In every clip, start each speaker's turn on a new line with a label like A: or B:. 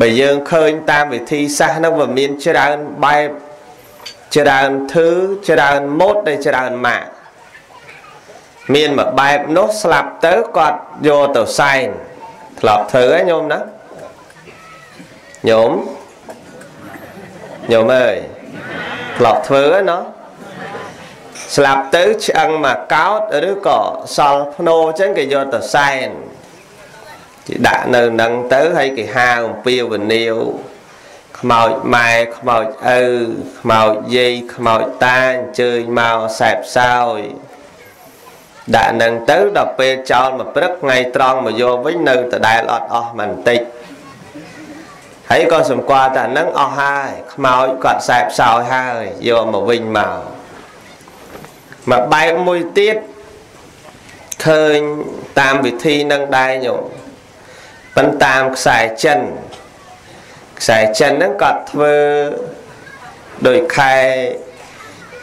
A: បើយើងឃើញតាមវិធីសាស្ត្រហ្នឹងវាមានច្រើនបែបច្រើនធ្វើច្រើនម៉ូតដែលច្រើនម៉ាក់មានមួយបែបនោះស្លាប់ទៅគាត់យកទៅសែនធ្លាប់ធ្វើហ៎ញោមណាញោមញោមអើយធ្លាប់ធ្វើហ៎ណោះស្លាប់ទៅឆ្អឹងមកកោតឬក៏សល់ភ្នោអញ្ចឹងគេយកទៅសែន គេដាក់នៅនឹងទៅហើយគេហាអំពាវនាវខ្មោចម៉ែខ្មោចឪខ្មោចយាយខ្មោចតាអញ្ជើញមកសែបសោយដាក់នឹងទៅដល់ពេលចោលមកព្រឹកថ្ងៃត្រង់មកយកវិញនៅដដែលអត់អស់បន្តិចហើយក៏សម្គាល់ថានឹងអស់ហើយខ្មោចគាត់សែបសោយហើយយកមកវិញមកមកបែបមួយទៀតឃើញតាមវិធីនឹងដែរញោម ប៉ុន្តាមខ្សែចិនខ្សែចិនហ្នឹងគាត់ធ្វើដោយខែ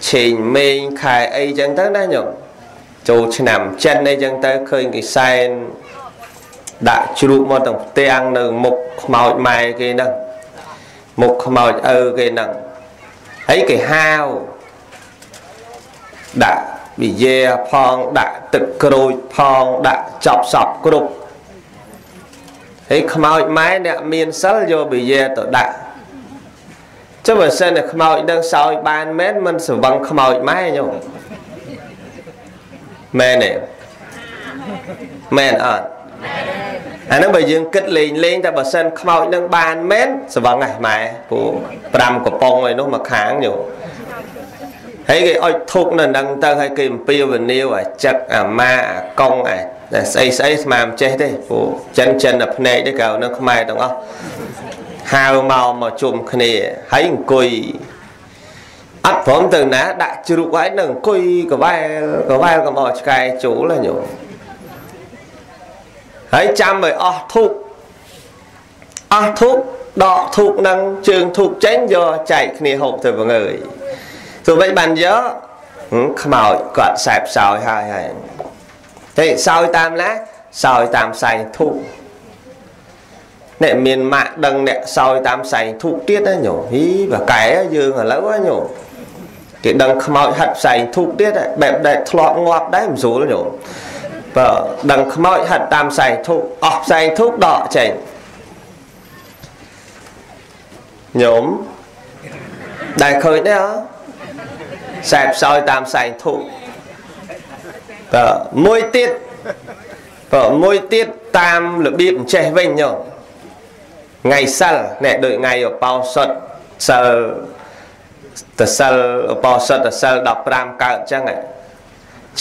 A: ឆេងមេងខែអីចឹងទៅណាញោមចូលឆ្នាំចិនអីចឹងទៅឃើញគេសែនដាក់ជ្រូកមកទាំងផ្ទាំងនៅមុខខ្មោចម៉ែគេហ្នឹងមុខខ្មោចឪគេហ្នឹងហើយគេហាវដាក់វិយាផងដាក់ទឹកក្រូចផងដាក់ចប់សពគ្រប់ ហើយខ្មោចម៉ែអ្នកមានសិលយកវិយាទៅដាក់ចុះបើសិនតែខ្មោចនឹងសោយបានមែនមិនសង្វឹងខ្មោចម៉ែញោមមែនទេមែនអត់អាហ្នឹងបើយើងគិតលេងលេងតែបើសិនខ្មោចនឹងបានមែនស្វឹងហ្នឹងម៉ែពូ5កំប៉ុងឯនោះមកខាងញោមហើយគេអុចធុកនៅនឹងទៅហើយគេអំពាវនាវអាចឹកអាម៉ាអាកុងអា ស្អីស្អីស្មានចេះទេពូចិនចិនតែភ្នែកទេកៅនៅខ្មែរទាំងអស់ហៅមកមកជុំគ្នាហើយអង្គុយអត់ព្រមទៅណាដាក់ជ្រូកហើយនឹងអង្គុយកវ៉ែលកវ៉ែលកំអឆ្កែចូលញោមហើយចាំឲ្យអស់ធុកអស់ធុកដកធុកនឹងជើងធុកចេញយកចែកគ្នាហូបទៅបងអើយទោះបីបានយកខ្មោចគាត់សែបសោយហើយហើយ តែសោយតាមណាសោយតាមផ្សែងធុកអ្នកមានម៉ាក់ដឹងអ្នកសោយតាមផ្សែងធុកទៀតណាញោមហីបកែយើងឥឡូវណាញោមគេដឹងខ្មោចហាត់ផ្សែងធុកទៀតបែបដែលធ្លាប់ងាប់ដែរមិនស្រួលញោមបើដឹងខ្មោចហាត់តាមផ្សែងធុកអស់ផ្សែងធុកដកចេញញោមដែលឃើញទេអសែបសោយតាមផ្សែងធុក បើមួយទៀតបើមួយទៀតតាមរបៀបអញ្ចេះវិញញោមថ្ងៃសិលអ្នកដូចថ្ងៃឧបោសថសិលតសិលឧបោសថតសិល15កើតអញ្ចឹង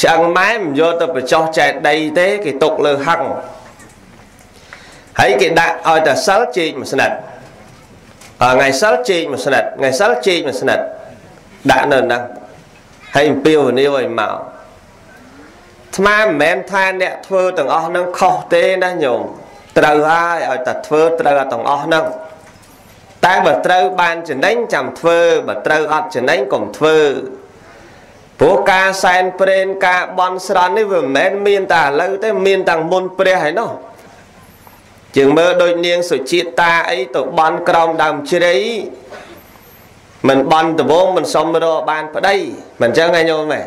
A: ឆ្អឹងម៉ែមិនយកទៅបញ្ចុះចែកដីទេគេទុកលើហឹងហើយគេដាក់ឲ្យតសិលជែកមួយស្និតថ្ងៃសិលជែកមួយស្និតថ្ងៃសិលជែកមួយស្និតដាក់នៅហ្នឹងហើយអំពាវនាវឲ្យមក ថ្មមិនមែនថាអ្នកធ្វើទាំងអស់ហ្នឹងខុសទេណាញោមត្រូវហើយឲ្យតែធ្វើត្រូវទាំងអស់ហ្នឹងតែបើត្រូវបានចំណេញចាំធ្វើបើត្រូវអត់ចំណេញកុំធ្វើព្រោះការសែនព្រេនការបន់ស្រន់នេះវាមិនមែនមានតែឥឡូវទេមានតាំងមុនព្រះហើយនោះជាងមើលដូចនាងសុជាតិតាអីទៅបន់ក្រោមដើមជ្រៃមិនបន់ដវងមិនសុំរកបានប្តីមិនអញ្ចឹងឯងញោមទេ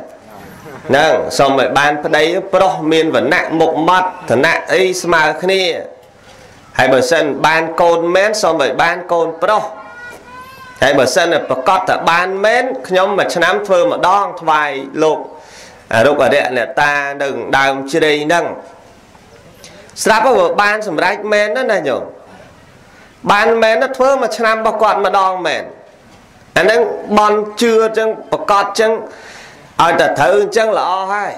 A: ហ្នឹងសុំឲ្យបានប្តីប្រុសមានវណ្ណៈមុខម៉ត់ឋានៈអីស្មើគ្នាហើយបើសិនបានកូនមែនសូមឲ្យបានកូនប្រុសហើយបើសិនប្រកាសថាបានមែនខ្ញុំមួយឆ្នាំធ្វើម្ដងថ្វាយលោករុក្ខរៈអ្នកតានៅដើមជ្រៃហ្នឹងស្រាប់ទៅបានសម្រេចមែនណាញោមបានមែនណាធ្វើមួយឆ្នាំរបស់គាត់ម្ដងមែនអាហ្នឹងបន់ជឿអញ្ចឹងប្រកាសអញ្ចឹង ឲ្យតែត្រូវអញ្ចឹងល្អហើយ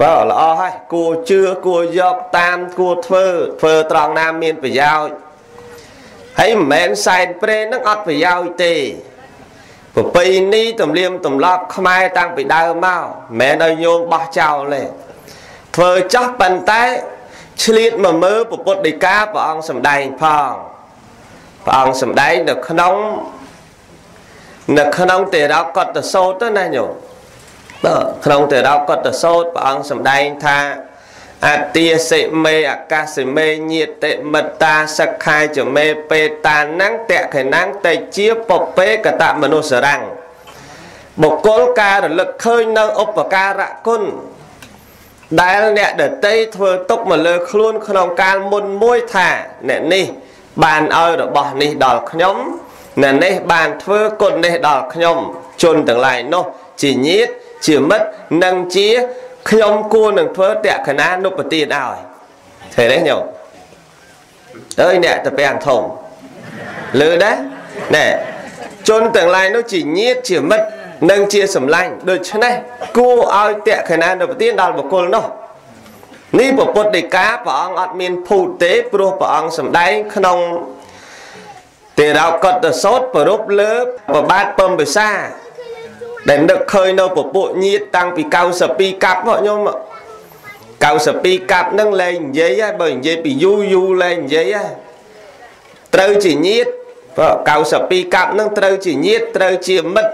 A: បើល្អហើយគួរជឿគួរយកតាមគួរធ្វើធ្វើត្រង់ណាមានប្រយោជន៍ហើយមិនមែនសែនព្រេននឹងអត់ប្រយោជន៍ទេប្រពៃណីទំនៀមទម្លាប់ខ្មែរតាំងពីដើមមកមិនមែនឲ្យញោមបោះចោលទេធ្វើចោះប៉ុន្តែឆ្លៀតមកមើលពុទ្ធដីកាព្រះអង្គសម្ដែងផងព្រះអង្គសម្ដែងនៅក្នុងនៅក្នុងទេរកតសោតទៅណាញោម បាទក្នុងទេរកតសោតព្រះអង្គសម្ដែងថាអទាសិមេអាកាសិមេញាតិមិត្តាសក្ខាយចមេពេតានੰតខេណੰតេជាពពេកតមនុស្សរੰបុគ្គលការរលឹកឃើញនៅឧបការៈគុណដែលអ្នកដតីធ្វើទុកមកលើខ្លួនក្នុងកាលមុនមួយថាអ្នកនេះ បានឲ្យរបស់នេះដល់ខ្ញុំអ្នកនេះបានធ្វើគុណនេះដល់ខ្ញុំជនទាំងឡាយនោះជាញាតិ ជាមិត្តនិងជាខ្ញុំគួរនឹងធ្វើតក្កណានុបទានឲ្យឃើញទេញោមអើយអ្នកតាពាំងធំលឺដែរណែជនទាំងឡាយនោះជាញាតិជាមិត្តនិងជាសម្លាញ់ដូច្នេះគួរឲ្យតក្កណានុបទានដល់បុគ្គលនោះនេះពពុទ្ធដីកាព្រះអង្គអត់មានភូតទេព្រោះព្រះអង្គសម្ដែងក្នុងទេរោកតសោតប្រពលើប្របាទពំពិសា ដែលនឹកឃើញនៅពពួកញាតតាំងពី92កាប់មកខ្ញុំ92កាប់នឹងលែងនិយាយហើយបើនិយាយពីយូរយូរលែងនិយាយហើយត្រូវជាញាតព្រោះ92កាប់នឹងត្រូវជាញាតត្រូវជាមិត្ត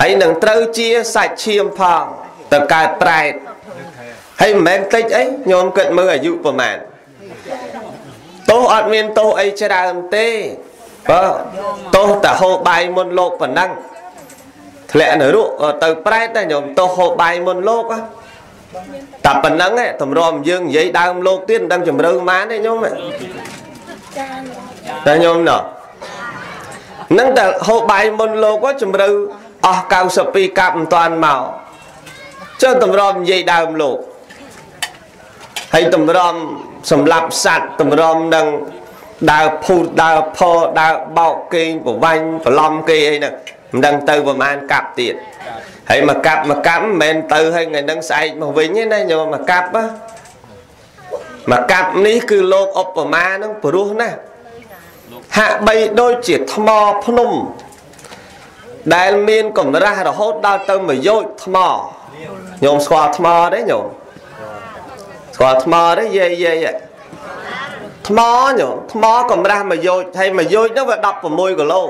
A: ហើយនឹងត្រូវជាសាច់ឈាមផងទៅកើតប្រែតហើយមិនមែនតិចអីញោមគិតមើលអាយុប្រហែលទោសអត់មានទោសអីច្រើនទេបើទោសតែហូបបាយមុនលោកប៉ុណ្ណឹង ធ្លាក់នៅរក់ទៅប្រែតតែញោមទោសហូបបាយមុនលោកតែប៉ុណ្ណឹងឯងតម្រាំយើងនិយាយដើមលោកទៀតមិនដឹងជំរឿម៉ានទេញោមតែញោមណោះនឹងតែហូបបាយមុនលោកជំរឿអស់92កាប់មិនតាន់មកចុះតម្រាំនិយាយដើមលោកហើយតម្រាំសម្លាប់សัตว์តម្រាំនឹងដើរភូតដើរផដើរបោកគេងប្រវាញ់ប្រឡំគេអីហ្នឹង មិនដឹងទៅប្រហែលកាប់ទៀតហើយមកកាប់មកកាប់មិនមែនទៅហើយថ្ងៃហ្នឹងស្អែកមកវិញទេណាញោមមកកាប់មកកាប់នេះគឺលោកឧបមានឹងព្រោះណាស់ហាក់បីដូចជាថ្មភ្នំ ដែលមានកម្រាស់រហូតដល់ទៅមួយយោជថ្មញោមស្គាល់ថ្មទេញោមស្គាល់ថ្មទេយាយយាយថ្មញោមថ្មកម្រាស់មួយយោជហើយមួយយោជនោះវា16គីឡូ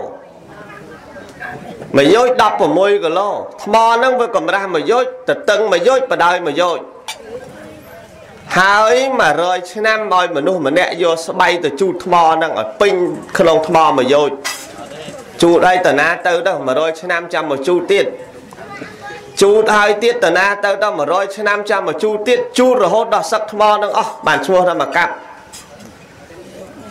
A: មួយយោជ16គីឡូថ្មហ្នឹងវាកម្រាស់មួយយោជទៅតឹងមួយយោជបដ ாய் មួយយោជហើយ100ឆ្នាំឲ្យមនុស្សម្នាក់យកស្បៃទៅជូតថ្មហ្នឹងឲ្យពេញក្នុងថ្មមួយយោជជូតឲ្យតាណាទៅទៅ100ឆ្នាំចាំមកជូតទៀតជូតហើយទៀតតាណាទៅដល់100ឆ្នាំចាំមកជូតទៀតជូតរហូតដល់សឹកថ្មនឹងអស់បានឈ្មោះថាមកកាប់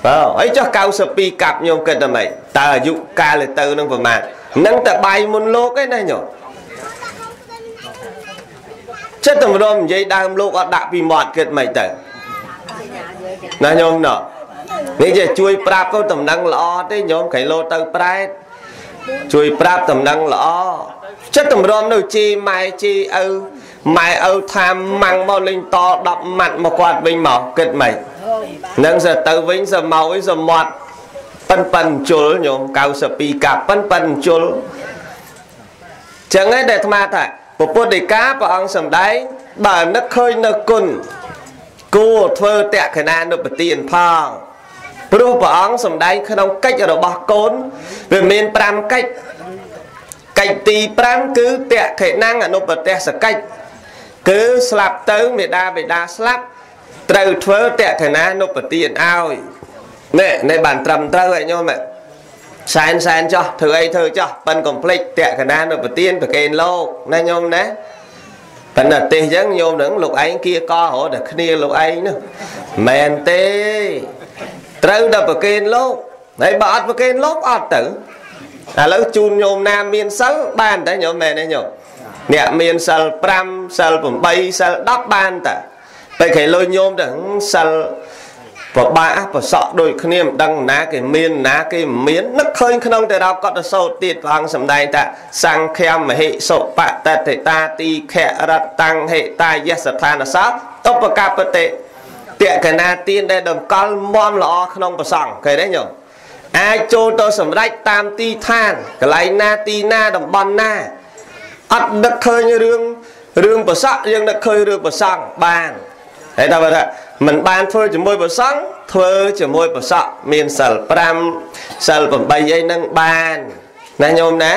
A: បើអីចុះ92កាប់ញោមគិតតែម៉េចតើអាយុកាលទៅនឹងប្រមាណ នឹងតែបាយមុនលោកឯណាញោមចិត្តតម្រុំនិយាយដើមលោកអត់ដាក់ពីមាត់គិតម៉េចទៅណាញោមណោះនេះជាជួយប្រាប់ទៅតំណែងល្អទេញោមក្រៃលោទៅប្រែតជួយប្រាប់តំណែងល្អចិត្តតម្រាំនៅជីម៉ែជីឪម៉ែឪថាម៉ាំងមកលេងត10ម៉ាត់មកគាត់វិញមកគិតម៉េចនឹងសទៅវិញសមកវិញសមាត់ ប៉ិនប៉ិនជុលញោម92កាប់ប៉ិនប៉ិនជុលចឹងឯងដែលអាត្មាថាពពុទ្ធដីកាព្រះអង្គសម្ដែងបើនឹកឃើញនៅគុណគួរធ្វើតក្កណានុបទានផងព្រោះព្រះអង្គសម្ដែងក្នុងកិច្ចរបស់កូនវាមាន5កិច្ចកិច្ចទី5គឺតេខេណੰអនុបទេសកិច្ចគឺស្លាប់ទៅមេដាបេដាស្លាប់ត្រូវធ្វើតេខេណានុបទានឲ្យ នេះនេះបានត្រឹមត្រូវហើយញោមសែនសែនចោះធ្វើអីធ្វើចោះប៉ិនកុំភ្លេចតេខេណានុបទានប្រកេនលោកណាញោមណាប៉ុន្តែទេសអញ្ចឹងញោមនឹងលោកឯងគៀករហូតតែគ្នាលោកឯងនោះមែនទេត្រូវតែប្រកេនលោកហើយបើអត់ប្រកេនលោកអត់ទៅឥឡូវជូនញោមណាមានសិលបានតែញោមមែនទេញោមអ្នកមានសិល5សិល8សិល10បានតាតែគេលុយញោមទៅសិល ប្របាក់ប្រសក់ដូចគ្នាមិនដឹងណាគេមានណាគេមិនមាននឹកឃើញក្នុងតែរោកតសោតទៀតព្រះអង្គសម្ដែងថាសង្ឃមហិសុបតតិតាទីខរតੰហេតាយសដ្ឋានសោឧបកពតិតកណាទានដែលតម្កល់មមល្អក្នុងប្រសង់ឃើញទេញោមអាចចូលទៅសម្រេចតាមទីឋានកន្លែងណាទីណាតំបន់ណាអត់ដឹកឃើញរឿងរឿងប្រសក់យើងដឹកឃើញរឿងប្រសង់បាន ហើយថាបើថាមិនបានធ្វើជាមួយប្រសង់ធ្វើជាមួយប្រសក់មានសិល5សិល8អីហ្នឹងបានណាញោមណា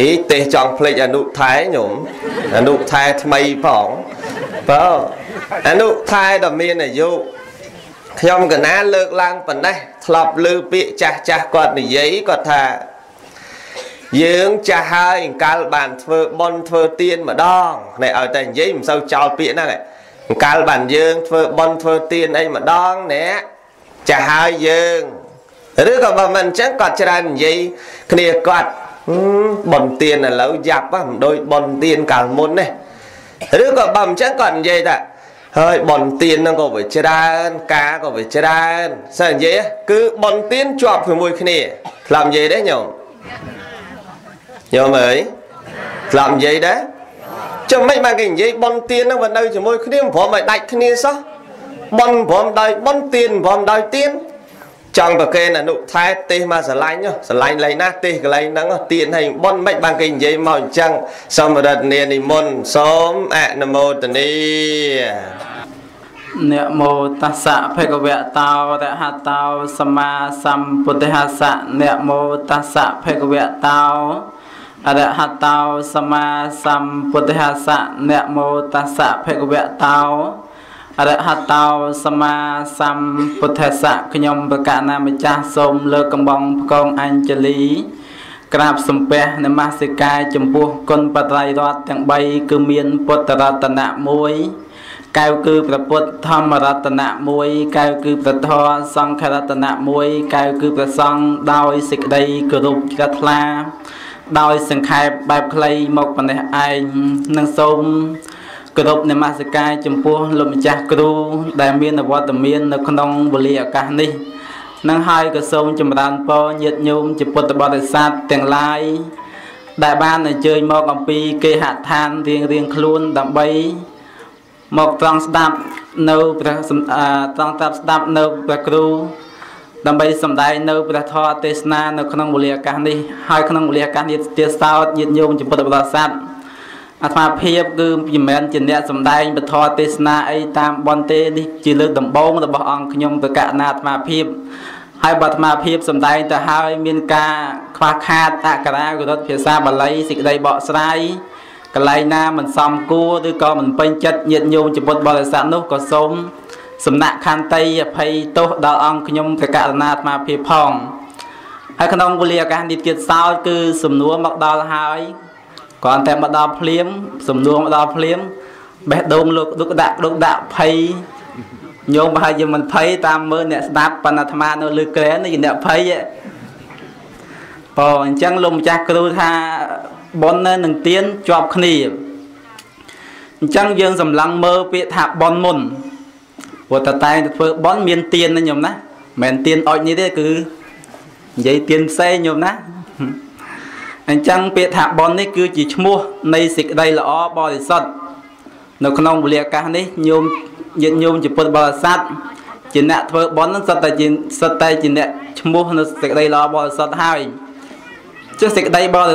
A: អីទេសចង់ភ្លេចអនុថែញោមអនុថែថ្មីផងបើអនុថែដ៏មានអាយុខ្ញុំកណាលើកឡើងប៉ុណ្ណេះធ្លាប់លើពាក្យចាស់ចាស់គាត់និយាយគាត់ថាយើងចាស់ហើយអង្កលបានធ្វើបន់ធ្វើទៀនម្ដងនេះឲ្យតែនិយាយមិនសូវចោលពាក្យហ្នឹង អង្កលបានយើងធ្វើបន់ធ្វើទៀនអីម្ដងអ្នកចាស់ហើយយើងឬក៏បើមិនអញ្ចឹងគាត់ច្រើននិយាយគ្នាគាត់បន់ទៀនឥឡូវយ៉ាប់មិនដូចបន់ទៀនកាលមុនទេឬក៏បើមិនអញ្ចឹងគាត់និយាយថាហើយបនទៀនហ្នឹងក៏វាច្រើន ការក៏វាច្រើនសើនិយាយគឺបនទៀនជាប់ជាមួយគ្នាធ្លាប់និយាយទេញោមញោមអើយធ្លាប់និយាយដែរ ចាំមិនបានគេនិយាយបនទៀនហ្នឹងវានៅជាមួយគ្នាព្រមឲ្យដាច់គ្នាសោះបនព្រមដោយបនទៀនព្រមដោយទៀនចង់ប្រកេនអនុថែទេសមកស្រឡាញ់ស្រឡាញ់លេងណាទេសកន្លែងហ្នឹងទៀនឲ្យបនមិនបានគេនិយាយមកអញ្ចឹងសូមរតនានិមន្តសូមអនុមោទនី
B: នមោតស្សៈភគវៈតោរហតោសម្មាសម្ពុទ្ធស្សៈនមោតស្សៈភគវៈតោ អរហតោសម្មាសម្ពុទ្ធស្សៈនមោតស្សៈភគវៈតោអរហតោសម្មាសម្ពុទ្ធស្សៈខ្ញុំប្រកាសណាម្ចាស់សូមលើកកំបងផ្កងអញ្ជលីក្រាបសំពះនមស្ការចំពោះគុណបត្រៃរតទាំង3គឺមានពុទ្ធរតនៈ1កែវគឺព្រះពុទ្ធធម្មរតនៈ1កែវគឺព្រះធម៌សង្ឃរតនៈ1កែវគឺព្រះសង្ឃដោយសេចក្តីគោរពជ្រះថ្លា ដោយសង្ខេបបែបខ្លីមកប៉ុណ្ណេះឯងនឹងសូមគោរពនមស្ការចំពោះលោកម្ចាស់គ្រូ ដែលមានអវត្តមាននៅក្នុងវេលាឱកាសនេះនឹងហើយក៏សូមចម្រើនពរញាតិញោមជាពុទ្ធបរិស័ទទាំងឡាយដែលបានអញ្ជើញមកអំពីគេហដ្ឋានរៀងរៀងខ្លួនដើម្បី មកត្រង់ស្ដាប់នៅព្រះត្រង់តាប់ស្ដាប់នៅព្រះគ្រូ ដើម្បីសម្ដែងនៅព្រះធម៌ទេសនានៅក្នុងវេលាឱកាសនេះហើយក្នុងវេលាឱកាសនេះទៀតសោតញាតិញោមជាពុទ្ធបរិស័ទអាត្មាភាពគឺមិនមែនជាអ្នកសម្ដែងពធទេសនាអីតាមបនទេនេះជាលើកដំបូងរបស់អង្គខ្ញុំប្រកាសណាអាត្មាភាពហើយបើអាត្មាភាពសម្ដែងទៅហើយមានការខ្វះខាតអក្សរាគរុតភាសាបាលីសេចក្តីបកស្រាយកន្លែងណាមិនសមគួរឬក៏មិនពេញចិត្តញាតិញោមចំពុតបរិស័ទនោះក៏សូម សំណាក់ខន្តីអភ័យទោសដល់អង្គខ្ញុំព្រះករណាអាត្មាភាពផងហើយក្នុងវេលាឱកាសនេះទៀតសោតគឺសំណួរមកដល់ហើយគ្រាន់តែមកដល់ភ្លាម សំណួរមកដល់ភ្លាមបេះដូងលោក දු កដាក់ දු កដាក់ភ័យញោមប្រហែលជាមិនភ័យតាមមើលអ្នកស្ដាប់បណ្ណអាត្មានៅលើក្រែនេះអ្នកភ័យបើអញ្ចឹងលោកម្ចាស់គ្រូថាប៉ុននឹងទៀនជាប់គ្នាអញ្ចឹងយើងសម្លឹងមើលពាក្យថាប៉ុនមុន ព្រោះតតែទៅធ្វើប៉ុនមានទៀនណាញោមណាមិនមែនទៀនអុចនេះទេគឺនិយាយទៀនផ្សេងញោមណាអញ្ចឹងពាក្យថាប៉ុននេះគឺជាឈ្មោះនៃសេចក្តីល្អបរិសុទ្ធនៅក្នុងវេលាកាសនេះញោមញាតិញោមជាពុទ្ធបរិស័ទជាអ្នកធ្វើប៉ុននឹងសិតតែជាសិតតែជាអ្នកឈ្មោះនៅសេចក្តីល្អបរិសុទ្ធហើយចឹងសេចក្តីបរិ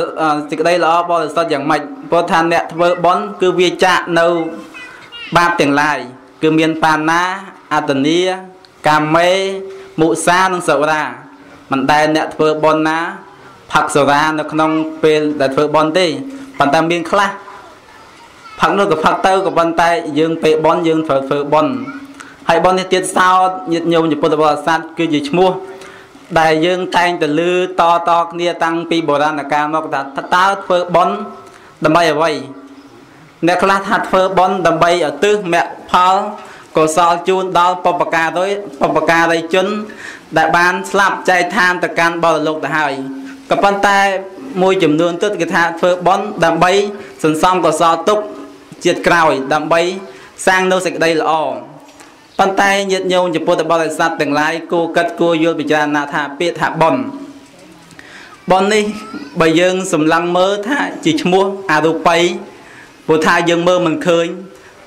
B: សេចក្តីល្អបរិសុទ្ធយ៉ាងម៉េចព្រោះថាអ្នកធ្វើបន់គឺវាចាក់នៅបាបទាំងឡាយ គឺមានបាណាអតនីកាមេមុសានិងសវរាមិនដែលអ្នកធ្វើបន់ណាផឹកសវរានៅក្នុងពេលដែលធ្វើបន់ទេប៉ុន្តែមានខ្លះផឹកនោះក៏ផឹកទៅក៏ប៉ុន្តែយើងពេលបន់យើងត្រូវធ្វើបន់ហើយបន់នេះទៀតសោតញាតិញោមជាពុទ្ធបរិស័ទគឺជាឈ្មោះដែលយើងតែងតែលឺតតគ្នាតាំងពីបុរាណកាលមកថាតើធ្វើបន់ដើម្បីអ្វី អ្នកខ្លះថាធ្វើបន់ដើម្បីឧទ្ទិសមគ្គផលកុសលជូនដល់បពការីបពការីជន ដែលបានស្លាប់ចែកឋានទៅកាន់បរលោកទៅហើយក៏ប៉ុន្តែមួយចំនួនទៀតគេថាធ្វើបន់ដើម្បីសន្សំកុសលទុកជាតិក្រោយ ដើម្បីសាងនៅសេចក្តីល្អប៉ុន្តែញាតិញោមចំពោះតបរិស័ទទាំងឡាយគួរគិតគួរយល់ពិចារណាថាពាក្យថាប៉ុនប៉ុននេះបើយើងសម្លឹងមើលថាជាឈ្មោះអរូបី ព្រោះថាយើងមើលមិនឃើញ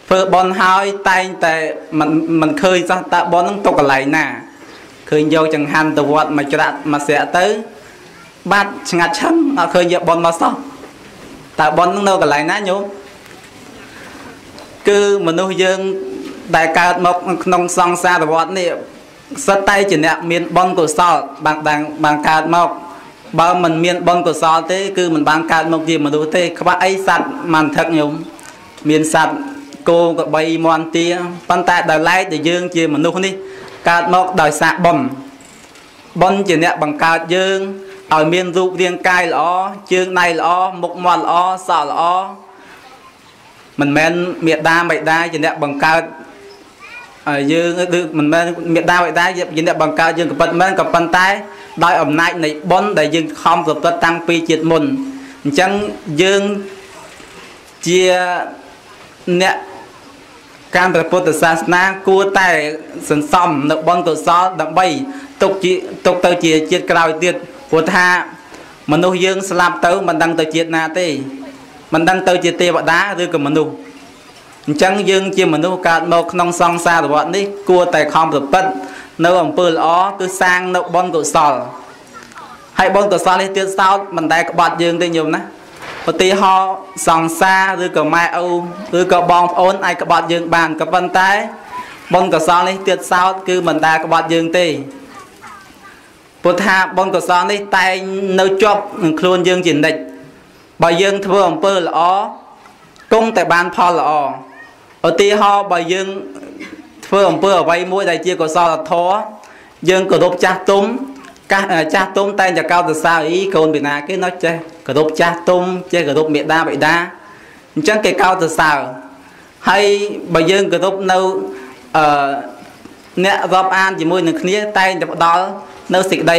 B: ធ្វើប៉ុនហើយតែងតែមិនមិនឃើញសោះតើប៉ុននឹងទុកកន្លែងណាឃើញយកចង្ហាន់ទៅវត្តមកច្រាក់មកស្រាក់ទៅ បាត់ឆ្ងាត់ឆឹងអត់ឃើញយកប៉ុនមកសោះតើប៉ុននឹងនៅកន្លែងណាញោមគឺមនុស្សយើងដែលកើតមកក្នុងសង្សារវដ្តនេះសិតតែជាអ្នកមានបុណ្យកុសលបានបានកើតមក បើមិនមានបុណ្យកុសលទេគឺមិនបានកើតមកជាមនុស្សទេ ខ្វះអីសត្វមិនថឹកញោមមានសត្វគោក្របីមន់ទាប៉ុន្តែដោយឡែកដែលយើងជាមនុស្សនេះកើតមកដោយសារបុណ្យបុណ្យជាអ្នកបង្កើតយើងឲ្យមានរូបរាងកាយល្អជើងដៃល្អមុខមាត់ល្អសក់ល្អមិនមែនមេដាបៃតាជាអ្នកបង្កើត យើងគឺមិនមែនមេដាបៃតាជាអ្នកបង្កើតយើងក៏ប៉ុន្តែក៏ប៉ុន្តែដោយអំណាចនៃបុណ្យដែលយើងខំប្រព្រឹត្តតាំងពីជាតិមុនអញ្ចឹងយើងជាអ្នកការព្រះពុទ្ធសាសនាគួរតែសន្សំនៅបុណ្យកុសលដើម្បីទុកជាទុកទៅជាជាតិក្រោយទៀតព្រោះថាមនុស្សយើងស្លាប់ទៅមិនដឹងទៅជាតិណាទេមិនដឹងទៅជាទេវតាឬក៏មនុស្ស អញ្ចឹងយើងជាមនុស្សកើតមកក្នុងសង្សារវដ្តនេះគួរតែខំប្រព្រឹត្តនៅអំពើល្អគឺសាងនៅបុណ្យកុសលហើយបុណ្យកុសលនេះទៀតសោតមិនដែលក្បត់យើងទេញោមណាឧទាហរណ៍សង្សារឬក៏ម៉ែឪឬក៏បងប្អូនអាចក្បត់យើងបានក៏ប៉ុន្តែបុណ្យកុសលនេះទៀតសោតគឺមិនដែលក្បត់យើងទេព្រោះថាបុណ្យកុសលនេះតែងនៅជាប់នឹងខ្លួនយើងជានិច្ចបើយើងធ្វើអំពើល្អគង់តែបានផលល្អ ឧទាហរណ៍បើយើងធ្វើអំពើអ្វីមួយដែលជាកុសលធម៌យើងគោរពចាស់ទុំកាសចាស់ទុំតែងតែកោតសរសើរអីកូនពីណាគេនៅចេះគោរពចាស់ទុំចេះគោរពមេដាបិតាអញ្ចឹងគេកោតសរសើរហើយបើយើងគោរពនៅអឺអ្នករាប់អានជាមួយនឹងគ្នាតែងតែផ្ដល់នៅសេចក្តី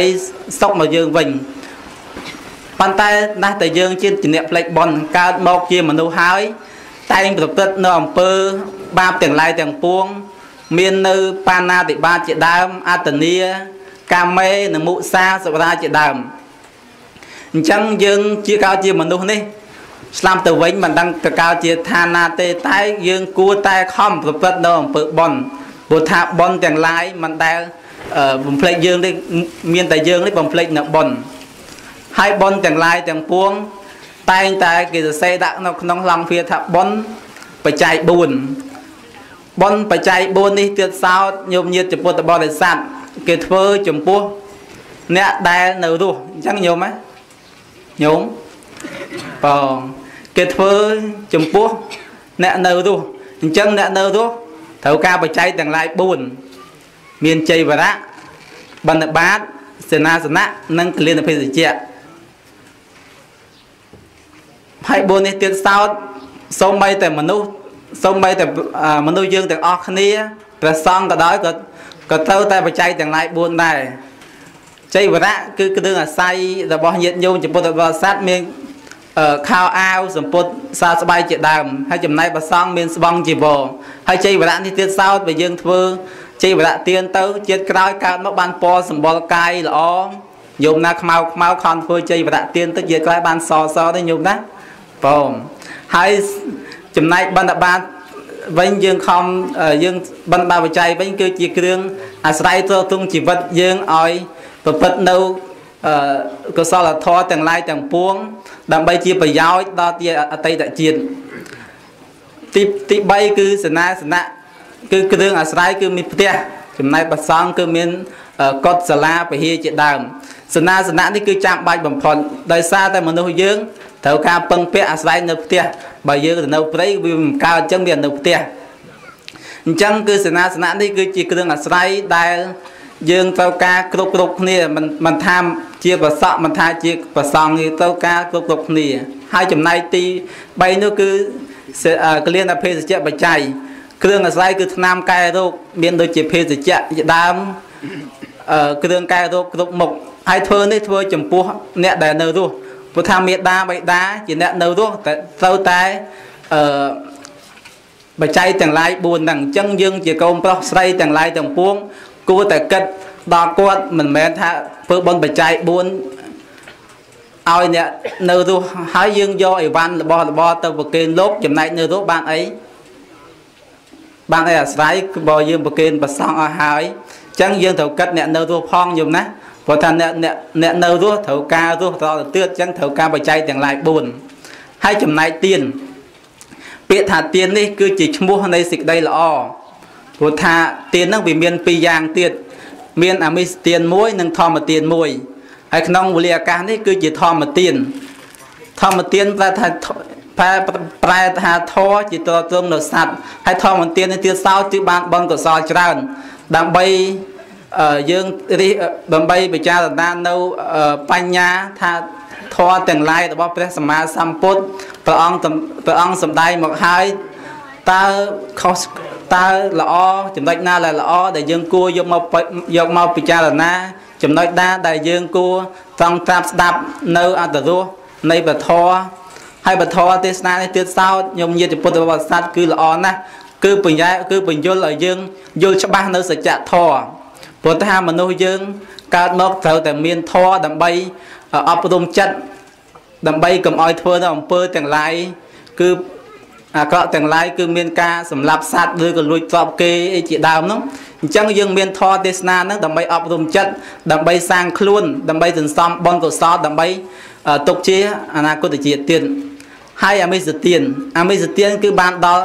B: សុខមកយើងវិញប៉ុន្តែណាស់តែយើងជាអ្នកផ្លេចបនកើតមកជាមនុស្សហើយ តែងប្រព្រឹត្តនៅអំពើបាបទាំងឡាយទាំងពួង មាននៅបាណាតិបាតជាដើមអតនីកាមេនិងមុសាសវរាជាដើមអញ្ចឹងយើងជាកោជាមនុស្សនេះស្លាប់ទៅវិញមិនដឹងទៅកើតជាឋានណាទេតែយើងគួរតែខំប្រព្រឹត្តនៅអំពើបុណ្យព្រោះថាបុណ្យទាំងឡាយមិនដែលបំភ្លេចយើងទេមានតែយើងនេះបំភ្លេចនៅបុណ្យហើយបុណ្យទាំងឡាយទាំងពួង តែងតែគេសរសេរដាក់នៅក្នុងឡងភាថាបុណ្យបច្ច័យ4បុណ្យបច្ច័យ4នេះទៀតសោតញោមញាតពុទ្ធបរិស័ទគេធ្វើចំពោះអ្នកដែលនៅរស់អញ្ចឹងញោមហ៎ញោមបងគេធ្វើចំពោះអ្នកនៅរស់អញ្ចឹងអ្នកនៅរស់ត្រូវការបច្ច័យទាំងឡាយ4មានជ័យវរៈបណ្ឌបាតសេនាសនៈនិងកលិនភេសជ្ជៈ ហើយ4នេះទៀតសោតសូម្បីតែមនុស្សសូម្បីតែមនុស្សយើងទាំងអស់គ្នាព្រះសង្ឃក៏ដោយក៏ក៏ត្រូវតែបច្ច័យទាំងឡាយ4ដែរចៃវរៈគឺគ្រឿងអាស័យរបស់ញាតិញោមចំពោះបរិស័ទមានខោអាវសម្ពុតសាស្បែកជាដើមហើយចំណែកប្រសងមានស្បង់ជីវរហើយជ័យវរៈនេះទៀតសោតបើយើងធ្វើជ័យវរៈទៀនទៅជាតិក្រោយកើតមកបានពណ៌សម្បុរកាយល្អញោមណាខ្មៅខ្មៅខំធ្វើជ័យវរៈទៀនទៅជាតិក្រោយបានសសទេញោមណា បងហើយចំណែកបណ្ឌបាតវិញយើងខំយើងបណ្ឌបាតបច្ច័យវិញគឺជាគ្រឿងអាស្រ័យទៅទងជីវិតយើងឲ្យប្រព្រឹត្តនៅកុសលធម៌ទាំងឡាយទាំងពួង ដើម្បីជាប្រយោជន៍ដល់ទីអតីតជាតិទីទី3គឺសនាសនៈគឺគ្រឿងអាស្រ័យគឺមានផ្ទះចំណែកប្រសងគឺមានកុដសាលាពហិជាដើមសនាសនៈនេះគឺចាំបាច់បំផុតដោយសារតែមនុស្សយើង ត្រូវការពឹងពាក់អាស្រ័យនៅផ្ទះបើយើងទៅនៅព្រៃវាមិនកើតអញ្ចឹងវានៅផ្ទះអញ្ចឹងគឺសេនាសនៈនេះគឺជាគ្រឿងអាស្រ័យដែលយើងត្រូវការគ្រប់គ្រប់គ្នាមិនមិនថាជាប្រសក់មិនថាជាប្រសងទេត្រូវការគ្រប់គ្រប់គ្នា ហើយចំណែកទី3នោះគឺកលៀនអភេសជ្ជៈបច្ច័យគ្រឿងអាស្រ័យគឺថ្នាំកែរោគមានដូចជាភេសជ្ជៈជាដើមគ្រឿងកែរោគគ្រប់មុខហើយធ្វើនេះធ្វើចំពោះអ្នកដែលនៅរស់ ព្រោះថាមេដាបៃតាជាអ្នកនៅរស់តែត្រូវតែអឺបច្ច័យទាំងឡាយ4ហ្នឹងអញ្ចឹងយើងជាកូនប្រុសស្រីទាំងឡាយទាំងពួង គួរតែគិតដល់គាត់មិនមែនថាធ្វើបុណ្យបច្ច័យ4ឲ្យអ្នកនៅរស់ហើយយើងយកអីវ៉ាន់របស់របរទៅប្រគេនលោកចំណែកនៅរស់បានអីបានអីអាស្រ័យបើយើងប្រគេនប្រសងអស់ហើយអញ្ចឹងយើងត្រូវគិតអ្នកនៅរស់ផងយំណា ព្រោះថាអ្នកអ្នកអ្នកនៅរស់ត្រូវការរស់តទៅទៀតអញ្ចឹងត្រូវការបច្ច័យទាំងឡាយ4ហើយចំណែកទៀនពាក្យថាទៀននេះគឺជាឈ្មោះនៃសេចក្តីល្អព្រោះថាទៀនហ្នឹងវាមានពីរយ៉ាងទៀតមានអមិសទៀនមួយនិងធម្មទៀនមួយហើយក្នុងវេលាអាកាសនេះគឺជាធម្មទៀនធម្មទៀនប្រែថាប្រែប្រែថាធរជាតរត្រង់នៅសัตว์ហើយធម្មទាននេះទៀតសោតគឺបានបនកុសលច្រើនដើម្បី យើងរិះដើម្បីពិចារណានៅបញ្ញាថាធម៌ទាំងឡាយរបស់ព្រះសម្មាសម្ពុទ្ធព្រះអង្គព្រះអង្គសម្ដែងមកហើយតើខុសតើល្អចំណុចណាដែលល្អដែលយើងគួរយកមកយកមកពិចារណាចំណុចណាដែលយើងគួរត្រង់ត្រាប់ស្ដាប់នៅអត្តរសនៃពធហើយពធទេសនានេះទៀតសោតញោមញាតិពុទ្ធបរិស័ទគឺល្អណាស់គឺបញ្ញាគឺបញ្យលឲ្យយើងយល់ច្បាស់នៅសច្ចធម៌ ព្រោះថាមនុស្សយើងកើតមកត្រូវតែមានធម៌ដើម្បីអប់រំចិត្តដើម្បីកុំឲ្យធ្វើនៅអំពើទាំងឡាយគឺអាក្រក់ទាំងឡាយគឺមានការសម្លាប់សត្វឬក៏លួចទ្រព្យគេអីជាដើមហ្នឹងអញ្ចឹងយើងមានធម៌ទេសនាហ្នឹងដើម្បីអប់រំចិត្តដើម្បីសាងខ្លួនដើម្បីសន្សំបុណ្យកុសលដើម្បីទុកជាអនាគតជាតិទៀតហើយអមិសទានអមិសទានគឺបានដល់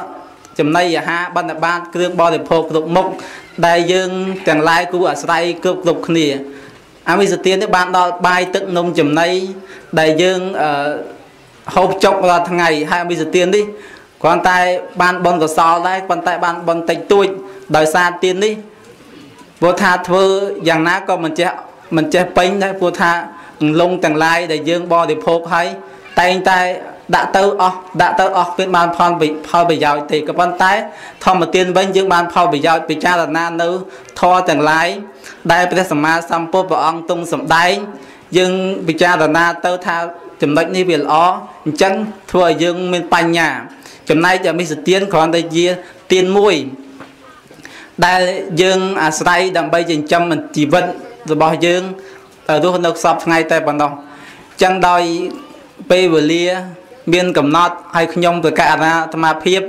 B: ចំណីអាហារបណ្ឌបាតគ្រឿងបរិភោគគ្រប់មុខដែលយើងទាំងឡាយគូអាស្រ័យគ្រប់គ្រប់គ្នាអមិសទាននេះបានដល់បាយទឹកនំចំណីដែលយើងហូបចុករាល់ថ្ងៃហើយអមិសទាននេះគ្រាន់តែបានបនកសលដែរប៉ុន្តែបានបនតិចតួចដោយសារទាននេះព្រោះថាធ្វើយ៉ាងណាក៏មិនចេះមិនចេះពេញដែរព្រោះថាលងទាំងឡាយដែលយើងបរិភោគហើយតែងតែ ដាក់ទៅអស់ដាក់ទៅអស់ពេលបានផលផលប្រយោជន៍ទេក៏ប៉ុន្តែ ធម្មទានវិញយើងបានផលប្រយោជន៍ពិចារណានៅធម៌ទាំងឡាយដែលព្រះសម្មាសម្ពុទ្ធព្រះអង្គទ្រង់សម្ដែង យើងពិចារណាទៅថាចំណុចនេះវាល្អអញ្ចឹងធ្វើឲ្យយើងមានបញ្ញា ចំណែកអមិសទានគ្រាន់តែជាទានមួយ ដែលយើងអាស្រ័យដើម្បីចិញ្ចឹមជីវិតរបស់យើងរស់នៅសពថ្ងៃតែប៉ុណ្ណោះអញ្ចឹងដោយពេលវេលា មានកំណត់ហើយខ្ញុំប្រកាសអាត្មាភាព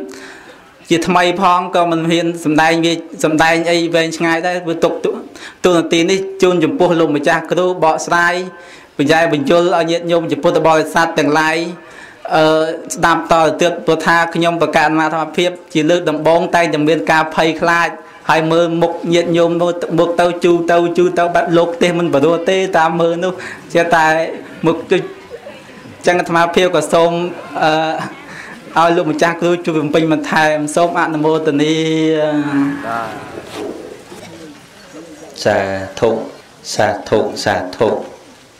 B: ជាថ្មីផងក៏មិនហ៊ានសំដែងវាសំដែងអីវែងឆ្ងាយដែរវាទុកទូនាទីនេះជូនចំពោះលោកម្ចាស់គ្រូបកស្រាយបញ្ញាបញ្យលឲ្យញាតិញោមចំពោះតបរិស័ទទាំងឡាយអឺស្ដាប់តទៅទៀតព្រោះថាខ្ញុំប្រកាសអាត្មាភាព ជាលើកដំបូងតែងតែមានការភ័យខ្លាចហើយមើលមុខញាតញោមមើលមុខទៅជូទៅជូទៅបាត់លោកទេសមិនបរោះទេតាមមើលនោះចេះតែមុខជិះ ចឹងអាត្មាភាពក៏សូមអឺឲ្យលោកម្ចាស់គ្រូជួយបំពេញបន្ថែមសូមអនុមោទនា
A: សាធុសាធុសាធុ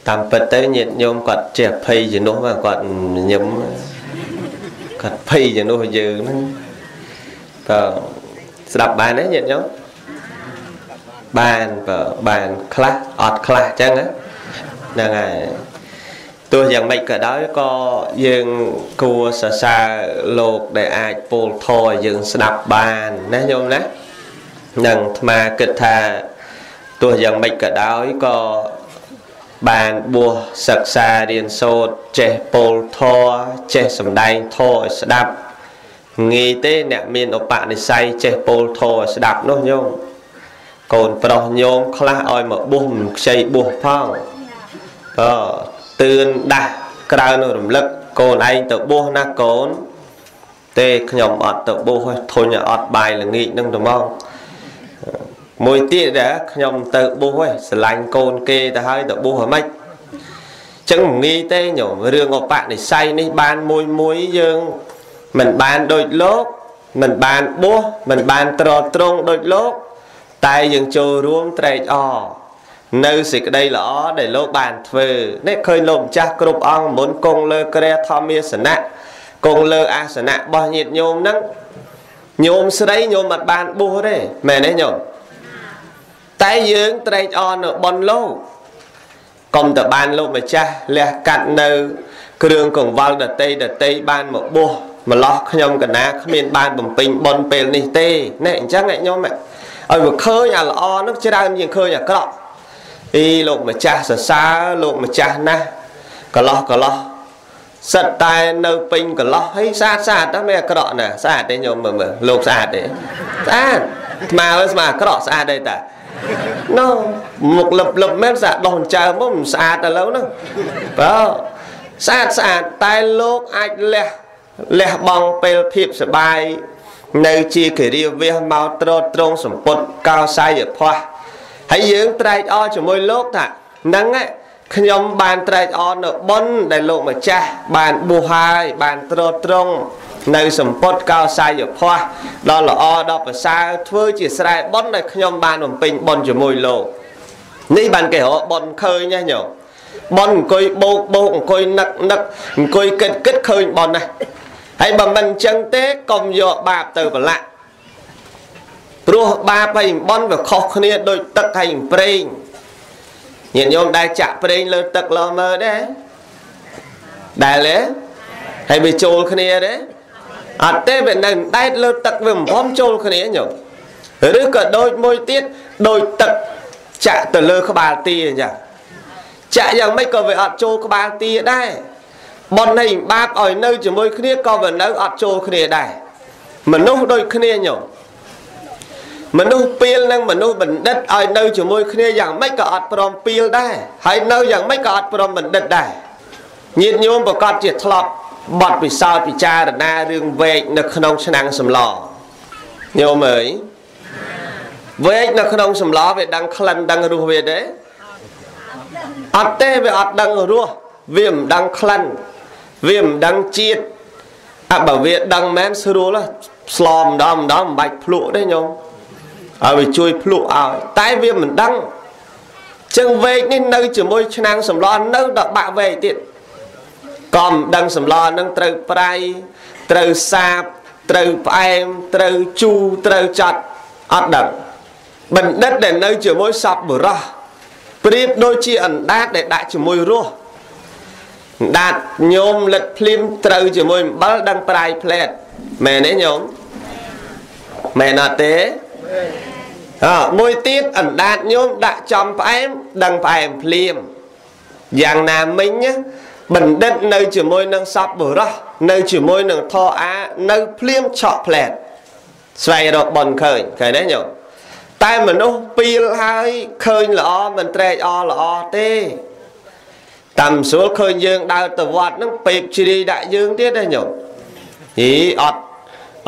A: តាមពិតទៅញាតិញោមគាត់ចេះភ័យជំនួសមកគាត់ញឹមគាត់ភ័យជំនួសយើងហ្នឹងបើស្ដាប់បានទេញាតិញោមបានបើបានខ្លះអត់ខ្លះអញ្ចឹងហ្នឹងហើយ ទោះយ៉ាងម៉េចក៏ដោយក៏យើងគួរសរសើរលោកដែលអាចពោលធរយើងស្ដាប់បានណាញោមណានឹងអាត្មាគិតថាទោះយ៉ាងម៉េចក៏ដោយក៏បានបួសសិក្សារៀនសូត្រចេះពោលធរចេះសំដែងធរឲ្យស្ដាប់ងាយទេអ្នកមានឧបនិស្ស័យចេះពោលធរឲ្យស្ដាប់នោះញោមកូនប្រុសញោមខ្លះឲ្យមកបួសមិនខ្ចីបួសផងអ ទឿនដាស់ក្រៅនៅរំលឹកកូនឯងទៅបួសណាកូន ទេខ្ញុំអត់ទៅបួសធុញអត់បាយល្ងាចនឹងទៅមកមួយទៀតដែរខ្ញុំទៅបួសឯងស្រឡាញ់កូនគេទៅហើយទៅបួសហ្មងចឹងងាយទេញោមរឿងឧបនិស្ស័យនេះបានមួយមួយយើងមិនបានដូចលោកមិនបានបួសមិនបានត្រត្រង់ដូចលោក តែយើងចូលរួមត្រេកអរ នៅសេចក្តីល្អដែលលោកបានធ្វើនេះឃើញលោកម្ចាស់គ្រប់អង្គមុនគង់លើក្រែធម្មាសនៈគង់លើអាសនៈរបស់ញាតិញោមហ្នឹងញោមស្រីញោមអត់បានបួសទេមែនទេញោមតែយើងត្រេកអរនៅបនលោកកុំតែបានលោកម្ចាស់លះកាត់នៅគ្រឿងកង្វល់ដតីដតីបានមកបួសម្លោះខ្ញុំកណាគ្មានបានបំពេញបនពេលនេះទេណែអញ្ចឹងឯងញោមឲ្យមកឃើញអាល្អនោះច្រើនជាងឃើញអាក្រក់ អីលោកម្ចាស់សរសើរលោកម្ចាស់ណាស់កន្លោះកន្លោះសិតតែនៅពេញកន្លោះហើយស្អាតស្អាតតែមិនអាក្រក់ណាស្អាតទេញោមមើលមើលលោកស្អាតទេស្អាតស្មើស្មើអាក្រក់ស្អាតទេតាណូមុខលឹបលឹបមែនស្អាតដោះអញ្ចើមកមិនស្អាតឥឡូវហ្នឹងបើស្អាតស្អាតតែលោកអាចលះលះបង់ពេលភាពសបាយនៅជាគិរិយាវះមកត្រត្រង់សម្ពុតកោសាយភ័ស្ហើយយើងត្រែកអរជាមួយលោកថាហ្នឹងខ្ញុំបានត្រេកអរនៅបុណ្យដែលលោកម្ចាស់បានបួសហើយបានត្រត្រង់នៅសម្ពុតកោសាយភ័សដ៏ល្អដ៏ប្រសើរធ្វើជាស្រែបុណ្យដែលខ្ញុំបានបំពេញបុណ្យជាមួយលោកនេះបានគេរកបុណ្យឃើញណាញោមបុណ្យអង្គុយបោកបោកអង្គុយនឹកនឹកអង្គុយគិតគិតឃើញបុណ្យណាហើយបើមិនអញ្ចឹងទេកុំយកបាបទៅប្រឡាក់ ព្រោះបាបហើយបុណ្យវាខុសគ្នាដូចទឹកហើយប្រេងញាតិញោមដែលចាក់ប្រេងលើទឹកលោមើលដែរដែលទេហើយវាចូលគ្នាទេអត់ទេវានៅដែតលើទឹកវាមិនព្រមចូលគ្នាញោមឬក៏ដូចមួយទៀតដូចទឹកចាក់ទៅលើក្បាលទាអញ្ចឹងចាក់យ៉ាងម៉េចក៏វាអត់ចូលក្បាលទាដែរបននៃបាបឲ្យនៅជាមួយគ្នាក៏វានៅអត់ចូលគ្នាដែរមនុស្សដូចគ្នាញោម មនុស្សពីលនិងមនុស្សបណ្ឌិតឲ្យនៅជាមួយគ្នាយ៉ាងម៉េចក៏អត់ព្រមពីលដែរហើយនៅយ៉ាងម៉េចក៏អត់ព្រមបណ្ឌិតដែរញាតិញោមប្រកាសជាធ្លាប់បត់ពិសោធន៍ពិចារណារឿងវែកនៅក្នុងឆ្នាំងសម្លញោមអើយវែកនៅក្នុងសម្លវាដឹងក្លិនដឹងរសវាទេអត់ទេវាអត់ដឹងរសវាមិនដឹងក្លិនវាមិនដឹងជាតិអបើវាដឹងមែនស្រួលស្លម្ដងម្ដងមិនបាច់ភ្លក់ទេញោម ឲ្យវាជួយភ្លក់ឲ្យតែវាមិនដឹងចឹងវែកនេះនៅជាមួយឆ្នាំងសម្លនៅដល់បាក់វែកទៀតក៏មិនដឹងសម្លនឹងត្រូវប្រៃត្រូវសាបត្រូវផ្អែមត្រូវជូរត្រូវចាត់អត់ដឹងបណ្ឌិតដែលនៅជាមួយសពបុរសប្រៀបដូចជាអណ្ដាតដែលដាក់ជាមួយរស់អណ្ដាតញោមលិតភ្លាមត្រូវជាមួយអំបិលដឹងប្រៃផ្លែតមែនទេញោមមែនអត់ទេ អើមួយទៀតអណ្ដាតញោមដាក់ចំផ្អែមដឹងផ្អែមភ្លាមយ៉ាងណាមិញណាបណ្ឌិតនៅជាមួយនឹងសពបុរសនៅជាមួយនឹងធរអានៅភ្លាមឆក់ផ្លែតស្វែងរកបនឃើញឃើញទេញោមតែមនុស្សពីលហើយឃើញល្អមិនត្រេកអរល្អទេតាមស្រួលឃើញយើងដើរទៅវត្តហ្នឹងពេកជ្រាយដាក់យើងទៀតទេញោមហីអត់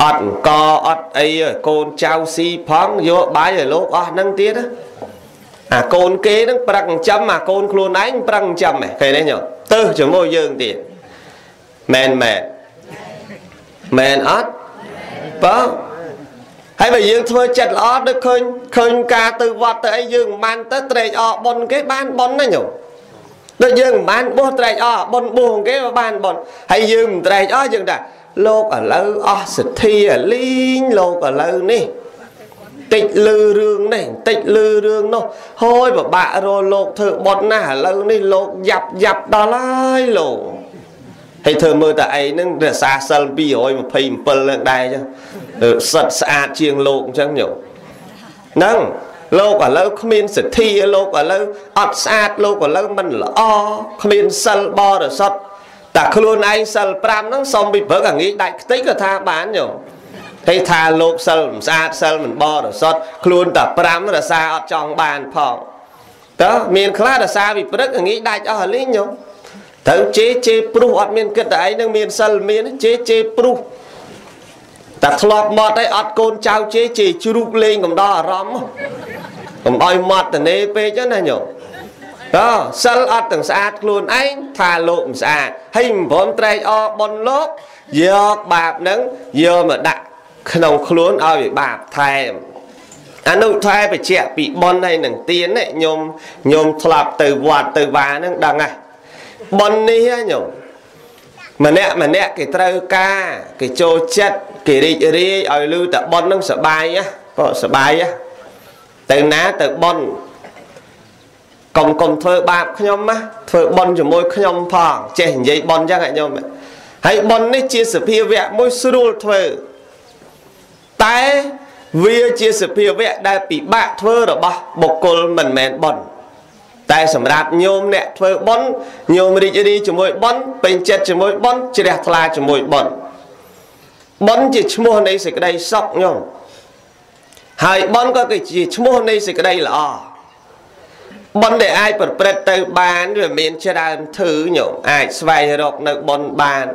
A: អត់អង្គអត់អីកូនចៅស៊ីផងយកបាយឲ្យលោកអស់ហ្នឹងទៀតអាកូនគេហ្នឹងប្រឹកចិញ្ចឹមអាកូនខ្លួនឯងប្រឹកចិញ្ចឹមហ៎ឃើញទេញោមទៅជាមួយយើងទៀតមែនមែនមែនអត់បើហើយបើយើងធ្វើចិត្តល្អដូចឃើញឃើញការទៅវត្តទៅអីយើងមិនបានទៅត្រេកអរបុណ្យគេបានបុណ្យណាញោមដូចយើងមិនបានបោះត្រេកអរបុណ្យបោះគេក៏បានបុណ្យហើយយើងមិនត្រេកអរយើងថា លោកឥឡូវអស់សទ្ធាលីងលោកឥឡូវនេះតិចលឺរឿងនេះតិចលឺរឿងនោះហួយពិបាករលោកធ្វើបុណ្យណាស់ឥឡូវនេះលោកយ៉ាប់យ៉ាប់ដល់ហើយលោកហើយធ្វើមើលតែឯងហ្នឹងរក្សាសិល227នឹងដែរចឹងសិតស្អាតជាងលោកអញ្ចឹងញោមហ្នឹងលោកឥឡូវគ្មានសទ្ធាលោកឥឡូវអត់ស្អាតលោកឥឡូវមិនល្អគ្មានសិលបរិសុទ្ធ តែខ្លួនឯងសិល5ហ្នឹងសុំពីព្រឹកអាងាយដាច់ខ្ទេចក៏ថាបានញោមតែថាលោកសិលមិនស្អាតសិលមិនបរិសុទ្ធខ្លួនតែ5រសាអត់ចង់បានផងតើមានខ្លះរសាវិព្រឹកអាងាយដាច់អស់ហលីងញោមត្រូវជេរជេរព្រុសអត់មានគិតតែឯងនឹងមានសិលមានជេរជេរព្រុសតែធ្លាប់មកឯអត់កូនចៅជេរជេរជ្រូកលេងកំដរអារម្មណ៍កុំឲ្យមាត់តនេពេកណាញោម តើសិលអត់ទាំងស្អាតខ្លួនឯងថាលោកមិនស្អាតហើយមិនព្រមត្រេកអរបនលោកយកបាបនឹងយកមកដាក់ក្នុងខ្លួនឲ្យវាបាបថែមអនុថែបច្ចៈពីបនហើយនឹងទៀនញោមញោមធ្លាប់ទៅវត្តទៅវាហ្នឹងដឹងហើយបននេះញោមម្នាក់ម្នាក់គេត្រូវការគេចូលចិត្តគេរីករាយឲ្យលឺតែបននឹងសបាយណាក៏សបាយណាទៅណាទៅបន កុំកុំធ្វើបាបខ្ញុំណាធ្វើបន់ជាមួយខ្ញុំផងចេះនិយាយបន់ចឹងហ่ะញោមហើយបន់នេះជាសភាវៈមួយស្រួលធ្វើតែវាជាសភាវៈដែលពិបាកធ្វើរបស់បុគ្គលមិនមែនបន់តែសម្រាប់ញោមអ្នកធ្វើបន់ញោមរីករាយជាមួយបន់ពេញចិត្តជាមួយបន់ជ្រះថ្លាជាមួយបន់បន់ជាឈ្មោះនៃសេចក្តីសុខញោមហើយបន់ក៏គឺជាឈ្មោះនៃសេចក្តីល្អ បុណ្យដែលអាចប្រព្រឹត្តទៅបានវាមានច្រើនធឺញោមអាចស្វែងរកនៅបុណ្យបាន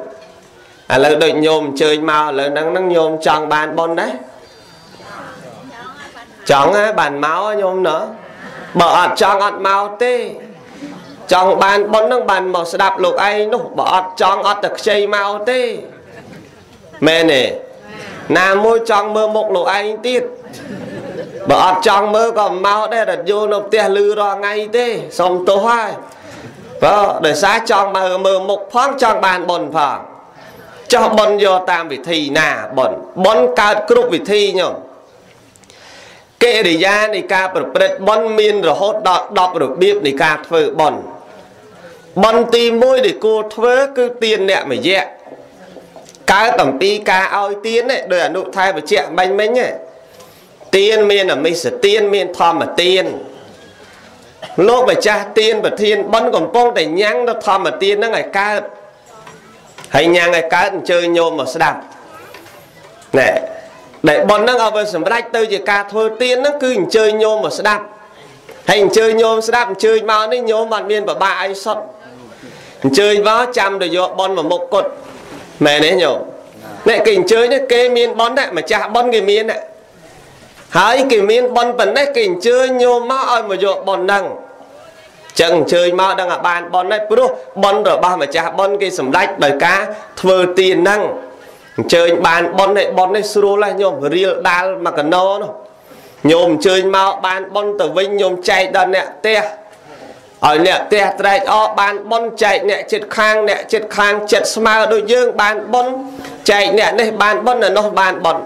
A: ឥឡូវដូចញោមអញ្ជើញមកឥឡូវហ្នឹងហ្នឹងញោមចង់បានបុណ្យដែរចង់ហ៎បានមកញោមណោះបើអត់ចង់អត់មកទេចង់បានប៉ុនហ្នឹងបានមកស្ដាប់លោកឯងនោះបើអត់ចង់អត់តែខ្ចីមកទេមែនទេណាមួយចង់មើលមុខលោកឯងទៀត បើអត់ចង់មើលក៏មកដែររត់យល់នៅផ្ទះលឺរាល់ថ្ងៃទេសុំទោសហើយបើដោយសារចង់មើលមើលមុខផងចង់បានបុណ្យផងចោះបុណ្យយកតាមវិធីណាបុណ្យបុណ្យកើតគ្រប់វិធីញោមកិរិយានៃការប្រព្រឹត្តបុណ្យមានរហូតដល់10របៀបនៃការធ្វើបុណ្យបុណ្យទី1ដែលគួរធ្វើគឺទានអ្នកមយៈកើតអំពីការឲ្យទានដោយអនុថែបច្ចៈបាញ់មិញ ទានមានអមិសទានមានធម្មទានលោកម្ចាស់ទានប្រធានបុណ្យកំពុងតែញ៉ាំងនៅធម្មទានហ្នឹងឲ្យកើតហើយញ៉ាំងឲ្យកើតអញ្ជើញញោមមកស្ដាប់ណែដែលប៉ុនហ្នឹងឲ្យវាសម្រេចទៅជាការធ្វើទៀនហ្នឹងគឺអញ្ជើញញោមមកស្ដាប់ហើយអញ្ជើញញោមស្ដាប់អញ្ជើញមកនេះញោមអត់មានប្របាក់អីសុទ្ធអញ្ជើញមកចាំទៅយកប៉ុនមកមុខគុតមែនទេញោមនេះគេអញ្ជើញគេមានប៉ុនណាម្ចាស់ប៉ុនគេមានណា ហើយគេមានប៉ុនប៉ុណ្ណេះគេអញ្ជើញញោមមកឲ្យមកយកប៉ុនហ្នឹងចឹងអញ្ជើញមកដឹងថាបានប៉ុនហើយព្រោះប៉ុនរបស់ម្ចាស់ប៉ុនគេសម្រេចដោយការធ្វើទៀនហ្នឹងអញ្ជើញបានប៉ុននេះប៉ុននេះស្រួលហើយញោមរៀលដាល់មកកណោនោះញោមអញ្ជើញមកបានប៉ុនទៅវិញញោមចែកដល់អ្នកផ្ទះឲ្យអ្នកផ្ទះត្រែកអបានប៉ុនចែកអ្នកចិត្តខាងអ្នកចិត្តខាងចិត្តស្មើដូចយើងបានប៉ុនចែកអ្នកនេះបានប៉ុនអ្នកនោះបានប៉ុន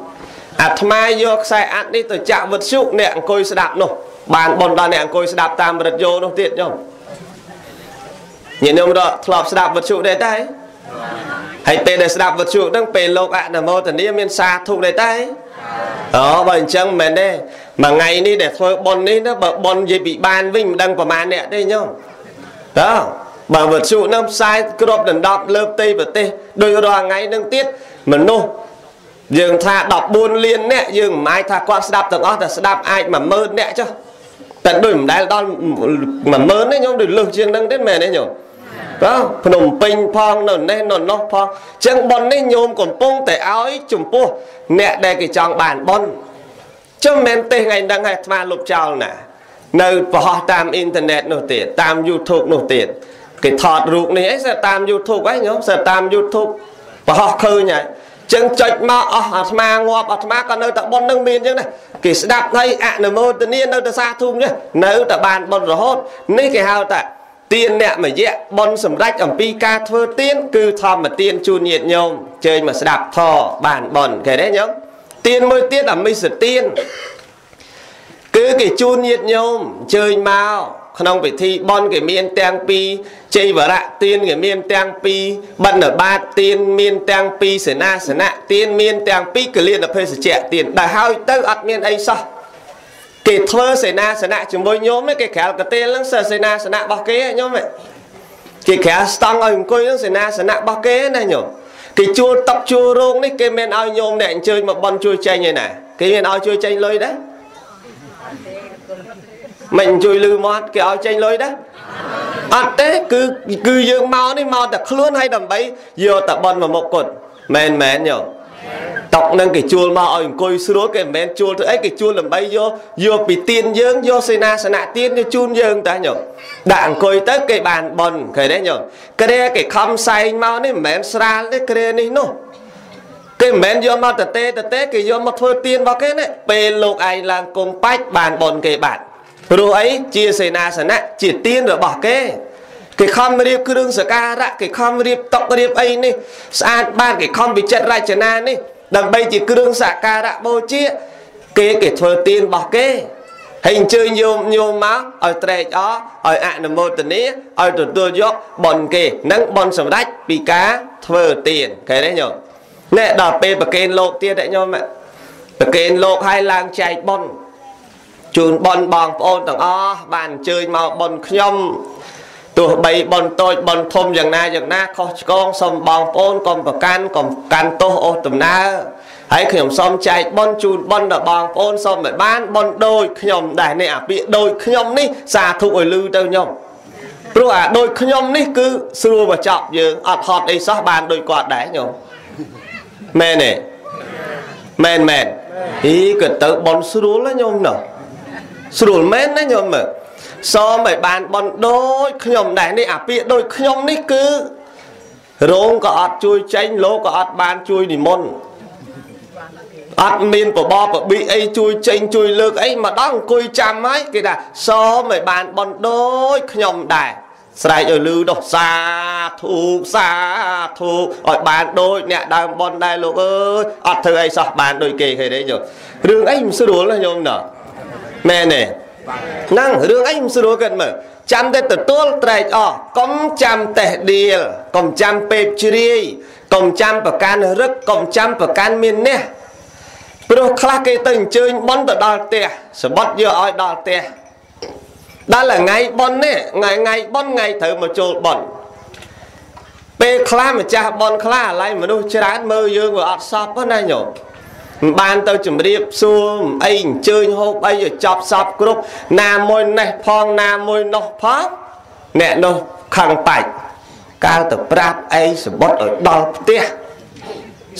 A: អាត្មាយកខ្សែអាត់នេះទៅចាក់វិទ្យុអ្នកអង្គុយស្ដាប់នោះបានប៉ុនដល់អ្នកអង្គុយស្ដាប់តាមរថយោនោះទៀតញោមញាតិញោមរកធ្លាប់ស្ដាប់វិទ្យុដែរតែហើយពេលដែលស្ដាប់វត្ថុហ្នឹងពេលលោកអនុមោទនាមានសាធុដែរតែអូបើអញ្ចឹងមិនមែនទេមួយថ្ងៃនេះដែលធ្វើប៉ុននេះណាបើប៉ុននិយាយពីបានវិញមិនដឹងប្រមាណអ្នកទេញោមតើបើវត្ថុហ្នឹងផ្សាយគ្រប់ដណ្ដប់លើផ្ទៃប្រទេសដោយរាល់ថ្ងៃហ្នឹងទៀតមនុស្ស យើងថា14លានអ្នកយើងមិនអាចថាគាត់ស្ដាប់ទាំងអស់តែស្ដាប់អាច10000អ្នកចុះតែដូចមិនដែលដល់10000ទេញោមដូចលើសជាងហ្នឹងទេមែនទេញោមបាទភ្នំពេញផងនៅនេះនៅនោះផងចឹងប៉ុននេះញោមកំពុងតែឲ្យចំពោះអ្នកដែលគេចង់បានប៉ុនចឹងមិនទេថ្ងៃហ្នឹងឲ្យស្មាលុបចោលណានៅប្រហោះតាមអ៊ីនធឺណិតនោះទៀតតាម YouTube នោះទៀតគេថតរូបនេះអីសិតាម YouTube ហ្នឹងញោមសិតាម YouTube ប្រហោះឃើញហើយ ចឹងចុចមកអស់អាត្មាងាប់អាត្មាក៏នៅតែប៉ុននឹងមានចឹងដែរគេស្ដាប់ហើយអនុមោទនានៅតែសាធុនេះនៅតែបានប៉ុនរហូតនេះគេហៅថាទៀនអ្នកមយៈបនសម្រេចអំពីការធ្វើទៀនគឺធម្មទៀនជូនញាតញោមជើញមកស្ដាប់ធបានបនឃើញទេញោមទៀនមួយទៀតអមិសទៀនគឺគេជូនញាតញោមជើញមក ក្នុងពិធីបនគេមានទាំងពីរជ័យវរៈទៀនគេមានទាំងពីរបណ្ឌបាតទៀនមានទាំងពីរសេនាសនៈទៀនមានទាំងពីរកលៀនភេសជ្ជៈទៀនដែលហើយទៅអត់មានអីសោះគេធ្វើសេនាសនៈជាមួយញោមគេក្រាលកទេលហ្នឹងសេនាសនៈរបស់គេញោមគេក្រាលស្តង់ឲ្យអង្គុយហ្នឹងសេនាសនៈរបស់គេណាញោមគេជួលតបជួលរោងនេះគេមានឲ្យញោមអ្នកអញ្ជើញមកបន់ជួយចេញឯណាគេមានឲ្យជួយចេញលុយដែរ មិនជួយលឺមាត់គេឲ្យចេញលុយដែរអត់ទេគឺគឺយើងមកនេះមកតែខ្លួនឲ្យដើម្បីយកតែបន់មកមុខគាត់មែនមែនញោមតុកនឹងគេជួលមកឲ្យអង្គុយស្រួលគេមិនមែនជួលទៅអីគេជួលដើម្បីយកយកពីទៀនយើងយកសេនាសនៈទៀនយកជូនយើងតាញោមដាក់អង្គុយទៅគេបានបនឃើញទេញោមក្រែគេខំសែងមកនេះមិនមែនស្រាលទេក្រែនេះនោះគេមិនមែនយកមកតទេតទេគេយកមកធ្វើទៀនរបស់គេនេះពេលលោកឯងឡើងគង់បាច់បានបនគេបាទ ព្រោះអីជាសេនាសនៈជាទៀនរបស់គេគេខំរៀបគ្រឿងសក្ការៈគេខំរៀបតុករៀបអីនេះស្អាតបានគេខំវិចិត្ររចនានេះដើម្បីជាគ្រឿងសក្ការៈបូជាគេគេធ្វើទានរបស់គេហើយអញ្ជើញញោមញោមមកឲ្យត្រេកអរឲ្យអនុមោទនាឲ្យទទួលយកបនគេនឹងបនសម្រេចពីការធ្វើទានឃើញទេញោមនេះដល់ពេលប្រកេនលោកទៀតទេញោមប្រកេនលោកឲ្យឡើងចែកបន ជូនបនបងប្អូនទាំងអស់បានអញ្ជើញមកបនខ្ញុំទោះបីបនតូចបនធំយ៉ាងណាយ៉ាងណាខុសឆ្គងសូមបងប្អូនកុំប្រកាន់កុំកាន់ទោសអូសដំណើរហើយខ្ញុំសូមចែកបនជូនបនដល់បងប្អូនសូមឲ្យបានបនដូចខ្ញុំដែរនេះអាពាក្យដូចខ្ញុំនេះសាធុឲ្យលឺទៅខ្ញុំព្រោះអាដូចខ្ញុំនេះគឺស្រួលបញ្ចប់យើងអត់ហត់អីសោះបានដូចគាត់ដែរខ្ញុំមែនទេមែនមែនអីក៏ទៅបនស្រួលណាខ្ញុំណោះ ស្រួលមែនណាខ្ញុំមើលសូមឲ្យបានបនដូចខ្ញុំដែរនេះអាពាក្យដូចខ្ញុំនេះគឺរោងក៏អត់ជួយចេញលោកក៏អត់បានជួយនិមន្តអត់មានបបបប៊ីអីជួយចេញជួយលើកអីមកដល់អង្គុយចាំហើយគេថាសូមឲ្យបានបនដូចខ្ញុំដែរស្រែកឲ្យលឺដោះសាធូសាធូឲ្យបានដូចអ្នកដើមបនដែរលោកអើយអត់ធ្វើអីសោះបានដូចគេឃើញទេយោរឿងអីមិនស្រួលណាញោមណា មែនទេហ្នឹងរឿងអីមិនស្រួលគិតមើលចាំតែទទួលត្រែកអស់កុំចាំតេះដៀលកុំចាំពេបជ្រាយកុំចាំប្រកាន់រឹកកុំចាំប្រកាន់មាននេះព្រោះខ្លះគេទៅអញ្ជើញបន់ទៅដល់ផ្ទះសបត់យកឲ្យដល់ផ្ទះដល់ថ្ងៃបន់នេះថ្ងៃថ្ងៃបន់ថ្ងៃត្រូវមកចូលបន់ពេលខ្លះម្ចាស់បន់ខ្លះឡៃមនុស្សច្រើនមើលយើងវាអត់សពណាញោម មិនបានទៅជម្រាបសួរអីអញ្ជើញហូបអីឲ្យចប់សពគ្រប់ណាមួយនេះផងណាមួយនោះផងអ្នកនោះខឹងបាច់កាលទៅប្រាប់អីសបុតឲ្យដល់ផ្ទះ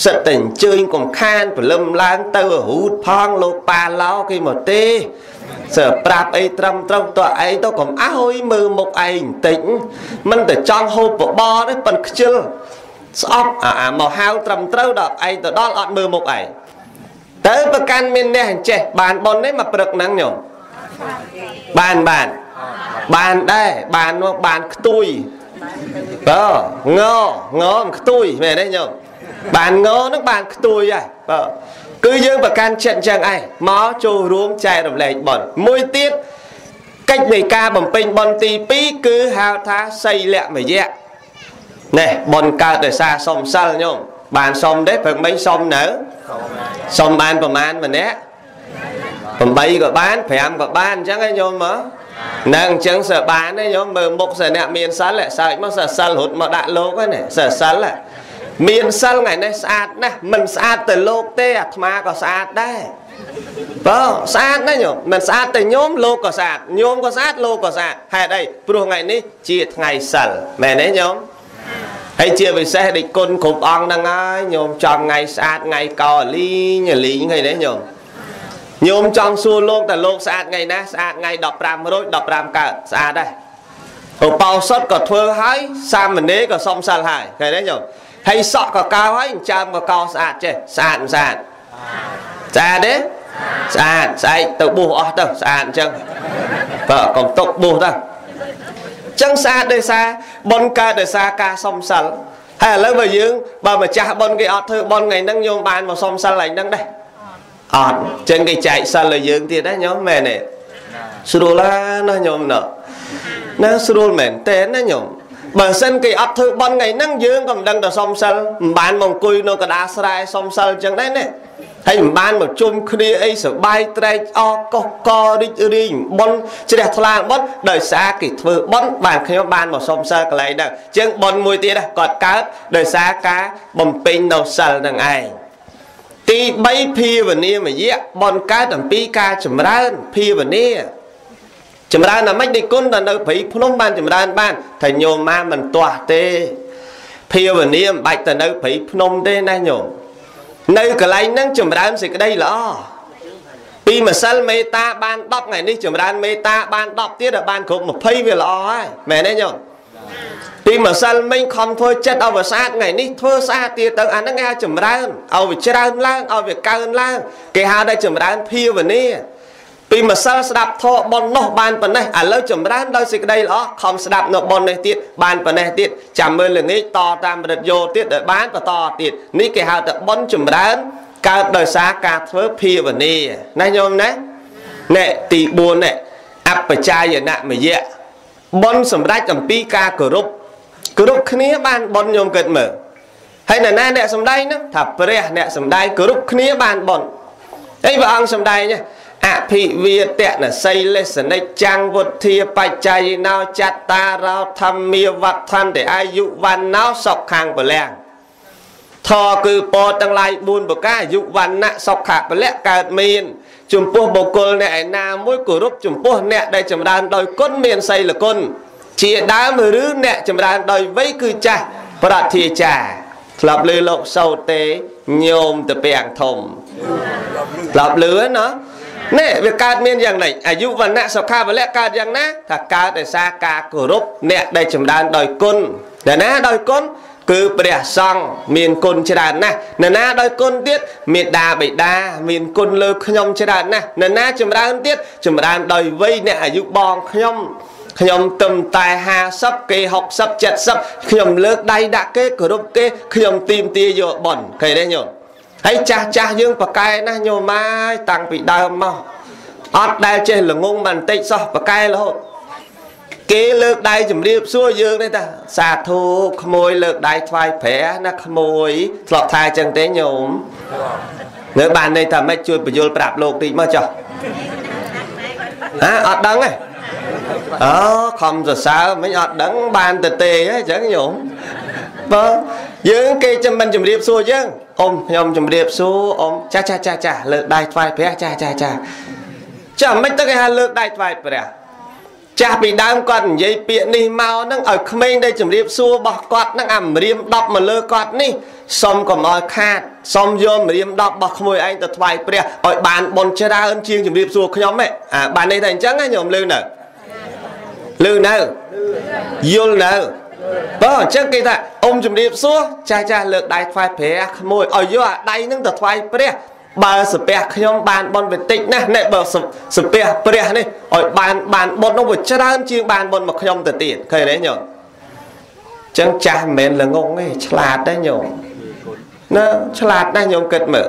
A: សិតតែអញ្ជើញកំខានព្រលឹមឡើងទៅរូតផងលោកប៉ាឡោគេមកទេសើប្រាប់អីត្រឹមត្រូវតើឯងទៅកុំអើយមើលមុខឯងបន្តិចមិនទៅចង់ហូបបបរទេប៉ិនខ្ជិលស្អប់អាមកហៅត្រឹមត្រូវដល់ឯងទៅដល់អត់មើលមុខឯង ទៅប្រកាន់មានអ្នកអញ្ចេះបានប៉ុននេះមកព្រឹកហ្នឹងញោមបានបានបានដែរបានមកបានខ្ទួយបើងងងខ្ទួយមែនទេញោមបានងហ្នឹងបានខ្ទួយហើយបើគឺយើងប្រកាន់ចិត្តអញ្ចឹងឯងមកចូលរួមចែករំលែកបនមួយទៀតកិច្ចនៃការបំពេញបនទី2គឺហៅថាសីលមយៈណែបនកើតដោយសារសុំសិលញោមបានសុំទេព្រឹកមិញសុំនៅ សុំបានប្រមាណម្នាក់8ក៏បាន5ក៏បានអញ្ចឹងឯងញោមមើលនឹងអញ្ចឹងសើបានទេញោមមើលមុខសើអ្នកមានសិលសើចមកសើសិលរត់មកដាក់លោកហ្នឹងសើសិលមានសិលថ្ងៃនេះស្អាតណាស់មិនស្អាតទៅលោកទេអាត្មាក៏ស្អាតដែរបើស្អាតណាស់ញោមមិនស្អាតតែញោមលោកក៏ស្អាតញោមក៏ស្អាតលោកក៏ស្អាតហេតុអីព្រោះថ្ងៃនេះជាថ្ងៃសិលមែនទេញោម ហើយជាពិសេសដូចគុណគ្រប់អង្គហ្នឹងហើយញោមចង់ថ្ងៃស្អាតថ្ងៃកោលីងលីងហ្នឹងទេញោមញោមចង់សួរលោកតើលោកស្អាតថ្ងៃណាស្អាតថ្ងៃ15រោច15កើតស្អាតដែរឧបោសថក៏ធ្វើហើយសាមណេរក៏សុំសិលហើយឃើញទេញោមហើយសក់ក៏កោហើយចើមកកោស្អាតចេះស្អាតមិនស្អាតស្អាតទេស្អាតស្អែកទៅបួសអស់ទៅស្អាតអញ្ចឹងបើកុំຕົកបួសទៅ ចឹងស្អាតដោយសារបនកើតដោយសារការសុំសិលហើយឥឡូវបើយើងបើម្ចាស់បនគេអត់ធ្វើបនថ្ងៃហ្នឹងញោមបានមកសុំសិលថ្ងៃហ្នឹងដែរអត់ចឹងគេចែកសិលឲ្យយើងទៀតណាញោមមែនទេស្រួលណាស់ញោមណោះណាស្រួលមែនតើណាញោមបើសិនគេអត់ធ្វើបន់ថ្ងៃហ្នឹងយើងក៏មិនដឹងទៅសុំសិលមិនបានមកអង្គុយនៅកណ្ដាលស្រែសុំសិលចឹងដែរណា ហើយមិនបានមកជុំគ្នាអីសបាយត្រែកអកុសករីករាយបន់ជ្រះថ្លាបន់ដោយសារគេធ្វើបន់បានខ្ញុំបានមកសុំសិលកន្លែងហ្នឹងចឹងបន់មួយទៀតគាត់កើតដោយសារការបំពេញនៅសិលហ្នឹងឯងទី3ភាវនាមយៈបន់កើតអំពីការចម្រើនភាវនាចម្រើនតែមិនដូចគុណតែនៅព្រៃភ្នំបានចម្រើនបានតែញោមមកមិនទាស់ទេភាវនាមិនបាច់ទៅនៅព្រៃភ្នំទេណាញោម នៅកន្លែងហ្នឹងចម្រើនសេចក្តីល្អពីម្សិលមេតាបាន10ថ្ងៃនេះចម្រើនមេតាបាន10ទៀតបានគ្រប់20វាល្អហើយមែនទេញោមពីម្សិលមិញខំធ្វើចិត្តឲ្យវាស្អាតថ្ងៃនេះធ្វើស្អាតទៀតទៅអាហ្នឹងគេហៅចម្រើនឲ្យវាច្រើនឡើងឲ្យវាកើនឡើងគេហៅថាចម្រើនភាវនា ពីម្សិលស្ដាប់ធម៌ប៉ុននោះបានប៉ុណ្ណេះឥឡូវចម្រើនដោយសេចក្តីល្អខំស្ដាប់នៅប៉ុននេះទៀតបានប៉ុណ្ណេះទៀតចាំមើលល្ងាចតតាមរិទ្ធយោទៀតដែលបានបន្តទៀតនេះគេហៅថាប៉ុនចម្រើនកើតដោយសារការធ្វើភាវនាណាញោមណាណែទី4ណែអបច្ចាយនមយៈប៉ុនសម្រាប់អំពីការគោរពគោរពគ្នាបានប៉ុនញោមគិតមើលហើយណែណាអ្នកសំដែងហ្នឹងថាព្រះអ្នកសំដែងគោរពគ្នាបានប៉ុនអីព្រះអង្គសំដែងហ្នឹង អភិវាទនសីលេសនិច្ចាំងវុធាបច្ច័យណោចត្តារោធម្មាវត្ថន្តិអាយុវណ្ណោសុខខាងពលៈធរគឺពរទាំងឡាយ4ប្រការអាយុវណ្ណៈសុខៈពលៈកើតមានចំពោះបុគ្គលអ្នកឯណាមួយគោរពចំពោះអ្នកដែលចម្រើនដោយគុណមានសីលគុណជាដើមឬអ្នកចម្រើនដោយវ័យគឺចាស់ប្រតិចាធ្លាប់លើលោកសោតទេញោមតពាំងធំធ្លាប់លឺណា នេះវាកើតមានយ៉ាងម៉េចអាយុវណ្ណៈសុខាវលៈកើតយ៉ាងណាថាកើតដោយសារការគោរពអ្នកដែលចម្រើនដោយគុណអ្នកណាដោយគុណគឺព្រះសង្ឃមានគុណច្រើនណាស់អ្នកណាដោយគុណទៀតមេដាបិតាមានគុណលើខ្ញុំច្រើនណាស់អ្នកណាចម្រើនទៀតចម្រើនដោយវ័យអ្នកអាយុបងខ្ញុំខ្ញុំទឹមតែ50គេ60 70ខ្ញុំលើកដៃដាក់គេគោរពគេខ្ញុំទីមទាយកបនឃើញទេញោម ហើយចាស់ចាស់យើងប្រកែណាស់ញោមម៉ាយតាំងពីដើមមកអត់ដែលចេះល្ងងបន្តិចសោះប្រកែរហូតគេលើកដៃជំរាបសួរយើងនេះតាសាធុក្មួយលើកដៃថ្វាយព្រះណាក្មួយធ្លាប់ថាចឹងទេញោមនៅបានន័យថាម៉េចជួយបញ្យល់ប្រាប់លោកតិចមកចុះហ៎អត់ដឹងទេអូខំសរសើរមិញអត់ដឹងបានទៅទេអញ្ចឹងញោមបើយើងគេចាំមិនជម្រាបសួរយើង អ៊ំខ្ញុំជម្រាបសួរអ៊ំចាចាចាចាលើកដៃថ្វាយព្រះចាចាចាចាមិនទៅគេហៅលើកដៃថ្វាយព្រះចាស់ពីដើមគាត់និយាយពាក្យនេះមកហ្នឹងឲ្យក្មេងដែលជម្រាបសួររបស់គាត់ហ្នឹងអាម្រាម10មកលើគាត់នេះសុំកុំឲ្យខាតសុំយកម្រាម10របស់ក្មួយឯងទៅថ្វាយព្រះឲ្យបានបុណ្យច្រើនជាងជម្រាបសួរខ្ញុំហ៎អាបាននេះតែអញ្ចឹងណាញោមលឺនៅលឺនៅយល់នៅ បើអញ្ចឹងគេថាអ៊ំជំរាបសួរចាស់ចាស់លើកដៃថ្វាយព្រះក្មួយឲ្យយកអាដៃហ្នឹងទៅថ្វាយព្រះបើសាពះខ្ញុំបានបនវិតិចណាស់ណែបើសាពះព្រះនេះឲ្យបានបានបននោះវាច្រើនជាងបានបនមកខ្ញុំទៅទៀតឃើញទេញោមចឹងចាស់មិនមែនល្ងងទេឆ្លាតទេញោមណាឆ្លាតណាស់ញោមគិតមើល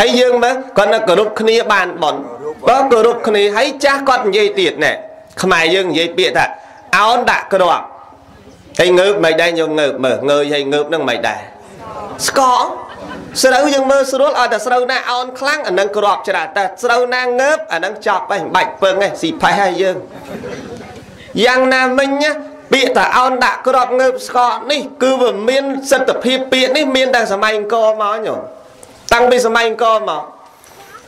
A: ហើយយើងមើលគាត់នៅគោរពគ្នាបានបនបើគោរពគ្នាហើយចាស់គាត់និយាយទៀតណែខ្មែរយើងនិយាយពាក្យថាអោនដាក់ក្រប ហើយងើបមិនដែរញោមងើបមើលងើយហើយងើបនឹងមិនដែរស្កកស្រូវយើងមើលស្រួលឲ្យតែស្រូវណាអោនខ្លាំងអានឹងក្របច្រើនតែស្រូវណាងើបអានឹងចប់ហើយមិនបាច់ពឹងទេស៊ីផេះហើយយើងយ៉ាងណាមិញណាពាក្យថាអោនដាក់ក្របងើបស្កកនេះ គឺវាមានសិទ្ធិភាពពាក្យនេះមានតែសម័យអង្គរមកញោមតាំងពីសម័យអង្គរមក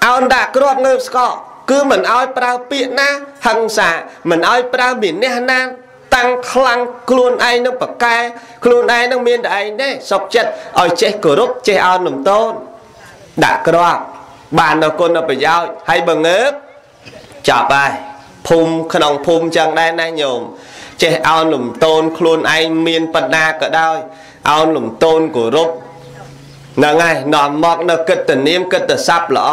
A: អោនដាក់ក្របងើបស្កកគឺមិនអោយប្រើពាក្យណាហិង្សាមិនអោយប្រើមានះណា តាំងខ្លាំងខ្លួនឯងនឹងប្រកែខ្លួនឯងនឹងមានតែឯងទេសុកចិត្តឲ្យចេះគោរពចេះអោនលំទោនដាក់ក្របបាននៅគុណប្រយោជន៍ហើយបើងើបចាប់ហើយភូមិក្នុងភូមិចឹងដែរណាញោមចេះអោនលំទោនខ្លួនឯងមានបណ្ដាក៏ដោយអោនលំទោនគោរពហ្នឹងហើយនាំមកនៅកិត្តិនាមកិត្តិស័ព្ទល្អ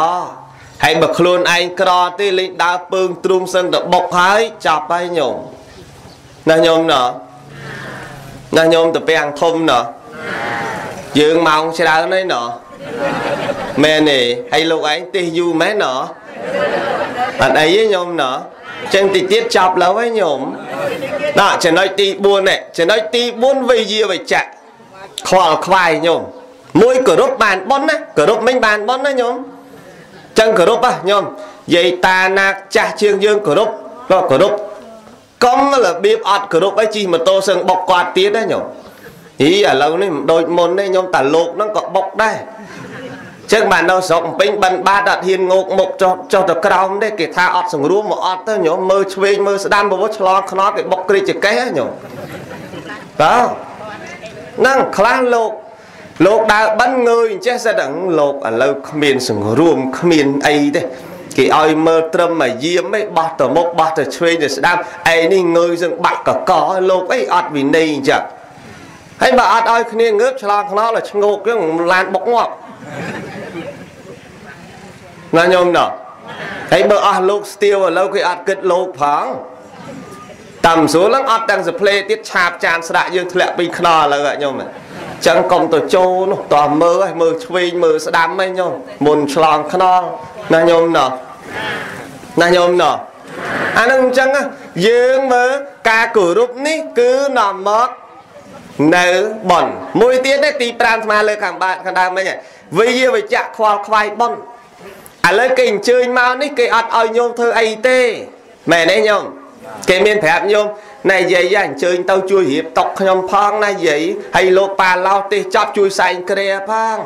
A: ហើយបើខ្លួនឯងក្រទេលេងដើរពើងទ្រូងសឹងទៅបុកហើយចាប់ហើយញោម ណាញោមណោះណាញោមតពាំងធំណោះយើងម៉ោងច្រើនហើយណោះមែនទេហើយលោកឯងទេសយូរមែនណោះអត់អីទេញោមណោះចឹងតិចទៀតចប់លើហើយញោមដល់ចំណុចទី4នេះចំណុចទី4វិយាវិជ្ជៈខ្វល់ខ្វាយញោមមួយគោរពបានប៉ុនណាគោរពមិញបានប៉ុនណាញោមចឹងគោរពហ៎ញោមយាយតាណាចាស់ជាងយើងគោរពក៏គោរព កុំរបៀបអត់គោរពអីជិះម៉ូតូសឹងបុកគាត់ទៀតណាញោមហីឥឡូវនេះមិនដូចមុនទេញោមតាលោកហ្នឹងក៏បុកដែរចឹងបាននៅស្រុកភ្នំពេញបិណ្ឌបាតអត់ហ៊ានងោកមុខចុះចុះទៅក្រោមទេគេថាអត់សង្រួមមកអត់ទៅញោមមើលឆ្វេងមើលស្ដាំប្រវត្តិឆ្លងខ្នល់គេបុកគ្រីចកេះញោមបាទហ្នឹងខ្លះលោកលោកដើរបិណ្ឌងើយអញ្ចេះសិតហ្នឹងលោកឥឡូវគ្មានសង្រួមគ្មានអីទេ គេឲ្យមើលត្រឹមមកយាមឯងបោះទៅមុខបោះទៅឆ្វេងទៅស្ដាំឯនេះងើយសឹងបាក់កកលោកអីអត់វិន័យអញ្ចឹងហើយបើអត់ឲ្យគ្នាងើបឆ្លងខ្នល់ឲ្យឆ្ងោកហ្នឹងឡានបុកងាប់ណាញោមណោះហើយបើអស់លោកស្ទៀវឥឡូវគេអត់គិតលោកផងតាមស្រួលហ្នឹងអត់ទាំងសផ្លេទៀតឆាបចានស្រាក់យើងធ្លាក់ពីខ្នល់ឥឡូវញោម ចឹងកុំទៅចូលនោះតោះមើលឲ្យមើលឆ្វេងមើលស្ដាំឯងញោមមុនឆ្លងខ្នល់ណាញោមណោះណាញោមណោះអានឹងអញ្ចឹងយើងមើលការគោរពនេះគឺនាំមកនៅបនមួយទៀតទេទី5ស្មើលើខាងបាតខាងដើមវិញវិយាវិជ្ជៈខ្វល់ខ្វាយបនឥឡូវគេអញ្ជើញមកនេះគេអត់ឲ្យញោមធ្វើអីទេមែនទេញោមគេមានប្រាប់ញោម ណែយាយអញ្ជើញទៅជួយរៀបតុកខ្ញុំផងណាយាយហើយលោកប៉ាឡោទេសចប់ជួយសែងគ្រាផង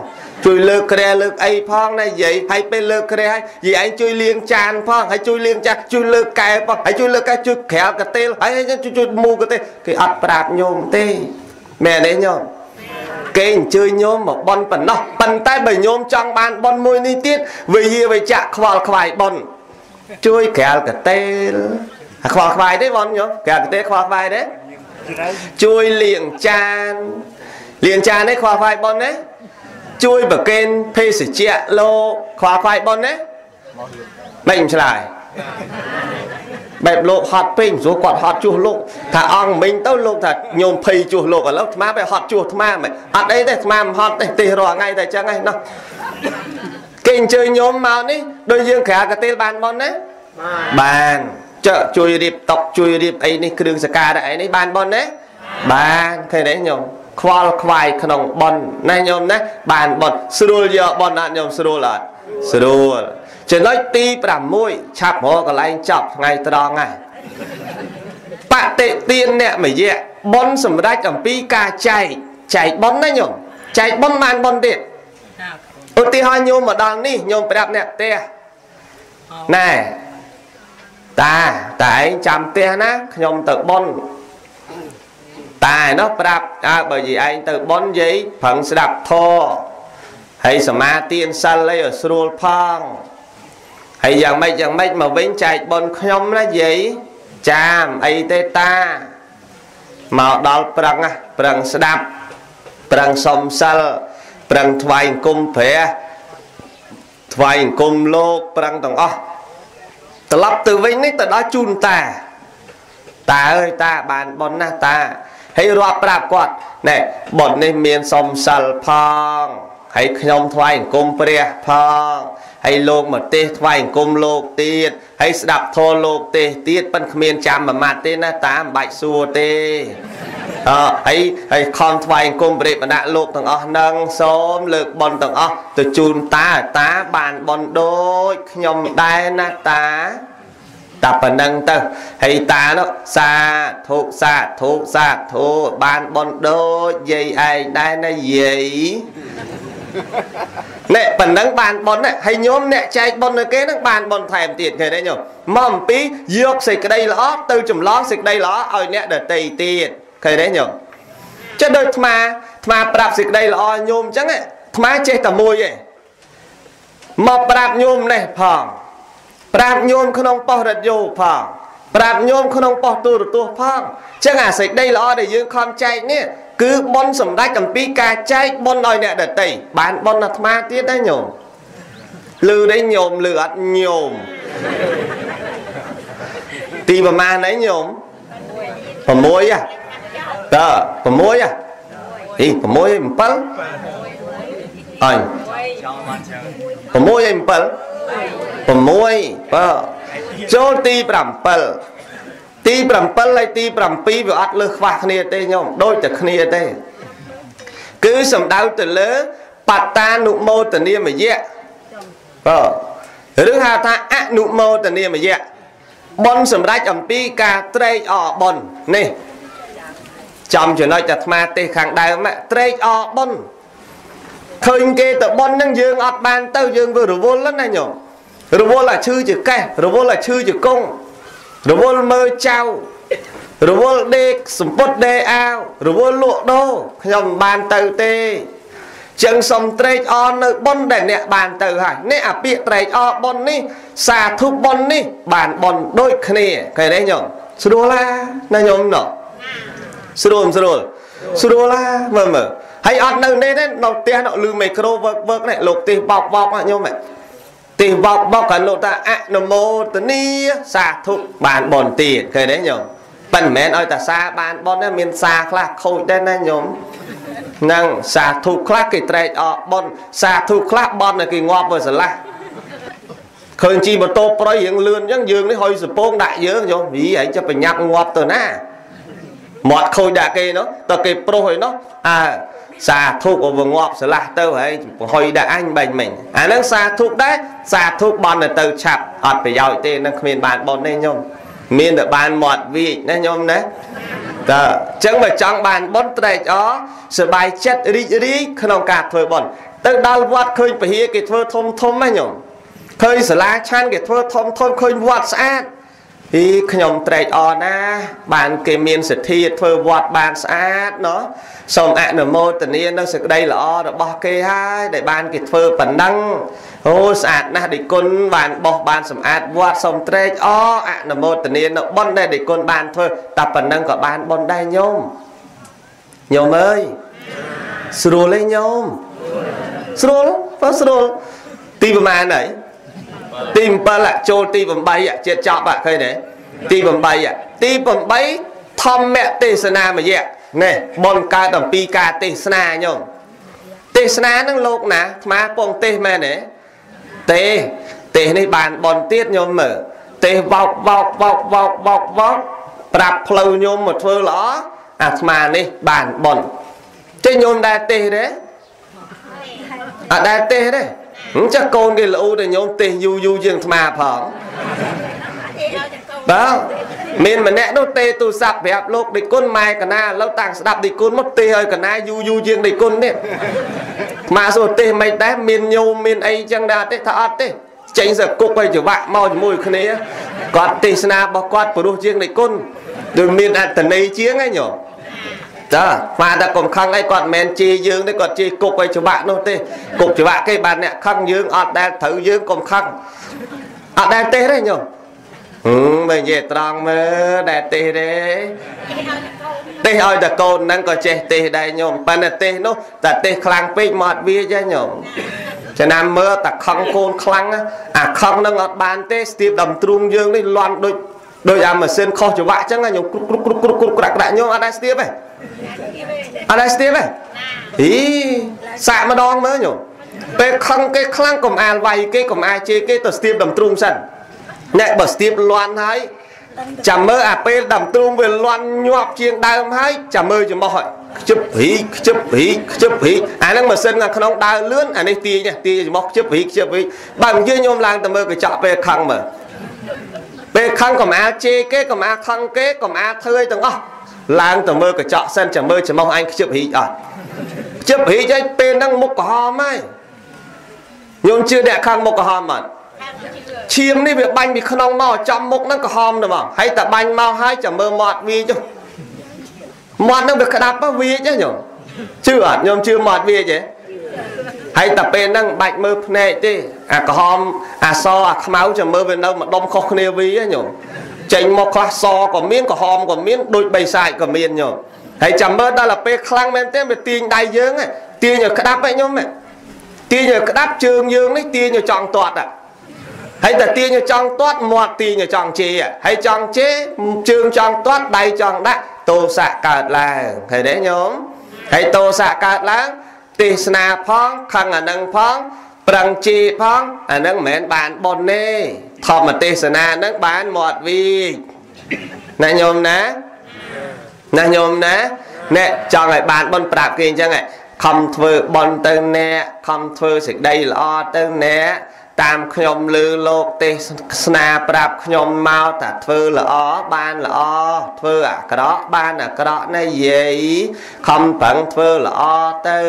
A: ជួយលើកក្រែលើកអីផងណាយាយហើយពេលលើកក្រែហើយយាយឯងជួយលាងចានផងហើយជួយលាងចានជួយលើកកែផងហើយជួយលើកកែជួយក្រាលកាទេលហើយជួយជួយមូកាទេគេអត់ប្រាប់ញោមទេមែនទេញោមគេអញ្ជើញញោមមកបន់ប៉ុណ្ណោះប៉ុន្តែបើញោមចង់បានបន់មួយនេះទៀតវិយាវិជ្ជៈខ្វល់ខ្វាយបន់ជួយក្រាលកតេល ខ្វល់ខ្វាយទេបងញោមក្រាលកតេលខ្វល់ខ្វាយទេជួយលាងចានលាងចាននេះខ្វល់ខ្វាយបងណាជួយប្រគេនភេសជ្ជៈលោកខ្វល់ខ្វាយបងណាមិនឆ្លើយបែបលោកហត់ពេញព្រោះគាត់ហត់ជួសលោកថាអង្គមិញទៅលោកថាញោមភ័យជួសលោកឥឡូវអាត្មាបែហត់ជួសអាត្មាមិនអត់អីទេអាត្មាមិនហត់ទេទេរាល់ថ្ងៃតែអញ្ចឹងឯងណោះគេអញ្ជើញញោមមកនេះដូចយើងក្រាលកតេលបានប៉ុនណាបាន ចើជួយរៀបតុកជួយរៀបអីនេះគ្រឿងសការៈអីនេះបានប៉ុនណាបានឃើញទេញោមខ្វល់ខ្វាយក្នុងប៉ុនណាញោមណាបានប៉ុនស្រួលយកប៉ុនអត់ញោមស្រួលអត់ស្រួលចំណុចទី6ឆាប់រកកន្លែងចប់ថ្ងៃត្រង់ហើយបតិទានអ្នកមយៈប៉ុនសម្រាប់អំពីការចែកចែកប៉ុនណាញោមចែកប៉ុនបានប៉ុនទៀតឧទាហរណ៍ញោមមកដល់នេះញោមប្រាប់អ្នកផ្ទះណែ តាតាឯងចាំផ្ទះណាខ្ញុំទៅប៉ុនតាឯនោះប្រាប់អើបើនិយាយឯងទៅប៉ុននិយាយប្រឹងស្ដាប់ធម៌ហើយសមាទានសិលអីឲ្យស្រួលផងហើយយ៉ាងម៉េចយ៉ាងម៉េចមកវិញចែកប៉ុនខ្ញុំណាយាយចាមអីទេតាមកដល់ប្រឹងប្រឹងស្ដាប់ប្រឹងសុំសិលប្រឹងថ្វាយអង្គមព្រះថ្វាយអង្គមលោកប្រឹងទាំងអស់ ត្រឡប់ទៅវិញនេះទៅដល់ជូនតាតាអើយតាបានប៉ុនណាតាហើយរាប់ប្រាប់គាត់ណែប៉ុននេះមានសុំសិលផងហើយខ្ញុំថ្វាយអង្គមព្រះផងហើយលោកមកទេសថ្វាយអង្គមលោកទៀតហើយស្ដាប់ធម៌លោកទេសទៀតប៉ិនគ្មានចាំមួយម៉ាត់ទេណាតាមិនបាច់សួរទេ អើហើយហើយខំថ្វាយអង្គមព្រះបណៈលោកទាំងអស់នឹងសូមលើកបនទាំងអស់ទៅជូនតាតាបានបនដូចខ្ញុំដែរណាតាតែប៉ុណ្ណឹងទៅហើយតានោះសាធុសាធុសាធុបានបនដូចយាយឯងដែរណាយាយនេះប៉ុណ្ណឹងបានប៉ុនហើយញោមអ្នកចែកប៉ុននៅគេនឹងបានប៉ុនថែមទៀតឃើញទេញោមមកអំពីយកសេចក្តីល្អទៅចម្លងសេចក្តីល្អឲ្យអ្នកដតីទៀត ឃើញទេញោមចេះដូចអាត្មាអាត្មាប្រាប់សេចក្តីល្អញោមអញ្ចឹងអាត្មាចេះតែមួយឯងមកប្រាប់ញោមនេះផងប្រាប់ញោមក្នុងប៉ុស្តិ៍រ៉ាឌីយ៉ូផងប្រាប់ញោមក្នុងប៉ុស្តិ៍ទូរទស្សន៍ផងអញ្ចឹងអាសេចក្តីល្អដែលយើងខំចែកនេះគឺប៉ុនសម្ដេចអំពីការចែកប៉ុនឲ្យអ្នកដតីបានប៉ុនអាត្មាទៀតដែរញោមលឺនេះញោមលឺអត់ញោមទីប្រមាណហ្នឹងញោម6ហ៎ តើ6ហ៎អី6 7 6 7អញ6ហើយ7 6បើចូលទី7ទី7ហើយទី7វាអត់លើសខ្វះគ្នាទេញោមដូចតែគ្នាទេ គឺសំដៅទៅលើបតានុមោទនាមយៈបើឬហៅថាអនុមោទនាមយៈបនសម្រាប់អំពីការត្រេកអរបននេះ ចំចំណុចអាត្មាទេសខាងដើមត្រេកអរបនឃើញគេទៅបនហ្នឹងយើងអត់បានទៅយើងវារវល់ណាញោមរវល់អាឈឺជាកេះរវល់អាឈឺជាកងរវល់មើលចៅរវល់ដេកសម្ពុតដេអាវរវល់លក់ដូរខ្ញុំមិនបានទៅទេចឹងសុំត្រេកអរនៅប៉ុនដែលអ្នកបានទៅហើយនេះអាពាកត្រេកអរប៉ុននេះសាធុប៉ុននេះបានប៉ុនដូចគ្នាឃើញទេញោមស្រួលឡាណាញោមណោះ ស្រួលស្រួលស្រួលឡាមើលមើលហើយអត់នៅនេះទេនៅផ្ទះនៅលឺមីក្រូវើកវើកនេះលោកទេសបោកបោកញោមទេវបបកលោកថាអនុមោទនីសាធុបានបនទៀតឃើញទេញោមប៉ិនមិនមែនឲ្យតាសាបានបនទេមានសាខ្លះខូចដែរណាញោមនឹងសាធុខ្លះគេត្រែកអបនសាធុខ្លះបនគេងាប់ទៅស្រឡះឃើញជីម៉ូតូប្រុយរៀងលឿនអញ្ចឹងយើងនេះហុយសពងដាក់យើងញោមហីឯងចាប់ប្រញាប់ងាប់ទៅណា មាត់ខូចដាក់គេនោះតើគេប្រុសឯនោះអើសាធុក៏វងាប់ស្រឡះទៅហើយបង្ហុយដាក់អញបាញ់មិញអាហ្នឹងសាធុដែរសាធុបន់ទៅឆាប់អត់ប្រយោជន៍ទេនឹងគ្មានបានបនទេញោមមានតែបានមាត់វាចណាញោមណាតើអញ្ចឹងបើចង់បានបនត្រេកអរសบายចិត្តរីករាយក្នុងការធ្វើបនទៅដល់វត្តឃើញពហិគេធ្វើធំធំណាញោមឃើញសាលាឆាន់គេធ្វើធំធំឃើញវត្តស្អាត អីខ្ញុំត្រេកអរណាស់បានគេមានសទ្ធាធ្វើវត្តបានស្អាតណោះសូមអនុមោទនានៅសេចក្តីល្អរបស់គេហើយដែលបានគេធ្វើប៉ុណ្ណឹងអូស្អាតណាស់ដេគុណបានបោះបានសម្អាតវត្តសូមត្រេកអរអនុមោទនានៅបុណ្យដែលដេគុណបានធ្វើតែប៉ុណ្ណឹងក៏បានបុណ្យដែរញោមញោមអើយស្រួលទេញោមស្រួលបើស្រួលទីប្រហែលហើយ ទី7ចូលទី8ជាតិចប់ឃើញទេទី8ទី8ធម្មទេសនាមយៈនេះបនកើតអំពីការទេសនាញោមទេសនានឹងលោកណាអាត្មាពងទេសមែនទេទេទេសនេះបានបនទៀតញោមមើលទេសវោកវោកវោកវោកវោកវោកប្រាប់ផ្លូវញោមមកធ្វើល្អអាត្មានេះបានបនចេះញោមដែរទេសទេអត់ដែរទេសទេអញ្ចឹងកូនគេល្អតែញោមទេសយូរយូរជាងអាត្មាផងបាទមានម្នាក់នោះទេទូរស័ព្ទប្រាប់លោកដេគុណម៉ែកណាឥឡូវតាំងស្ដាប់ដេគុណមកទេឲ្យកណាយូរយូរជាងដេគុណនេះមកសួរទេមិនដែរមានញោមមានអីចឹងដែរទេថាអត់ទេចេញសគុកឲ្យច្រវាក់មកជាមួយគ្នាគាត់ទេសនារបស់គាត់ព្រោះជាងដេគុណដូចមានអត្តន័យជាងហ្នឹងញោម ចាស្មានតែកុំខឹងអីគាត់មិនមែនជេរយើងទេគាត់ជេរគុកឲ្យច្បាក់នោះទេគុកច្បាក់គេបានអ្នកខឹងយើងអត់ដែលត្រូវយើងកុំខឹងអត់ដែលទេទេញោមហឹមបើនិយាយត្រង់មើលដែលទេសទេទេសឲ្យតែកូនហ្នឹងក៏ចេះទេសដែរញោមប៉ុន្តែទេសនោះតែទេសខ្លាំងពេកមកអត់វាចាញោមចំណាំមើលតែខឹងកូនខ្លាំងអាខឹងហ្នឹងអត់បានទេស្ទាបដំទ្រូងយើងនេះលន់ដូចដោយអាម៉ាស៊ីនខុសច្រវាក់អញ្ចឹងញោមគ្រុកគ្រុកគ្រុកគ្រុកគ្រុកក្រាក់ក្រាក់ញោមអត់ដែរស្ទាបទេ អត់ដែរស្ទាបទេអីសាក់ម្ដងមើលញោមពេលខឹងគេខ្លាំងកុំអាលវាយគេកុំអាជេរគេទៅស្ទាបដំទ្រូងសិនអ្នកបើស្ទាបលន់ហើយចាំមើលអាពេលដំទ្រូងវាលន់ញាប់ជាងដើមហើយចាំមើលចំោះហើយខ្ជិបរីខ្ជិបរីខ្ជិបរីអាហ្នឹងម៉ាស៊ីនខាងក្នុងដើរលឿនអានេះទាញទាញចំោះខ្ជិបរីខ្ជិបរីបើនិយាយញោមឡើងទៅមើលកញ្ចក់ពេលខឹងមើលពេលខឹងកំអាលជេរគេកំអាលខឹងគេកំអាលធ្វើឲ្យទាំងអស់ ឡើងទៅមើលកញ្ចក់សិនចាំមើលចំោះអញខ្ជិបរីអត់ខ្ជិបរីឲ្យពេលហ្នឹងមុខក្រហមហើយញោមជឿអ្នកខឹងមុខក្រហមអត់ឈាមនេះវាបាញ់ពីក្នុងមកចំមុខហ្នឹងក្រហមទៅមកហើយតែបាញ់មកហើយចាំមើលមាត់វាចុះមាត់ហ្នឹងវាក្តាប់វាចញោមជឿអត់ញោមជឿមាត់វាចេះហើយតែពេលហ្នឹងបាច់មើលភ្នែកទេអាក្រហមអាសអាខ្មៅចាំមើលវានៅម្ដុំខុសគ្នាវាញោម ចេញមកខ្លះសក៏មានក្រហមក៏មានដូចបីសាយក៏មានញោមហើយចាំមើលដល់ទៅពេលខ្លាំងមែនទេវាទាញដៃយើងទាញឲ្យក្តាប់ឯងញោមទាញឲ្យក្តាប់ជើងយើងនេះទាញឲ្យចង់ទាត់ហើយតែទាញចង់ទាត់មាត់ទាញចង់ជេរហើយចង់ជេរជើងចង់ទាត់ដៃចង់ដាក់ទោសៈកើតឡើងឃើញទេញោមហើយទោសៈកើតឡើងទេសនាផងខឹងអានឹងផង ប្រឹងជេរផងអានឹងមិនមែនបានប៉ុនទេធម្មទេសនានឹងបានមាត់វីណាញោមណាណាញោមណាអ្នកចង់ឲ្យបានប៉ុនប្រាប់គេអញ្ចឹងខំធ្វើប៉ុនទៅអ្នកខំធ្វើសេចក្តីល្អទៅអ្នក តាមខ្ញុំលឺលោកទេសស្នាប្រាប់ខ្ញុំមកថាធ្វើល្អបានល្អធ្វើអាក្រក់បានអាក្រក់ណាយាយខំប្រឹងធ្វើល្អទៅ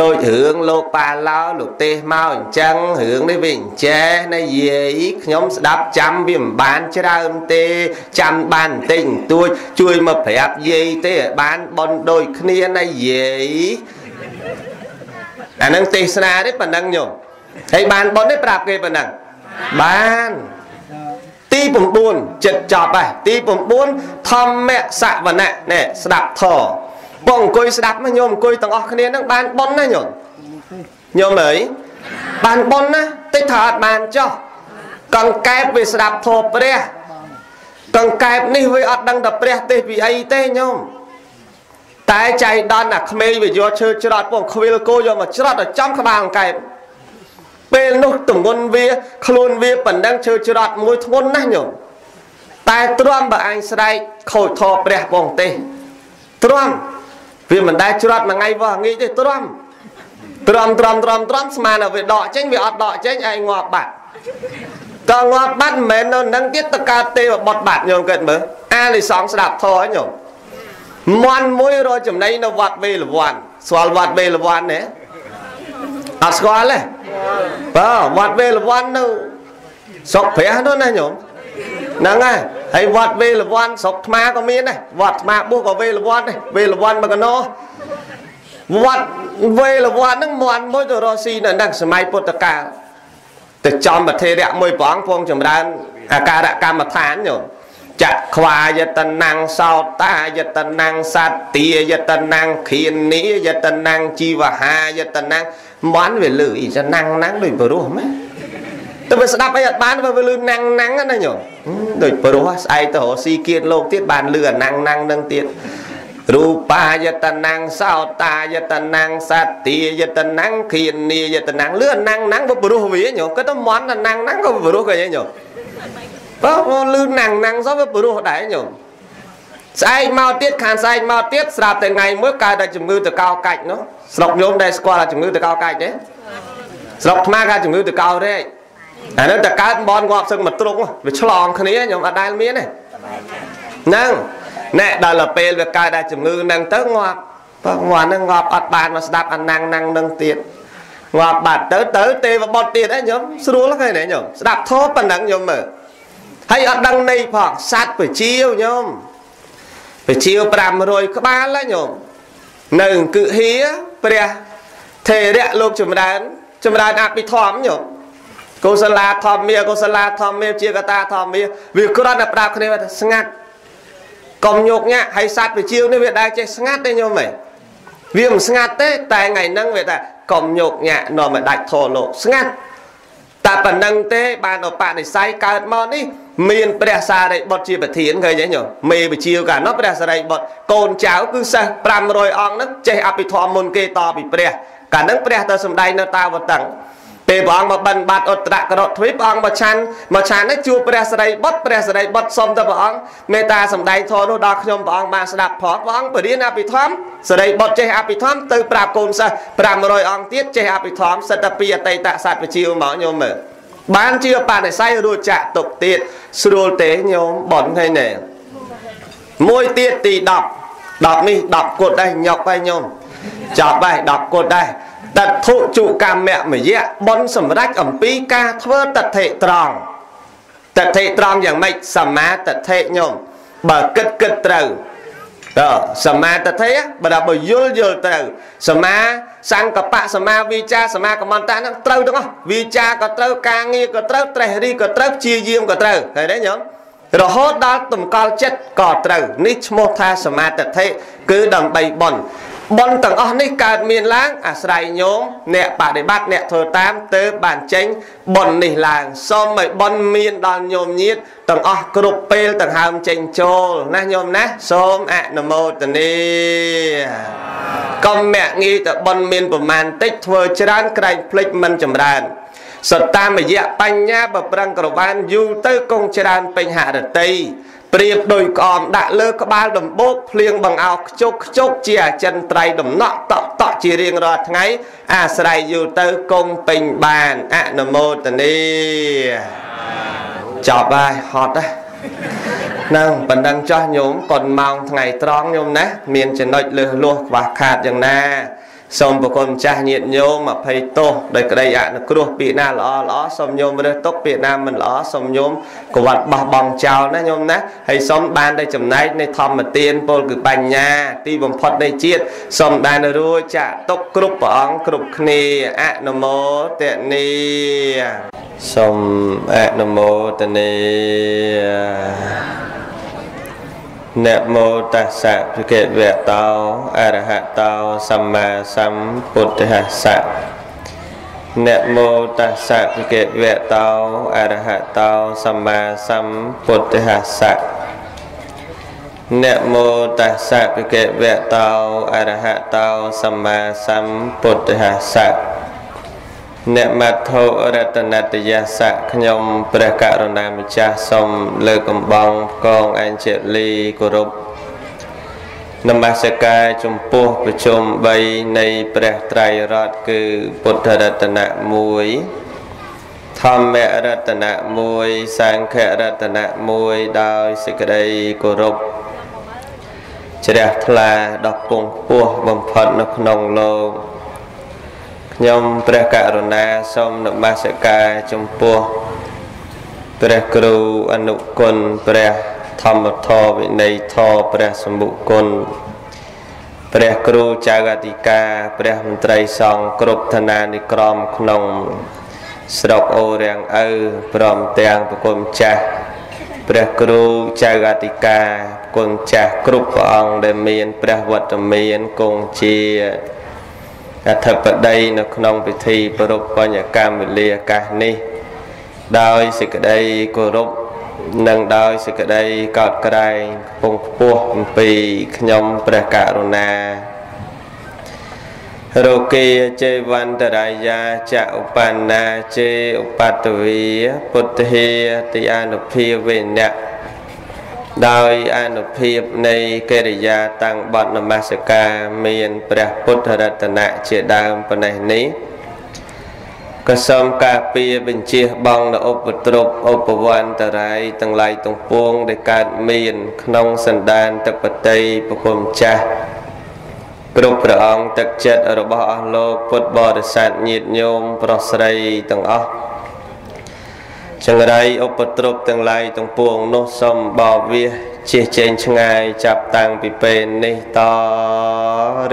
A: ដូចរឿងលោកប៉ាឡោលោកទេសមកអញ្ចឹងរឿងនេះវាអញ្ចេះណាយាយខ្ញុំស្ដាប់ចាំវាមិនបានច្រើនទេចាំបានបន្តិចបន្តួចជួយមកប្រាប់យាយទេឲ្យបានបនដូចគ្នាណាយាយអានឹងទេសនាទេប៉ុណ្ណឹងញោម ហើយបានបុណ្យទេប្រាប់គេប៉ុណ្ណឹងបានទី9ចិត្តចប់ហើយទី9ធម្មសវណៈនេះស្ដាប់ធម៌បងអង្គុយស្ដាប់មកញោមអង្គុយទាំងអស់គ្នានឹងបានបុណ្យណាញោមញោមអើយបានបុណ្យណាតិចថាអត់បានចោះកង្កែបវាស្ដាប់ធម៌ព្រះកង្កែបនេះវាអត់ដឹងតែព្រះទេពីអីទេញោមតែចៃដន្យអាក្មេងវាយកឈើច្រត់ពងខ្វៀលគោយកមកច្រត់ឲ្យចំក្បាលកង្កែប ពេលនោះទងន់វា ខ្លួនវាប៉ុណ្ណឹងឈើច្រត់មួយធ្ងន់ណាស់ញោមតែទ្រាំបើអញស្រែកខូចធរព្រះបងទេទ្រាំវាមិនដែលច្រត់មួយថ្ងៃវោះងាយទេទ្រាំទ្រាំទ្រាំទ្រាំទ្រាំស្មានតែវាដកចេញវាអត់ដកចេញឯងងាប់បាត់តើងាប់បាត់មិនមែននៅនឹងទៀតតកើតទេវបុតបាត់ញោមគិតមើលអាលិសងស្ដាប់ធរញោមមន់មួយរចំណៃនៅវត្តវេលវ័នស្គាល់វត្តវេលវ័នទេអត់ស្គាល់ទេ បាទវត្តវេលវ័ននៅស្រុកព្រះនោះណាញោមហ្នឹងហើយហើយវត្តវេលវ័នស្រុកថ្មក៏មានដែរវត្តថ្មបុះក៏វេលវ័នដែរវេលវ័នមកកណោវត្តវេលវ័នហ្នឹងមន់មួយទៅរស់ស៊ីនៅដល់សម័យពុទ្ធកាលទៅចំប្រធិរៈមួយព្រះអង្គពងចម្រើនអាការកម្មដ្ឋានញោមចក្វាយតនੰងសោតាយតនੰងសត្តាយតនੰងខៀននីយតនੰងជីវហាយតនੰង មន់វាលឺអីចណាំងណាំងដូចព្រោះម៉េចទៅវាស្ដាប់អីអត់បានវាលឺណាំងណាំងណាញោមដូចព្រោះស្អែកទៅរកស៊ីគៀតលោកទៀតបានលឺអាណាំងណាំងនឹងទៀតរូបាយតនังសោតាយតនังសត្ទាយតនังខៀនីយតនังលឺណាំងណាំងវាព្រោះវាញោមគាត់ទៅមន់ណាំងណាំងក៏ព្រោះក៏ញោមបើលឺណាំងណាំងសោះវាព្រោះដែរញោម ស្អែកមកទៀតខានស្អែកមកទៀតស្រាប់តែថ្ងៃមួយកើតតែជំងឺតកោកាច់នោះស្រុកញោមដែលស្គាល់តែជំងឺតកោកាច់ទេស្រុកថ្មគេជំងឺតកោរែកអានោះតកើតបនងាប់សឹងមកទ្រុងវាឆ្លងគ្នាញោមអត់ដែលមានទេហ្នឹងណែដល់ទៅពេលវាកើតតែជំងឺហ្នឹងទៅងាប់បើងាប់ហ្នឹងងាប់អត់បានមកស្ដាប់អាណាំងណាំងនឹងទៀតងាប់បាត់ទៅទៅទេវបុត្រទៀតហ្នឹងញោមស្រួលឃើញទេញោមស្ដាប់ធម៌ប៉ុណ្ណឹងញោមមើលហើយអត់ដឹងន័យផងសัตว์បជាវញោម បជាវ500ក្បាលញោមនៅអង្គហៀព្រះថេរៈលោកចម្រើន ចម្រើនអភិធម្មញោមកុសលាធម្មាកុសលាធម្មាជាកតាធម្មាវាគ្រាន់តែប្រាប់គ្នាថាស្ងាត់កុំញោកញាក់ហើយសัตว์បជាវនេះវាដែរចេះស្ងាត់ទេញោមហ៎វាមិនស្ងាត់ទេតែថ្ងៃហ្នឹងវាថាកុំញោកញាក់នាំឲ្យដាច់ធរលោកស្ងាត់ តែប៉ុណ្្នឹងទេបានឧបនិស្ស័យកើតមកនេះមានព្រះសារីបុត្រជាប្រធានឃើញទេញោមមេវិជាកាលនោះព្រះសារីបុត្រកូនចៅគឺសិស្ស500អង្គហ្នឹងចេះអភិធម្មមុនគេតពីព្រះកាលហ្នឹងព្រះទៅសំដែងនៅតាវតឹង ពេលព្រះអង្គមកបិណ្ឌបាត់ឧត្តរករទ្វីព្រះអង្គមកឆាន់មកឆាន់នេះជួបព្រះសរិបុត្រព្រះសរិបុត្រសុំទៅព្រះអង្គមេត្តាសំដែងធម៌នោះដល់ខ្ញុំព្រះអង្គបានស្ដាប់ផងព្រះអង្គបរៀនអភិធម្មសរិបុត្រចេះអភិធម្មទៅប្រាប់កូនសិស្ស500អង្គទៀតចេះអភិធម្មសិតតែពីអតីតសត្វវិជាមកញោមមើលបានជាបដិស័យរួចចាក់ទុកទៀតស្រួលទេញោមបនឃើញទេមួយទៀតទី10 10នេះ10គុតដែរញប់ហើយញោមចប់ហើយ10គុតដែរ តថុជកម្មមយៈបនសម្រាប់អំពីការធ្វើតថេត្រង់តថេត្រង់យ៉ាងម៉េចសមាតថេញោមបើគិតគិតត្រូវតើសមាទិដ្ឋិបើដល់បើយល់យល់ត្រូវសមាសង្កបៈសមាវិចាសមាកមន្តៈហ្នឹងត្រូវទាំងអស់វិចាក៏ត្រូវការងារក៏ត្រូវត្រេះរិះក៏ត្រូវជាយាមក៏ត្រូវឃើញទេញោមរហូតដល់តម្កល់ចិត្តក៏ត្រូវនេះឈ្មោះថាសមាទិដ្ឋិគឺដើម្បីបន់ បុណ្យទាំងអស់នេះកើតមានឡើងអាស្រ័យញោមអ្នកបដិបត្តិអ្នកធ្វើតាមទើបបានចេញបុណ្យនេះឡើងសូមឲ្យបុណ្យមានដល់ញោមញាតទាំងអស់គ្រប់ពេលទាំងហើមចេញចូលណាញោមណាសូមអនុមោទនាកុំមាក់ងាយតែបុណ្យមានប្រមាណតិចធ្វើច្រើនក្រែងភ្លេចមិនចម្រើនសត្តាមយៈបញ្ញាបប្រឹងក្របានយូរទៅគង់ច្រើនពេញហរតី ប្រៀបដោយក្អមដាក់លើក្បាលដំបូកភ្លៀងបង្អោខ្ជុកខ្ជុកជាអចិន្ត្រៃយ៍ដំណក់តក់តក់ជារៀងរាល់ថ្ងៃ អាស្រ័យយូរទៅគង់ពេញបានអនុមោទនីចប់ហើយហត់ណានឹងបណ្ដឹងចោះញោមកុនម៉ោងថ្ងៃត្រង់ញោមណាមានចំណុចលើសលោះខ្វះខាតយ៉ាងណា សូមប្រគុណម្ចាស់ញាតិញោមអភ័យទោសដោយក្តីអនុគ្រោះពាក្យណាល្អល្អសូមញោមរើសទុកពាក្យណាមិនល្អសូមញោមកវត្តបោះបង់ចោលណាញោមណាហើយសូមបានតែចំណែកនៃធម្មទានពលគឺបញ្ញា ទីបំផុតនៃជាតិសូមបានរួចចាក់ទុកគ្រប់ព្រះអង្គគ្រប់គ្នាអនុមោទនីសូមអនុមោទនី នមោតស្សៈភិក្ខវៈតោអរហតោសម្មាសម្ពុទ្ធស្សៈនមោតស្សៈភិក្ខវៈតោអរហតោសម្មាសម្ពុទ្ធស្សៈនមោតស្សៈភិក្ខវៈតោអរហតោសម្មាសម្ពុទ្ធស្សៈ អ្នកមត្ថុរតនតយសៈខ្ញុំព្រះករុណាម្ចាស់សូមលើកកំបងកងអញ្ជលីគោរពនមស្ការចំពោះប្រជុំ3នៃព្រះត្រៃរតន៍គឺពុទ្ធរតនៈ1ធម្មរតនៈ1សង្ឃរតនៈ1ដោយសេចក្តីគោរពជ្រះថ្លាដល់ពងពោះបំផុតនៅក្នុងលោក ខ្ញុំព្រះករុណាសូមនមស្ការចំពោះព្រះគ្រូអនុគុណព្រះធម្មធរវិន័យធរព្រះសម្បុគុណព្រះគ្រូចៅអធិការព្រះមន្ត្រីសង្ឃគ្រប់ឋានានិក្រមក្នុង ស្រុកអូរាំងឪព្រមទាំងប្រគុណចាស់ព្រះគ្រូចៅអធិការគុណចាស់គ្រប់ព្រះអង្គដែលមាន ព្រះវត្តមានគង់ជា អធិបតីនៅក្នុងពិធីប្រពបញ្ញកម្មវេលាអាកាសនេះ ដោយសេចក្តីគោរពនិងដោយសេចក្តីកោតក្រែងខ្ពង់ខ្ពស់អំពីខ្ញុំព្រះករុណារោគាចេវន្តរាយាចឧបណ្ណាចេឧបតវីពុទ្ធហេតិអនុភាវេណៈ ដោយអនុភាពនៃកិរិយាតាំងបត់នមស្ការមានព្រះពុទ្ធរតនៈជាដើមប៉ុណ្ណេះនេះក៏សូមការពារបញ្ជាបងនៅឧបទ្រពឧបវន្តរាយទាំងឡាយទាំងពួងដែលកើតមាន ក្នុងសន្តានទឹកបតីប្រគុំចាស់គ្រប់ព្រះអង្គទឹកចិត្តរបស់អស់លោកពុទ្ធបរិស័ទញាតិញោមប្រុសស្រីទាំងអស់ ចង្រៃឧបទ្រពទាំងឡាយទាំងពួងនោះសូមបោវាសជិះចេញឆ្ងាយចាប់តាំងពីពេលនេះត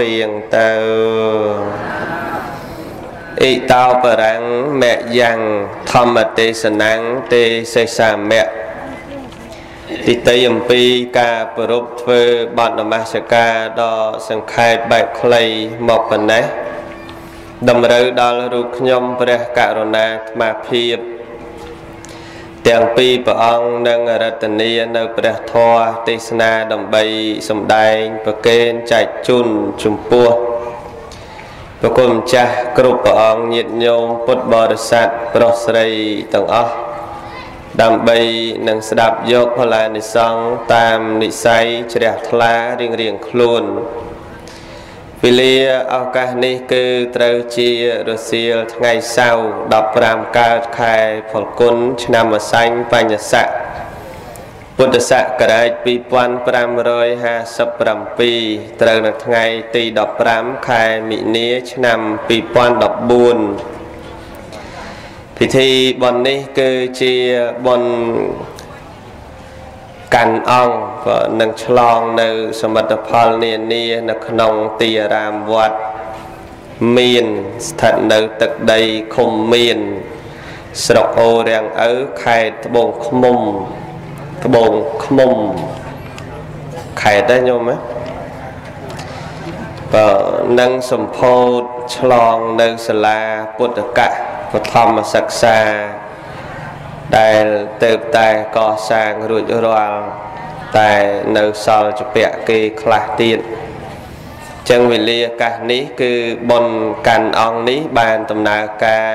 A: រៀងទៅអិតោបរាំងមយ៉ាងធម្មទេសនាងទេសេសាមៈទីតីអំពីការប្រពធ្វើបទនមស្ការដ៏សង្ខេបបែបខ្លីមកប៉ុណ្ណេះតម្រូវដល់រូបខ្ញុំព្រះករុណាអាត្មាភាព ទាំងពីរព្រះអង្គនិងរតនីនៅព្រះធម៌ទេសនាដើម្បីសម្ដែងប្រកេនចែកជូនចំពោះប្រគុណម្ចាស់គ្រប់ព្រះអង្គញាតិញោមពុទ្ធបរិស័ទប្រុសស្រីទាំងអស់ដើម្បីនឹងស្ដាប់យកផលានិសង្ឃតាមនិស័យជ្រះថ្លារៀងរៀងខ្លួន វេលាឱកាសនេះគឺត្រូវជារសៀលថ្ងៃសៅរ៍15កើតខែផលគុណឆ្នាំអសាញ់បញ្ញស័កពុទ្ធសករាជ2557ត្រូវនៅថ្ងៃទី15ខែមិនិនាឆ្នាំ2014ពិធីបុណ្យនេះគឺជាបុណ្យ កាន់អង្គក៏នឹងឆ្លងនៅ សមិទ្ធផលនានានៅក្នុងទីអារាមវត្តមានស្ថិតនៅទឹកដីឃុំមាន ស្រុកអូរាំងឪខេត្តត្បូងឃ្មុំត្បូងឃ្មុំខេត្តដែរញោមណាបើនឹងសម្ពោធឆ្លងនៅសាលាពុទ្ធកៈបឋមសិក្សា ដែលទៅតែកសាងរួចរាល់តែនៅសល់ចពៈគេខ្លះទៀតចឹងវេលាអាកាសនេះគឺបុណ្យកាន់អង្គនេះបានដំណើរការ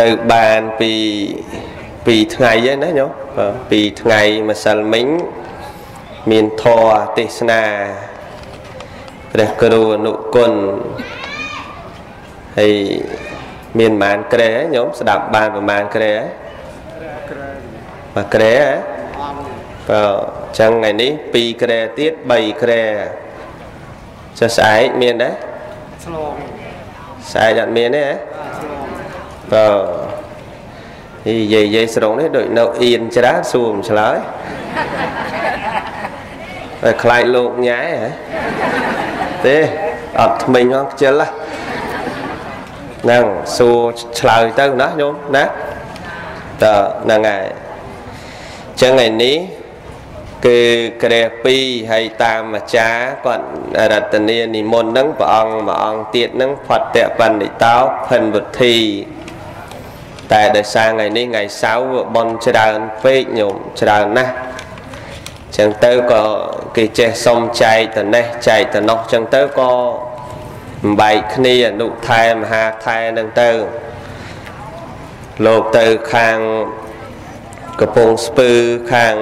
A: ទៅបានពី2ថ្ងៃឯណាញោមពីថ្ងៃម្សិលមិញមានធរទេសនាព្រះគ្រូអនុគុណហើយ មានប្រហែលក្រែញោមស្ដាប់បានប្រហែលក្រែបាទក្រែបើអញ្ចឹងថ្ងៃនេះ2ក្រែទៀត3ក្រែចុះស្អែកមានដែរឆ្លងស្អែកអត់មានទេហ៎បើនិយាយនិយាយស្រុងនេះដូចនៅអៀនច្រើនសួរមិនឆ្លើយតែខ្លាចលោកញ៉ែហ៎ទេអត់ថ្មិញហងខ្ជិលហ្នឹងសួរឆ្លើយទៅណាញោមណាតើហ្នឹងហើយអញ្ចឹងថ្ងៃនេះគឺក្រែ2ហើយតាមអាចារ្យគាត់រតនានិមន្តហ្នឹងព្រះអង្គមួយអង្គទៀតហ្នឹងផតតបណ្ឌិតោភិនវុទ្ធី តែដោយសារថ្ងៃនេះថ្ងៃសៅរ៍វាបន់ច្រើនពេកញោមច្រើនណាស់ចឹងទៅក៏គេចេះសុំចែកទៅនេះចែកទៅនោះចឹងទៅក៏ បំបែកគ្នាអនុថែមហាថែនឹងទៅលោកទៅខាងកំពង់ស្ពឺខាង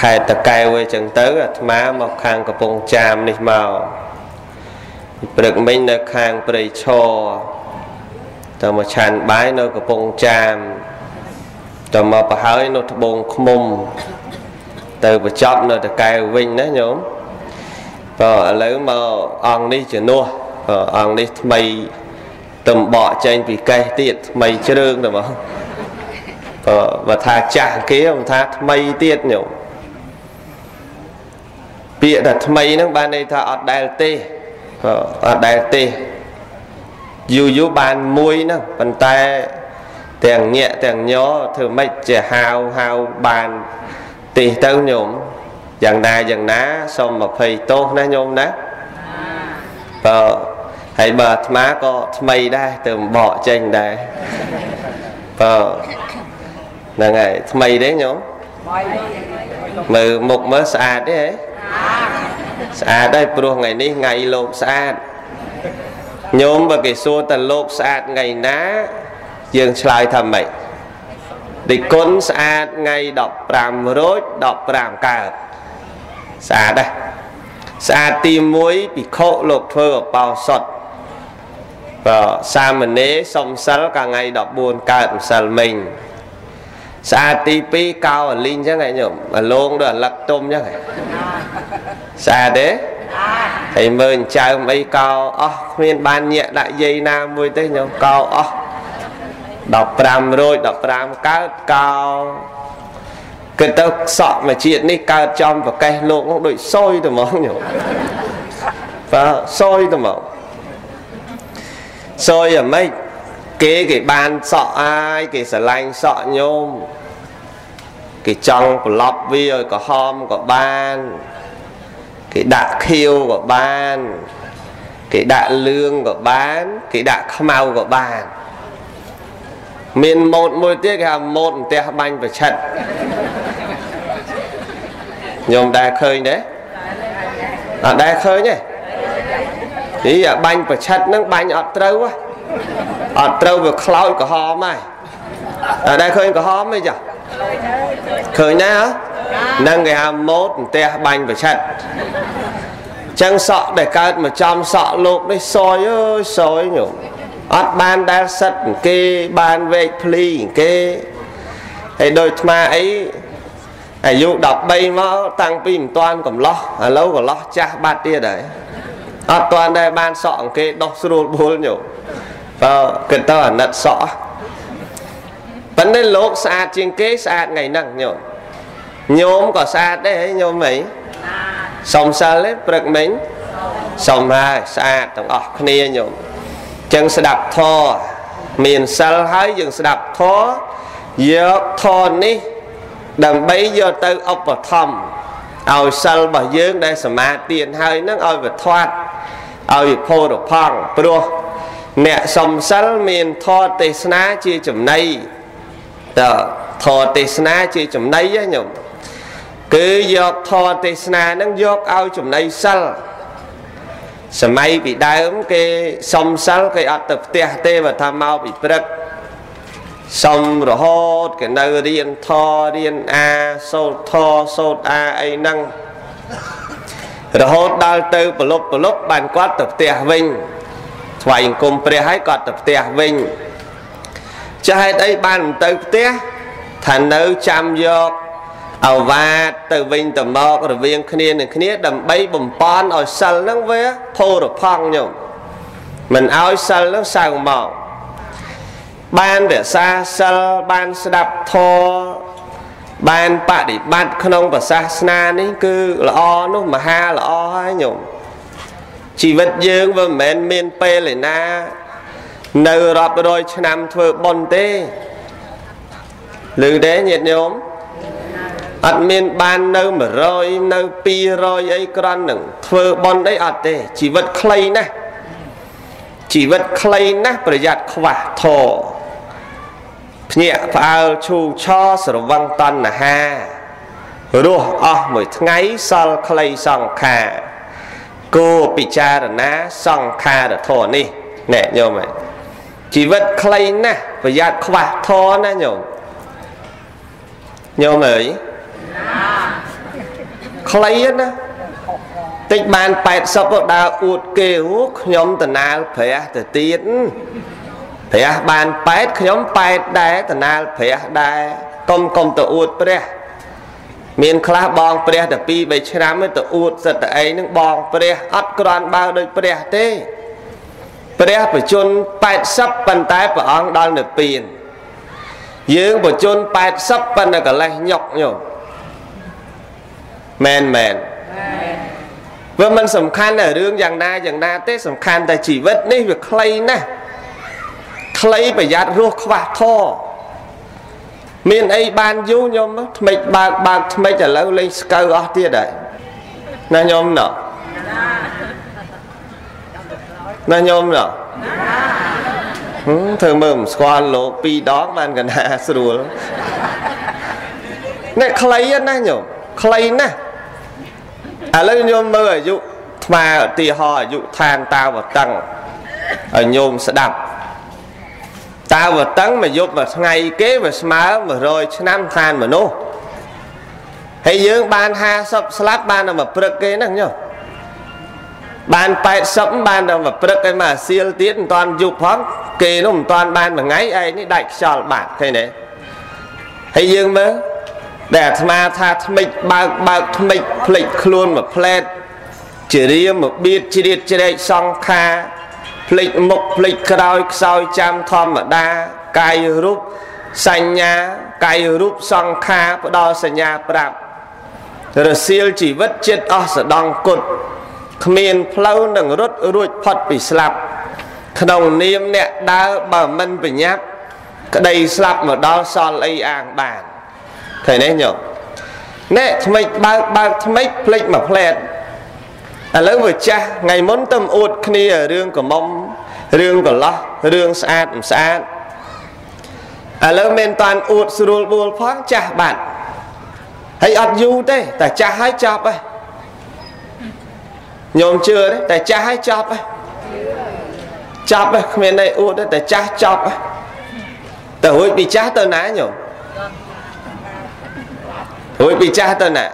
A: ខេត្តតកែវឯចឹងទៅអាត្មាមកខាងកំពង់ចាមនេះមកព្រឹកមិញនៅខាងព្រៃឈរទៅមកឆានបាយនៅកំពង់ចាមទៅមកប្រហើយនៅត្បូងឃ្មុំទៅបញ្ចប់នៅតកែវវិញណាញោម បើឥឡូវមកអង្គនេះជំនួសអង្គនេះថ្មីតំបកចេញពីកេះទៀតថ្មីជ្រើងទៅមកបើបើថាចាស់គេមិនថាថ្មីទៀតញោមពាក្យថាថ្មីហ្នឹងបានន័យថាអត់ដែលទេអត់ដែលទេយូរយូរបានមួយហ្នឹងប៉ុន្តែទាំងញាក់ទាំងញធ្វើម៉េចជាហាវហាវបានទេទៅញោម យ៉ាងណាយ៉ាងណាសូម20ទោសណាញោមណាបើហើយបើអាត្មាក៏ថ្មីដែរទៅបកចេញដែរបើហ្នឹងហើយថ្មីទេញោមមើលមុខមើលស្អាតទេហ៎ស្អាតហើយព្រោះថ្ងៃនេះថ្ងៃលោកស្អាតញោមបើគេសួរតលោកស្អាតថ្ងៃណាយើងឆ្លើយថាម៉េចដូចគុណស្អាតថ្ងៃ15រោច15កើត ស្អាតដែរស្អាតទី1ភិក្ខុលោកធ្វើអបោសុតបើសាមណេរសុំសិលកាថ្ងៃ14កើតម្សិលមិញស្អាតទី2កោអលីងអញ្ចឹងឯងញោមអាលងដូចអាលឹកទុំអញ្ចឹងឯងស្អាតទេហើយមើលចៅអីកោអស់គ្មានបានញាក់ដាក់យាយណាមួយទេញោមកោអស់15រោច15កើតកោ គិតទៅសក់មួយជាតិនេះកើតចំប្រកេះលោកនោះដូចសយទៅហ្មងញោមបាទសយទៅហ្មងសយអាម៉េចគេគេបានសក់អាយគេស្រឡាញ់សក់ញោមគេចង់ប្រឡប់វាឲ្យក្រហមក៏បានគេដាក់ខៀវក៏បាន គេដាក់លឿងក៏បាន គេដាក់ខ្មៅក៏បាន មានម៉ូតមួយទៀតគេហៅម៉ូតផ្ទះបាញ់ប្រឆិតញោមដែរឃើញទេអត់ដែរឃើញទេអីអាបាញ់ប្រឆិតហ្នឹងបាញ់អត់ត្រូវអត់ត្រូវវាខ្លោចក្រហមហើយអត់ដែរឃើញក្រហមទេចាឃើញណាហ្នឹងគេហៅម៉ូតផ្ទះបាញ់ប្រឆិតចឹងសក់ដែលកើតមកចំសក់លោកនេះសយអើយសយញោម អត់បានដែលសិតគេបានវែកភ្លីគេហើយដូចថ្មអីអាយុ13មកតាំងពីមិនតាន់កំឡោះឥឡូវកំឡោះចាស់បាត់ទៀតហើយអត់តាន់ដែលបានសក់អង្គគេដោះស្រួលបុលញោមបើគិតទៅអាណិតសក់ប៉ុន្តែលោកស្អាតជាងគេស្អាតថ្ងៃហ្នឹងញោមញោមក៏ស្អាតដែរញោមអីសុំសិលទេព្រឹកមិញសុំហើយស្អាតទាំងអស់គ្នាញោម ចឹងស្ដាប់ធម៌មានសិលហើយយើងស្ដាប់ធម៌យកធម៌នេះ ដើម្បីយកទៅឧបត្ថម្ភឲ្យសិលរបស់យើងដែលសមាទានហើយនឹងឲ្យវធាត់ឲ្យវិភោរផង់ព្រោះអ្នកសំសិលមានធម៌ទេសនាជាចំណៃតើធម៌ទេសនាជាចំណៃហ្នឹងញោមគឺយកធម៌ទេសនាហ្នឹងយកឲ្យចំណៃសិល សម័យពីដើមគេសុំសិលគេអត់ទៅផ្ទះទេបើថាមកពីព្រឹកសុំរហូតគេនៅរៀនធរៀនអាសូត្រធសូត្រអាអីហ្នឹងរហូតដល់ទៅប្រលប់ប្រលប់បានគាត់ទៅផ្ទះវិញថ្វាយអង្គមព្រះហើយគាត់ទៅផ្ទះវិញចាហេតុអីបានមិនទៅផ្ទះថានៅចាំយក អវាទទៅវិញទៅមករវាងគ្នានឹងគ្នា ដើម្បីបំពន់ឲ្យសិលហ្នឹងវាផូរផង់ញោមមិនឲ្យសិលហ្នឹងសៅមកបានរក្សាសិលបានស្ដាប់ធម៌បានបដិបត្តិក្នុងប្រសាសនានេះគឺល្អនោះមហាល្អហើយញោមជីវិតយើងវាមិនមែនមានពេលឯណានៅរាប់រយឆ្នាំធ្វើបុណ្យទេឮទេញាតិញោម អត់មានបាននៅ100នៅ200អីក្រន់នឹងធ្វើបន់អីអត់ទេជីវិតខ្លីណាស់ជីវិតខ្លីណាស់ប្រយ័ត្នខ្វះធរភ្ញាក់ផ្អើលឈូឆស្រវឹងតណ្ហារស់អស់មួយថ្ងៃសល់ខ្លីសង្ខារគោពិចារណាសង្ខារធរនេះណែញោមហើយជីវិតខ្លីណាស់ប្រយ័ត្នខ្វះធរណាញោមញោមអើយ ខ្លីណាតិចបាន80ដើរអួតគេអូខ្ញុំតណាលព្រះទៅទៀតព្រះបាន8ខ្ញុំ8ដែរតណាលព្រះដែរកុំកុំទៅអួតព្រះ មានខ្លះបងព្រះតែ2 3ឆ្នាំទៅអួតសិតតែឯងនឹងបងព្រះអត់ក្រាន់បើដូចព្រះទេព្រះបជន80ប៉ុន្តែព្រះអង្គដល់នៅពៀនយើងបជន80ប៉ុន្តែកលេសញុកញោម មែនមែនវាមិនសំខាន់តែរឿងយ៉ាងណាយ៉ាងណាទេសំខាន់តែជីវិតនេះវាខ្លីណាស់ខ្លីប្រយ័ត្នរស់ខ្វះធរមានអីបានយូរញោមថ្មិចបើកបើកថ្មិចឥឡូវលេងស្កើអស់ទៀតហើយណាញោមណោះណាញោមណោះហឹមធ្វើមើលមិនស្គាល់លោកពីរដងបានកណាស្រួលនេះខ្លីណាញោមខ្លីណាស់ ឥឡូវញោមមើលអាយុថ្មឧទាហរណ៍អាយុឋានតាវតឹងឲ្យញោមស្ដាប់តាវតឹងមួយយប់មួយថ្ងៃគេវាស្មើ100ឆ្នាំឋានមនុស្សហើយយើងបាន50ស្លាប់បានតែមួយព្រឹកគេហ្នឹងញោមបាន80បានតែមួយព្រឹកឯមកអាសៀលទៀតមិនតាន់យប់ផងគេនោះមិនតាន់បានមួយថ្ងៃឯងនេះដាច់ខ្យល់បាត់ឃើញទេហើយយើងមើល ដែលអាត្មាថាថ្មិចបើកបើកថ្មិចផ្លេចខ្លួនមួយផ្លែតជារៀមមកបៀតជ្រៀតជ្រែកសង្ខាផ្លេចមុខផ្លេចក្រោយខ្សោយចាំធម្មតាកាយរូបសញ្ញាកាយរូបសង្ខាផ្ដល់សញ្ញាប្រាប់រសៀលជីវិតចិត្តអស់សដងគុតគ្មានផ្លូវនឹងរត់រួចផុតពីស្លាប់ ក្នុងនាមអ្នកដើរបើមិនបញ្ញាប់ក្តីស្លាប់មកដល់សល់អីអាងបាន ឃើញទេញោមណែថ្មិចបើកបើកថ្មិចភ្លេចមួយផ្លែតឥឡូវវាចាស់ថ្ងៃមុនទៅអួតគ្នារឿងកំមុំរឿងកន្លោះរឿងស្អាតមិនស្អាតឥឡូវមិនតាន់អួតស្រួលបួលផងចាស់បាត់ហើយអត់យូរទេតែចាស់ហើយចប់ហើយញោមជឿទេតែចាស់ហើយចប់ហើយចប់ហើយគ្មានអីអួតទេតែចាស់ចប់ហើយទៅរួចពីចាស់ទៅណាញោម រួចពីចាស់ទៅណា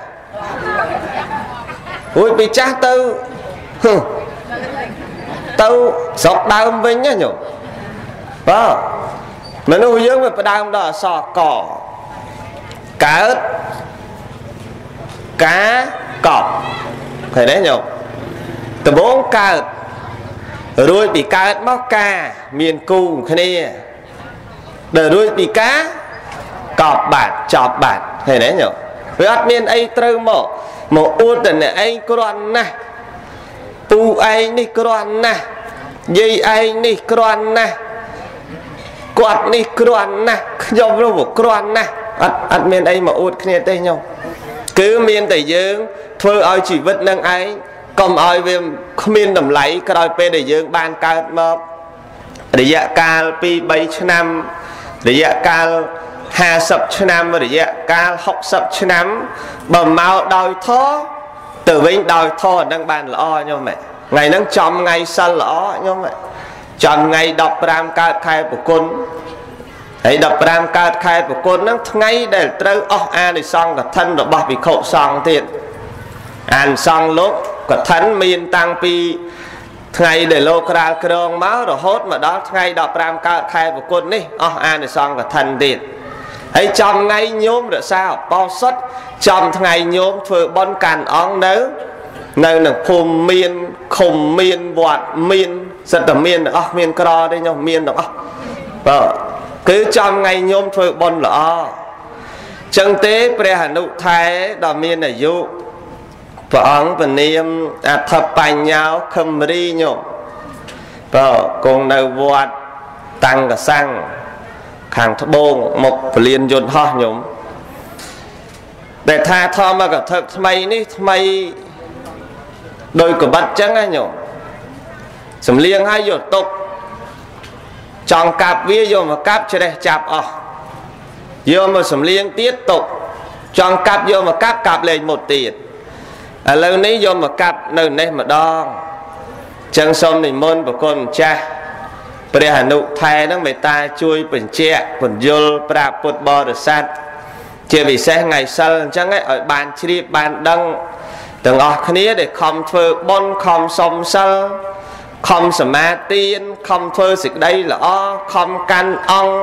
A: រួចពីចាស់ទៅទៅស្រុកដើមវិញណាញោមបាទមនុស្សយើងវាផ្ដើមដល់អសកកើតការកប់ឃើញទេញោមដំបូងកើតរួចពីកើតមកការមានគូគ្នាដល់រួចពីការកប់បាត់ចប់បាត់ឃើញទេញោម វាអត់មានអីត្រូវមកមកអួតតែអ្នកឯងគ្រាន់ណាស់ពូឯងនេះគ្រាន់ណាស់យាយឯងនេះគ្រាន់ណាស់គាត់នេះគ្រាន់ណាស់ខ្ញុំនោះគ្រាន់ណាស់អត់អត់មានអីមកអួតគ្នាទេញោមគឺមានតែយើងធ្វើឲ្យជីវិតនឹងឯងកុំឲ្យវាគ្មានតម្លៃក្រោយពេលដែលយើងបានកើតមករយៈកាល2 3ឆ្នាំរយៈកាល 50ឆ្នាំរយៈកាល60ឆ្នាំបើមកដោយធរទៅវិញដោយធរនឹងបានល្អញោមថ្ងៃហ្នឹងចំថ្ងៃសិលល្អញោមចំថ្ងៃ15កើតខែប្រគុណហើយ15កើតខែប្រគុណហ្នឹងថ្ងៃដែលត្រូវអស់អានិសង្ឃកឋិនរបស់ភិក្ខុសង្ឃទៀតអានិសង្ឃលោកកឋិនមានតាំងពីថ្ងៃដែលលោកក្រាលក្រងមករហូតមកដល់ថ្ងៃ15កើតខែប្រគុណនេះអស់អានិសង្ឃកឋិនទៀត ហើយចំថ្ងៃញោមរក្សាអបោសុតចំថ្ងៃញោមធ្វើបន់កាន់អង្គនៅនៅនឹងភូមិមានឃុំមានវត្តមានសិតតែមានទាំងអស់មានក្រទេញោមមានទាំងអស់បាទគឺចំថ្ងៃញោមធ្វើបន់ល្អចឹងទេព្រះអនុថែដ៏មានអាយុព្រះអង្គពនាមអធិបញ្ញោខឹមរីញោមបាទគង់នៅវត្តតាំងកសាំង ខាងត្បូងមកពលានយន្តហោះញោមដែលថាធម្មកថាថ្មីនេះថ្មីដោយកបិតចឹងណាញោមសំលៀងឲ្យយកទុកចង់កាប់វាយកមកកាប់ច្រេះចាប់អស់យកមកសំលៀងទៀតទុកចង់កាប់យកមកកាប់កាប់លេងមុតទៀតឥឡូវនេះយកមកកាប់នៅនេះម្ដងចឹងសូមនិមន្តប្រគុណម្ចាស់ ព្រះអនុថែនឹងមេត្តាជួយបញ្ជាក់ពន្យល់ប្រាប់ពុទ្ធបរិស័ទជាពិសេសថ្ងៃសិលអញ្ចឹងឲ្យបានជ្រាបបានដឹងទាំងអស់គ្នាដែលខំធ្វើបុណ្យខំសុំសិលខំសមាទានខំធ្វើសេចក្តីល្អខំកាន់អង្គ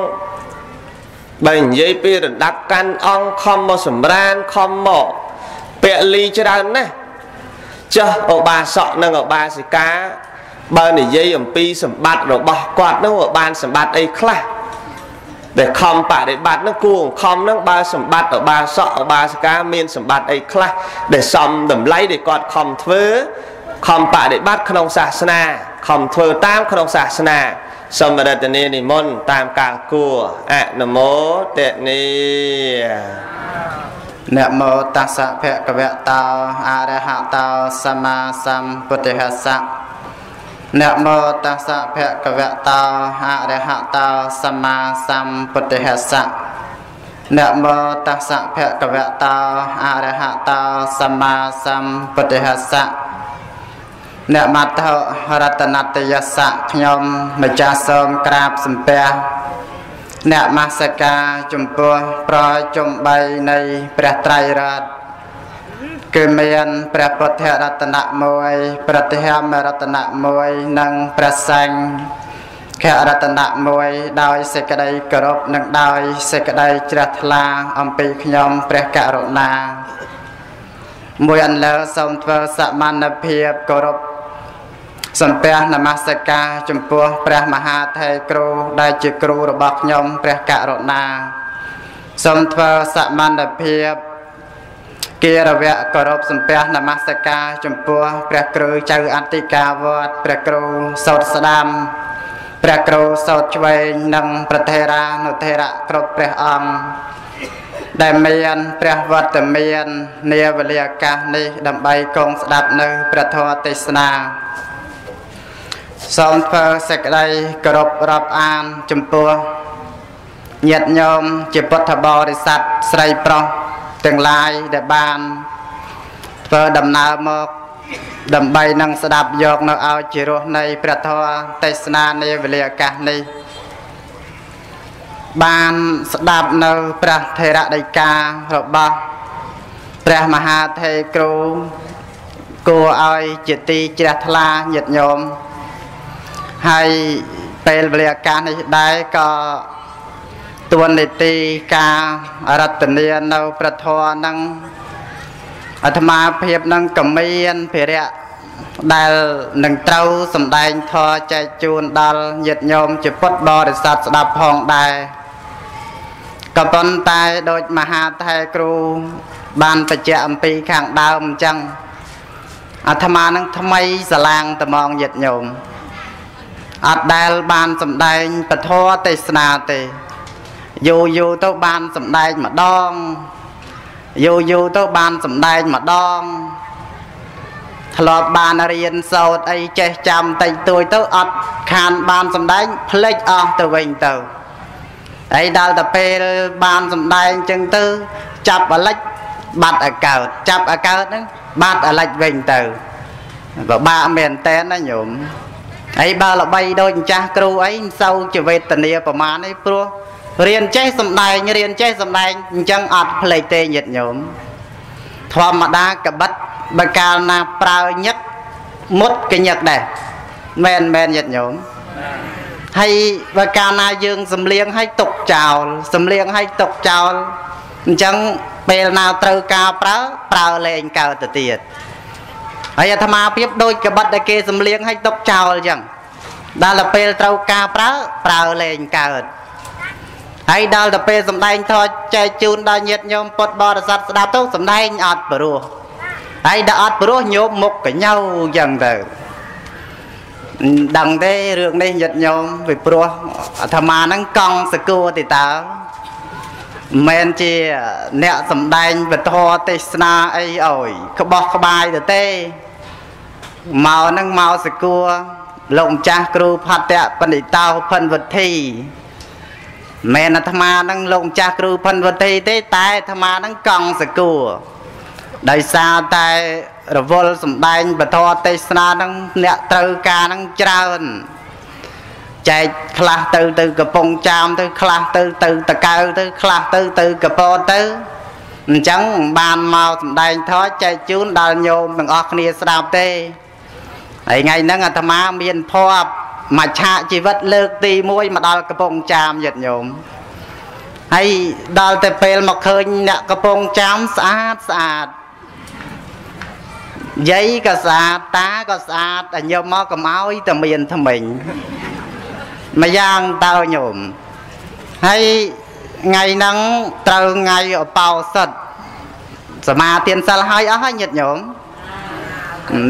A: បើនិយាយពីរដាប់កាន់អង្គខំមកសម្រានខំមកពលីច្រើនណាស់ចាស់ឧបាសកនិងឧបាសិកា បើនិយាយអំពីសម្បត្តិរបស់គាត់នោះបានសម្បត្តិអីខ្លះដែលខំបដិបត្តិនឹងគួរខំនឹងបើសម្បត្តិអបាសកអបាសិកាមានសម្បត្តិអីខ្លះដែលសំតម្លៃដែលគាត់ខំធ្វើខំបដិបត្តិក្នុងសាសនាខំធ្វើតាមក្នុងសាសនាសូមរតនានិមន្តតាមកាលគួរអនុមោទនី
C: នមោតស្សៈភគវតោអរហតោសម្មាសម្ពុទ្ធស្សៈ នមោតស្សៈភគវតោអរហតោសម្មាសម្ពុទ្ធស្សៈនមោតស្សៈភគវតោអរហតោសម្មាសម្ពុទ្ធស្សៈអ្នកមត្តរតនតយស័កខ្ញុំម្ចាស់សូមក្រាបសំពះអ្នកមាសកាចំពោះប្រចំ3នៃព្រះត្រៃរតន៍ គឺមានព្រះពុទ្ធរតនៈ1ប្រតិហមរតនៈ1និងព្រះសង្ឃខរតនៈ1ដោយសេចក្តីគោរពនិងដោយសេចក្តីជ្រះថ្លាអំពីខ្ញុំព្រះករុណា មួយអន្លើសូមធ្វើសមត្ថភាពគោរពសំពះនមស្ការចំពោះព្រះមហាថេរគ្រូដែលជាគ្រូរបស់ខ្ញុំព្រះករុណាសូមធ្វើសមត្ថភាព គិរវៈគោរពសំពះនមស្ការចំពោះព្រះគ្រូចៅអធិការវត្តព្រះគ្រូសោតស្ដាំព្រះគ្រូសោតឆ្វេងនិងប្រធេរានុធេរៈគ្រប់ព្រះអង្គដែលមានព្រះវត្តមាននាវេលាឱកាសនេះដើម្បីកងស្ដាប់នៅព្រះធម៌ទេសនាសូមធ្វើសេចក្តីគោរពរាប់អានចំពោះញាតិញោមជាពុទ្ធបរិស័ទស្រីប្រុស ទាំងឡាយដែលបានធ្វើដំណើរមកដើម្បីនឹងស្ដាប់យកនៅឲ្យជារស់នៃព្រះធម៌ទេសនានាវេលាឱកាសនេះបានស្ដាប់នៅព្រះថេរដីការបស់ព្រះមហាថេរគ្រូគួរឲ្យជាទីជ្រះថ្លាញាតិញោមហើយពេលវេលាឱកាសនេះដែរក៏ ទួនាទីការរតនានៅប្រធរនឹងអាត្មាភាពនឹងកមានភិរៈដែលនឹងត្រូវសម្ដែងធរចែកជូនដល់ញាតិញោមជាពុទ្ធបរិស័ទស្ដាប់ផងដែរក៏ប៉ុន្តែដូចមហាថែគ្រូបានបញ្ជាក់អំពីខាងដើមអញ្ចឹងអាត្មានឹងថ្មីសាឡាងត្មងញាតិញោមអត់ដែលបានសម្ដែងពធទេសនាទេ យូរយូរទៅបានសម្ដែងម្ដងយូរយូរទៅបានសម្ដែងម្ដងធ្លាប់បានរៀនសូត្រអីចេះចាំតិចតួចទៅអត់ខានបានសម្ដែងផ្លេចអស់ទៅវិញទៅហើយដល់តែពេលបានសម្ដែងចឹងទៅចាប់អាលិចបាត់អកើតចាប់អកើតហ្នឹងបាត់អាលិចវិញទៅពិបាកមែនតើណាញោមហើយបើល្បីដូចម្ចាស់គ្រូអីមិនសូវជាវេទនាប្រមាណទេព្រោះ រៀនចេះសំដែងរៀនចេះសំដែងអញ្ចឹងអត់ភ្លេចទេញាតិញោមធម្មតាកបិតបើកាលណាប្រើញឹកមុតកញឹកដែរមែនមែនញាតិញោមហើយបើកាលណាយើងសំលៀងឲ្យຕົកចោលសំលៀងឲ្យຕົកចោលអញ្ចឹងពេលណាត្រូវការប្រើប្រើលេងកើតទៅទៀតហើយអាត្មាភាពដូចកបិតដែលគេសំលៀងឲ្យຕົកចោលអញ្ចឹងដល់ទៅពេលត្រូវការប្រើប្រើលេងកើត ហើយដល់ទៅពេលសំដែងថតចែកជូនដល់ញាតិញោមពុទ្ធបរិស័ទស្ដាប់ទៅសំដែងអត់ព្រោះហើយដល់អត់ព្រោះញោមមុខកញៅអញ្ចឹងទៅដឹងទេរឿងនេះញាតិញោមពីព្រោះអាត្មាហ្នឹងកង់សកួរទេតើមិនជាអ្នកសំដែងវធទេសនាអីអើយក្បោះក្បាយទៅទេមកនឹងមកសគួរលោកម្ចាស់គ្រូផត្តៈបណ្ឌិតោផិនវុធី មែនអាត្មានឹងលោកម្ចាស់គ្រូផិនវុធីទេតែអាត្មានឹងកង់សគួរដោយសារតែរវល់សំដែងបធរទេសនានឹងអ្នកត្រូវការនឹងច្រើនចែកខ្លះទៅទៅកំពង់ចាមទៅខ្លះទៅទៅតកៅទៅខ្លះទៅទៅកពតទៅអញ្ចឹងបានមកសំដែងថតចែកជូនដល់ញោមទាំងអស់គ្នាស្ដាប់ទេហើយថ្ងៃហ្នឹងអាត្មាមានភ័ព្វ មួយឆាកជីវិតលើកទី1មកដល់កំពង់ចាមយិត្តញោមហើយដល់តែពេលមកឃើញអ្នកកំពង់ចាមស្អាតស្អាតយាយក៏ស្អាតតាក៏ស្អាតតែញោមមកកំឲ្យតែមានថ្មិញមួយយ៉ាងតើញោមហហើយថ្ងៃហ្នឹងត្រូវថ្ងៃអបោសិតសមាទានសិលហើយអស់ហើយញាតិញោម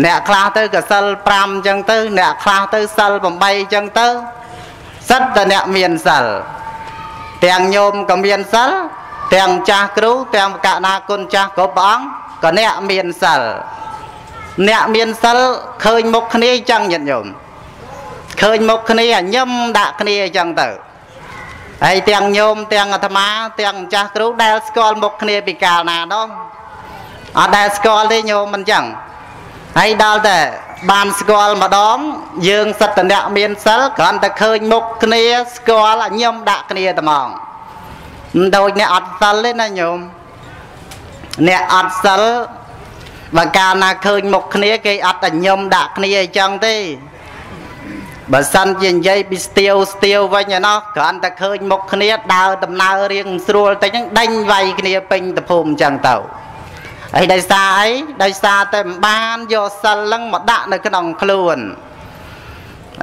C: អ្នកខ្លះទៅក៏សិល5អញ្ចឹងទៅអ្នកខ្លះទៅសិល8អញ្ចឹងទៅសិតតែអ្នកមានសិលទាំងញោមក៏មានសិលទាំងចាស់គ្រូទាំងកណាគុណចាស់គ្រប់ព្រះអង្គក៏អ្នកមានសិលអ្នកមានសិលឃើញមុខគ្នាអញ្ចឹងញាតិញោមឃើញមុខគ្នាញឹមដាក់គ្នាអញ្ចឹងទៅហើយទាំងញោមទាំងអាត្មា ទាំងចាស់គ្រូដែលស្គាល់មុខគ្នាពីកាលណានោះអត់ដែលស្គាល់ទេញោមមិនអញ្ចឹង ហើយដល់តែបានស្គាល់ម្ដង យើងសិតតអ្នកមានសិលគ្រាន់តែឃើញមុខគ្នាស្គាល់ញឹមដាក់គ្នាតែហ្មងមិនដូចអ្នកអត់សិលទេណាញោមអ្នកអត់សិលបើកាលណាឃើញមុខគ្នា គេអត់តែញឹមដាក់គ្នាអញ្ចឹងទេបើសិនជានិយាយពីស្ទាវស្ទាវវិញឯណោះគ្រាន់តែឃើញមុខគ្នាដើរដំណើររៀងស្រួលតែហ្នឹងដេញវាយគ្នាពេញតភូមិអញ្ចឹងទៅ អីដោយសារអីដោយសារតែមិនបានយកសិលហ្នឹងមកដាក់នៅក្នុងខ្លួន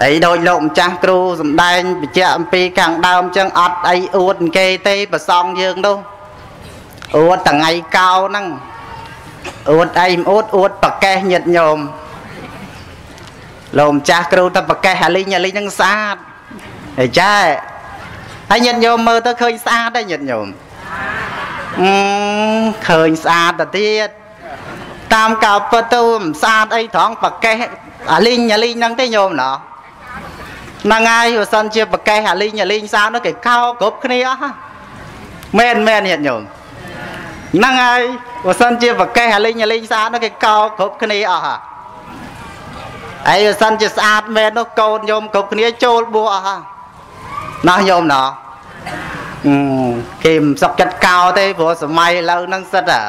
C: អីដោយលោកម្ចាស់គ្រូសំដែងបញ្ជាក់អំពីខាងដើមអញ្ចឹងអត់អីអួតគេទេប្រសងយើងនោះអួតថ្ងៃកោហ្នឹងអួតអីមិនអួតអួតប្រកេះញាតញោមលោកម្ចាស់គ្រូទៅប្រកេះអាលីងអាលីងហ្នឹងស្អាតហើយចាហើយញាតញោមមើលទៅឃើញស្អាតដែរញាតញោមអឺ ឃើញស្អាតទៅទៀតតាមកៅពិតទៅមិនស្អាតអីត្រង់ប្រកេះអាលីងអាលីងហ្នឹងទេញោមណោះហ្នឹងហើយបើសិនជាប្រកេះអាលីងអាលីងស្អាតនោះគេកោគ្រប់គ្នាអស់មែនមែនញាតញោមហ្នឹងហើយបើសិនជាប្រកេះអាលីងអាលីងស្អាតនោះគេកោគ្រប់គ្នាអស់ហ่ะហើយបើសិនជាស្អាតមែននោះកូនញោមគ្រប់គ្នាចូលបួអស់ហ่ะណោះញោមណោះ គេមិនសុកចិត្តកោទេព្រោះសម័យឥឡូវហ្នឹងសិតអា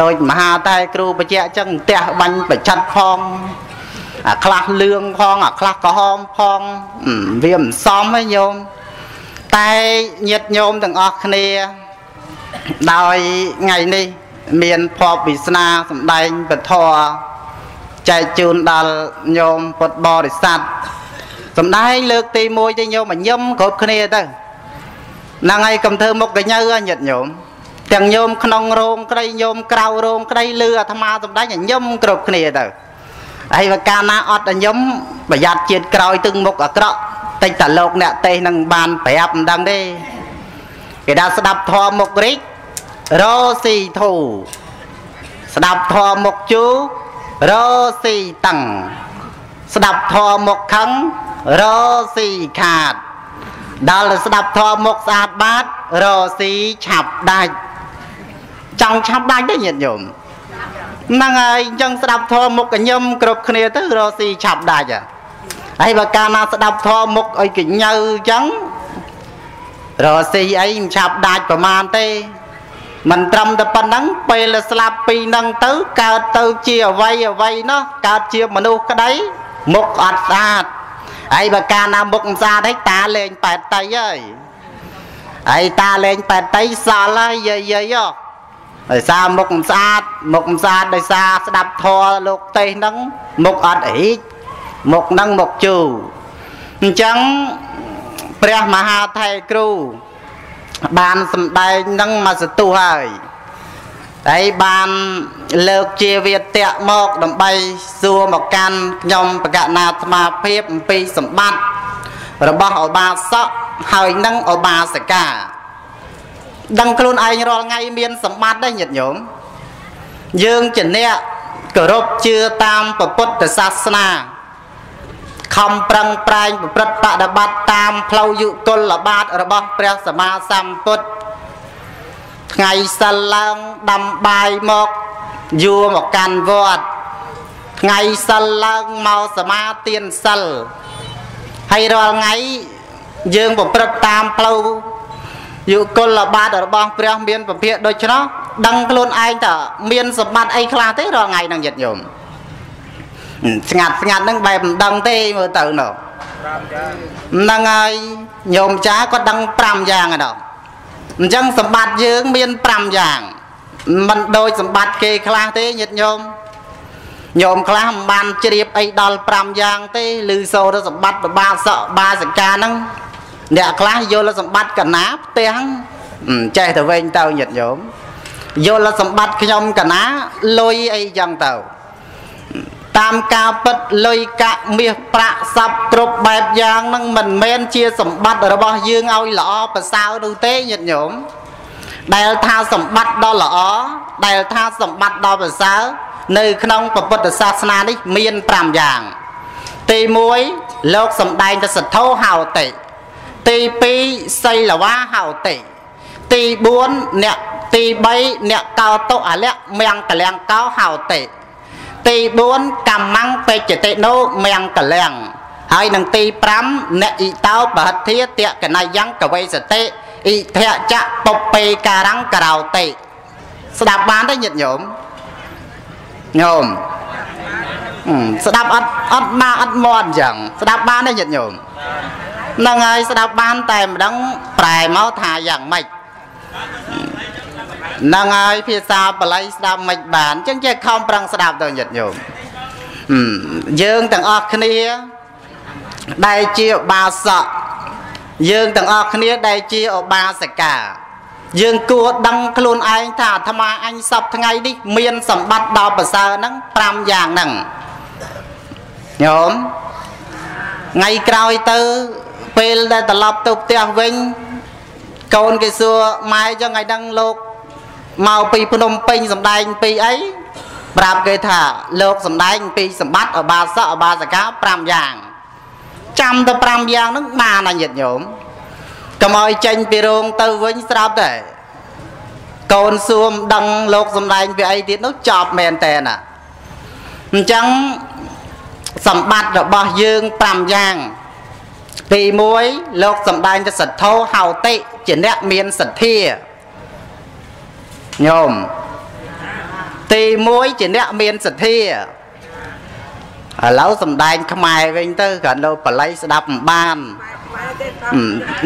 C: ដូចមហាតែគ្រូបច្ចៈអញ្ចឹងផ្ទះបាញ់ប្រឆិតផងអាខ្លះលឿងផងអាខ្លះក្រហមផងវាមិនសមទេញោមតែញាតញោមទាំងអស់គ្នា ដោយថ្ងៃនេះ មានភ័ព្វវាសនាសម្ដែងពធចែកជូនដល់ញោមពុទ្ធបរិស័ទសម្ដែងលើកទី1ទៅញោមញឹមគ្រប់គ្នាទៅ ហ្នឹងហើយកុំធ្វើមុខកញើញាតិញោមទាំងញោមក្នុងរោងក្តីញោមក្រៅរោងក្តីលឺអាត្មាសម្ដែងញឹមគ្រប់គ្នាទៅហើយបើកាលណាអត់ញឹមប្រយ័ត្នជាតិក្រោយទឹងមុខអាក្រក់តិចតាលោកអ្នកទេសនឹងបានប្រាប់មិនដឹងទេគេថាស្ដាប់ធម៌មុខរិចរស៊ីធូស្ដាប់ធម៌មុខជូរស៊ីតឹងស្ដាប់ធម៌មុខខឹងរស៊ីខាត ដល់ស្ដាប់ធម៌មុខស្អាតបាតរស៊ីឆាប់ដាច់ចង់ឆាប់ដាច់ទេញាតិញោមហ្នឹងហើយអញ្ចឹងស្ដាប់ធម៌មុខកញឹមគ្រប់គ្នាទៅរស៊ីឆាប់ដាច់ហើយបើកាលណាស្ដាប់ធម៌មុខឲ្យកញើអញ្ចឹងរស៊ីអីមិនឆាប់ដាច់ប្រមាណទេមិនត្រឹមតែប៉ុណ្ណឹងពេលស្លាប់ពីនឹងទៅកើតទៅជាអវ័យអវ័យនោះកើតជាមនុស្សក្តីមុខអត់ស្អាត ហើយបើកាលណាមុខមិនស្អាតហើយតាលេងប៉ែតតៃហើយហើយតាលេងប៉ែតតៃសល់ហើយយាយយាយដោយសារមុខមិនស្អាតមុខមិនស្អាតដោយសារស្ដាប់ធម៌លោកទេសហ្នឹងមុខអត់រីកមុខហ្នឹងមុខជូរអញ្ចឹងព្រះមហាថេរគ្រូបានសម្ដែងនឹងមកសទុះហើយ ហើយបានលើកជាវាទៈមកដើម្បីសួរមកកាន់ខ្ញុំបកណាអាត្មាភាពអំពីសម្បត្តិរបស់ឧបាសកហើយនឹងឧបាសិកាដឹងខ្លួនឯងរាល់ថ្ងៃមានសម្បត្តិដែរញាតិញោមយើងជាអ្នកគោរពជឿតាមពុទ្ធសាសនាខំប្រឹងប្រែងប្រព្រឹត្តបដិបត្តិតាមផ្លូវយុគលបាតរបស់ព្រះសម្មាសម្ពុទ្ធ ថ្ងៃសិលឡើងដាំបាយមកយួរមកកាន់វត្តថ្ងៃសិលឡើងមកសមាទានសិលហើយរាល់ថ្ងៃយើងប្រព្រឹត្តតាមផ្លូវយុគលបាតរបស់ព្រះមានពភាកដូច្នោះដឹងខ្លួនឯងតើមានសម្បត្តិអីខ្លះទេរាល់ថ្ងៃនឹងយិតញោមស្ងាត់ស្ងាត់ហ្នឹងបែបមិនដឹងទេមើលទៅនោះហ្នឹងហើយញោមចាគាត់ដឹង5យ៉ាងហ្នឹង អញ្ចឹងសម្បត្តិយើងមាន5យ៉ាងមិនដូចសម្បត្តិគេខ្លះទេញាតិញោមញោមខ្លះមិនបានជ្រាបអីដល់5យ៉ាងទេឬសូរសម្បត្តិបាសកបាសិកាហ្នឹងអ្នកខ្លះយល់សម្បត្តិកណាផ្ទះចេះទៅវិញទៅញាតិញោមយល់សម្បត្តិខ្ញុំកណាលុយអីចឹងទៅ តាមការពិតលុយកាក់មាសប្រាក់សັບគ្រប់បែបយ៉ាងនឹងមិនមែនជាសម្បត្តិរបស់យើងឲ្យល្អប្រសើរនោះទេញាតិញោមដែលថាសម្បត្តិដ៏ល្អដែលថាសម្បត្តិដ៏ប្រសើរនៅក្នុងពុទ្ធសាសនានេះមាន5យ៉ាង ទី1លោកសំដែងទៅសទ្ធោហោតិទី2សីលវាហោតិទី4អ្នកទី3អ្នកកោតុអលៈមៀងកលាំងកោហោតិ ទី4កម្មੰពេចតិណូមៀងកលាំងហើយនឹងទី5អ្នកអ៊ីតោបហិធាតកណយ៉ាងកវេសតិអ៊ីធៈចៈពពេការੰករោតិស្ដាប់បានទេញាតិញោមញោមស្ដាប់អត់អត់មកអត់មត់អញ្ចឹងស្ដាប់បានទេញាតិញោមហ្នឹងហើយស្ដាប់បានតែម្ដងប្រែមកថាយ៉ាងម៉េច ហ្នឹងហើយភាសាបល័យស្ដាប់មិនបានអញ្ចឹងចេះខំប្រឹងស្ដាប់ទៅញាតិញោមយើងទាំងអស់គ្នាដែលជាបាសកយើងទាំងអស់គ្នាដែលជាឧបាសិកាយើងគួរដឹងខ្លួនឯងថាអាត្មាអញសពថ្ងៃនេះមានសម្បត្តិដល់ប្រសើរហ្នឹង5យ៉ាងហ្នឹងញោមថ្ងៃក្រោយទៅពេលដែលត្រឡប់ទៅផ្ទះវិញកូនគេសួរម៉ែចឹងថ្ងៃហ្នឹងលោក មកពីភ្នំពេញសំដែងពីអីប្រាប់គេថាលោកសំដែងពីសម្បត្តិអបាសកអបាសិកា5យ៉ាងចាំទៅ5យ៉ាងហ្នឹងបានណាញាតិញោមកុំឲ្យចេញពីរោងទៅវិញស្រាប់តែកូនសួមដឹងលោកសំដែងពីអីទៀតនោះចប់មែនតើណាអញ្ចឹងសម្បត្តិរបស់យើង5យ៉ាងទី1លោកសំដែងទៅសទ្ធោហោតិជាអ្នកមានសទ្ធា ញោមទី1ជាអ្នកមានសទ្ធាឥឡូវសំដែងខ្មែរវិញទៅគ្រាន់លោកបល័យស្ដាប់មិនបាន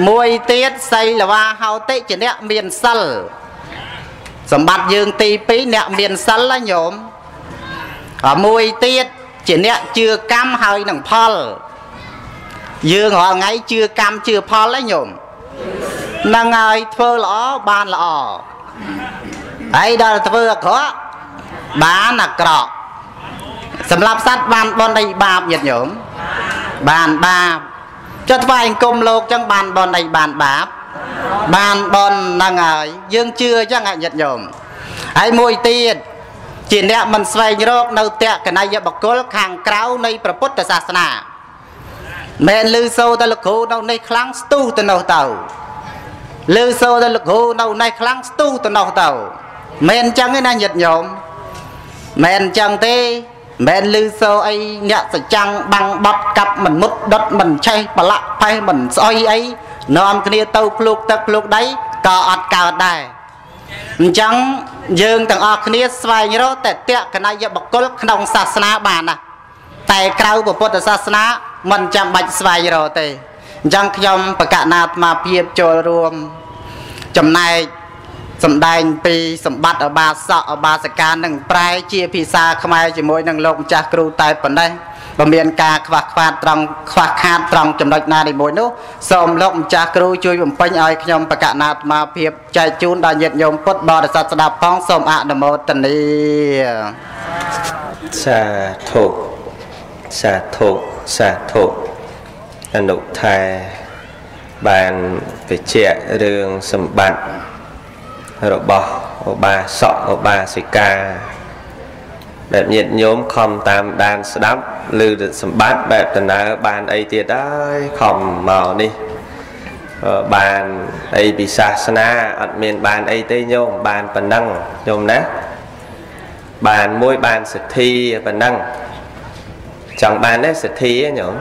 C: មួយទៀតសីលវាហោតិជាអ្នកមានសិលសម្បត្តិយើងទី2អ្នកមានសិលណាញោមមួយទៀតជាអ្នកជឿកម្មហើយនឹងផល យើងរាល់ថ្ងៃជឿកម្មជឿផលហ្នឹងញោមហ្នឹងហើយធ្វើល្អបានល្អ ហើយដល់ធ្វើអាក្រក់បានអាក្រក់សម្រាប់សត្វបានបនអីបាបញាតិញោមបានបាបចុះថ្វាយអង្គមលោកចឹងបានបនអីបានបាបបានបនហ្នឹងហើយយើងជឿចឹងញាតិញោមហើយមួយទៀតជាអ្នកមិនស្វែងរកនៅតក្កណយបកុលខាងក្រៅនៃព្រះពុទ្ធសាសនាមែនលឺសូទៅលោកគ្រូនៅនេះខ្លាំងស្ទុះទៅនោះទៅលឺសូទៅលោកគ្រូនៅនេះខ្លាំងស្ទុះទៅនោះទៅ មែនអញ្ចឹងទេណាញាតិញោមមែនអញ្ចឹងទេមែនលឺសូអីអ្នកសចាំងបាំងបត់កាប់មិនមុតដុតមិនឆេះប្រឡាក់ផេះមិនស្អុយអីនាំគ្នាទៅភ្លុកទឹកភ្លុកដីក៏អត់កើតដែរអញ្ចឹងយើងទាំងអស់គ្នាស្វែងរកតែតេកណយបកុលក្នុងសាសនាបានណាតែក្រៅពុទ្ធសាសនាមិនចាំបាច់ស្វែងរកទេអញ្ចឹងខ្ញុំបកណាអាត្មាភាពចូលរួមចំណែក សំដែងពីសម្បត្តិអបាសកអបាសកានឹងប្រែជាភាសាខ្មែរជាមួយនឹងលោកម្ចាស់គ្រូតែប៉ុណ្ណេះបើមានការខ្វះខ្វាតត្រង់ខ្វះខាតត្រង់ចំណុចណានីមួយនោះសូមលោកម្ចាស់គ្រូជួយបំពេញឲ្យខ្ញុំបកណាអាត្មាភាពចែកជូនដល់ញាតិញោមពុទ្ធបរិស័ទស្ដាប់ផងសូមអនុមោទនា
A: សាធុសាធុសាធុអនុថែបានបញ្ជាក់រឿងសម្បត្តិ របស់ឧបាសកឧបាសិកាដែលញាតិញោមខំតាមដានស្ដាប់ឬសម្បត្តិបែបដំណើរបានអីទៀតហើយខំមកនេះបានអីពីសាសនាអត់មានបានអីទេញោមបានប៉ុណ្ណឹងញោមណាបានមួយបានសទ្ធាប៉ុណ្ណឹងចង់បានទេសទ្ធាញោម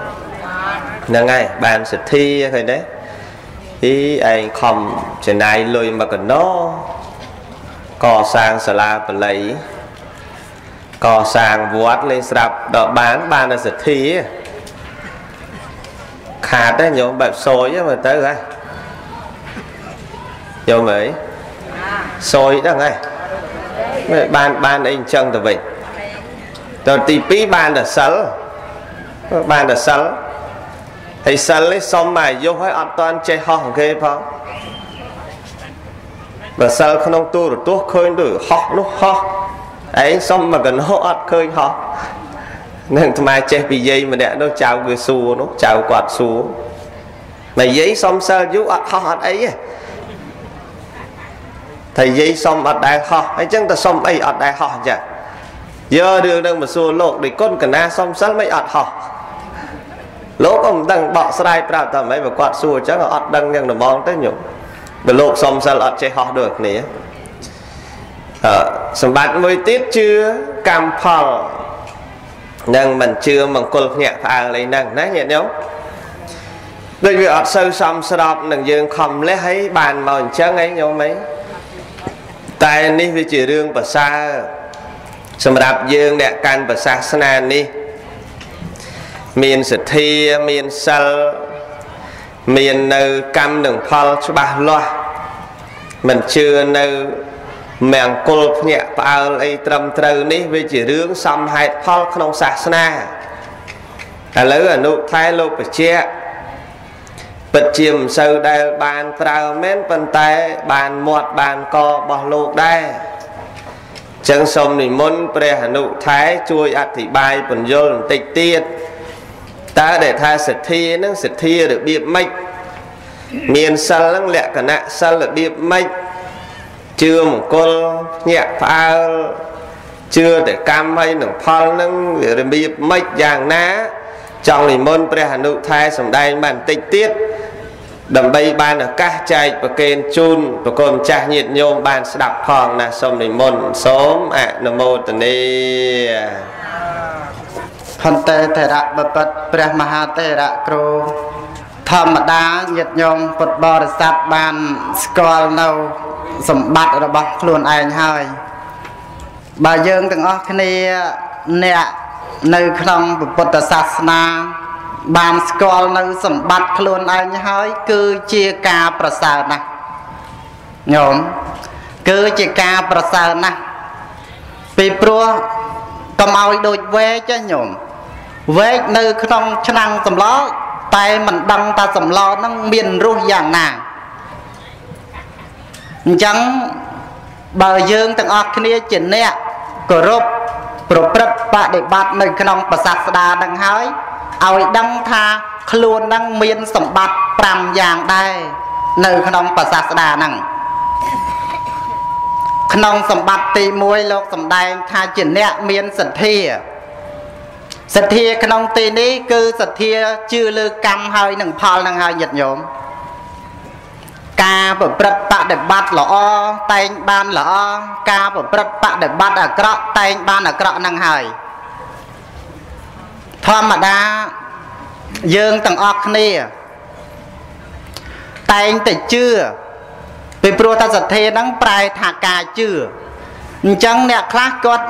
A: ហ្នឹងហើយបានសទ្ធាឃើញទេ អីឯងខំចំណាយលុយមកកណោកសាងសាលាបល័យកសាងវត្តលេស្រាប់ដល់បានបានតែសទ្ធាខាតទេញោមបែបសយមើលទៅហ៎ញោមអើយសយហ្នឹងហ៎បានបានអីអញ្ចឹងទៅវិញទៅទី2បានតែសិលបានតែសិល ហើយសិលនេះសុំមកអាយុហើយអត់តាន់ចេះហោះគេផងបើសិលក្នុងទូរទស្សន៍ឃើញទៅហោះនោះហោះឯងសុំមកកណោអត់ឃើញហោះនឹងអាត្មាចេះពីយាយម្នាក់នោះចៅវាសួរនោះចៅគាត់សួរតែយាយសុំសិលយូរអត់ហោះអត់អីទេតែយាយសុំអត់ដែលហោះអញ្ចឹងទៅសុំអីអត់ដែលហោះអញ្ចឹងយករឿងនឹងមកសួរលោកដូចគុណកណាសុំសិលមិនអត់ហោះ លោកក៏មិនដឹងបកស្រាយប្រាប់តែមិនបើគាត់សួរអញ្ចឹងអត់ដឹងយ៉ាងដំងទៅញោមបើលោកសុំសិលអត់ចេះហោះដូចគ្នាអឺសម្បត្តិមួយទៀតជឿកម្មផលនឹងមិនជឿមង្គលភ្នាក់ផ្អើលអីហ្នឹងណាញាតិញោមដូចវាអត់សូវសមស្របនឹងយើងខំលេះហើយបានមកអញ្ចឹងអីញោមអីតែនេះវាជារឿងប្រសើរសម្រាប់យើងអ្នកកាន់ប្រសាសនានេះ មានសទ្ធាមានសិលមាននៅកម្មនិងផលច្បាស់លាស់មិនជឿនៅមង្គលភ្ញាក់ផ្អើលអីត្រឹមត្រូវនេះវាជារឿងសំហេតុផលក្នុងសាសនាឥឡូវអនុថែលោកបជាពិតជាមិនសូវដែលបានប្រើមែនប៉ុន្តែបានមាត់បានករបស់លោកដែរចឹងសូមនិមន្តព្រះអនុថែជួយអធិប្បាយពន្យល់បន្តិចទៀត តើដែលថាសទ្ធានឹងសទ្ធារបៀបម៉េចមានសិលនឹងលក្ខណៈសិលរបៀបម៉េចជឿមង្គលញាក់ផ្អើលជឿតែកម្មហើយនឹងផលនឹងរបៀបម៉េចយ៉ាងណាចង់និមន្តព្រះអនុថែសំដែងបានបន្តិចទៀតដើម្បីបានឱកាសចែកប្រកេនជូនប្រគំចាស់ញាតិញោមបានស្ដាប់ផងណាសូមនិមន្តសូមអនុមោទនា
C: ផន្តេតរៈបពិតព្រះមហាតេរៈគ្រូធម្មតាញាតិញោមពុទ្ធបរិស័ទបានស្គាល់នៅសម្បត្តិរបស់ខ្លួនឯងហើយបើយើងទាំងអស់គ្នាអ្នកនៅក្នុងពុទ្ធសាសនាបានស្គាល់នៅសម្បត្តិខ្លួនឯងហើយគឺជាការប្រសើរណាស់ញោមគឺជាការប្រសើរណាស់ពីព្រោះកុំឲ្យដូចវែកញោម វែកនៅក្នុងឆ្នាំងសម្លតែមិនដឹងថាសម្លហ្នឹងមានរសយ៉ាងណាអញ្ចឹងបើយើងទាំងអស់គ្នាជាអ្នកគោរពប្រព្រឹត្តបដិបត្តិនៅក្នុងប្រសាស្ដានឹងហើយឲ្យដឹងថាខ្លួននឹងមានសម្បត្តិ5យ៉ាងដែរនៅក្នុងប្រសាស្ដាហ្នឹងក្នុងសម្បត្តិទី1លោកសម្ដែងថាជាអ្នកមានសទ្ធា សទ្ធាក្នុងទីនេះគឺសទ្ធាជឿលើកម្មហើយនឹងផលនឹងហើយញាតិញោមការប្រព្រឹត្តបដិបត្តិល្អតែងបានល្អការប្រព្រឹត្តបដិបត្តិអាក្រក់តែងបានអាក្រក់នឹងហើយធម្មតាយើងទាំងអស់គ្នា តែងតែជឿពីព្រោះថាសទ្ធាហ្នឹងប្រែថាការជឿអញ្ចឹងអ្នកខ្លះគាត់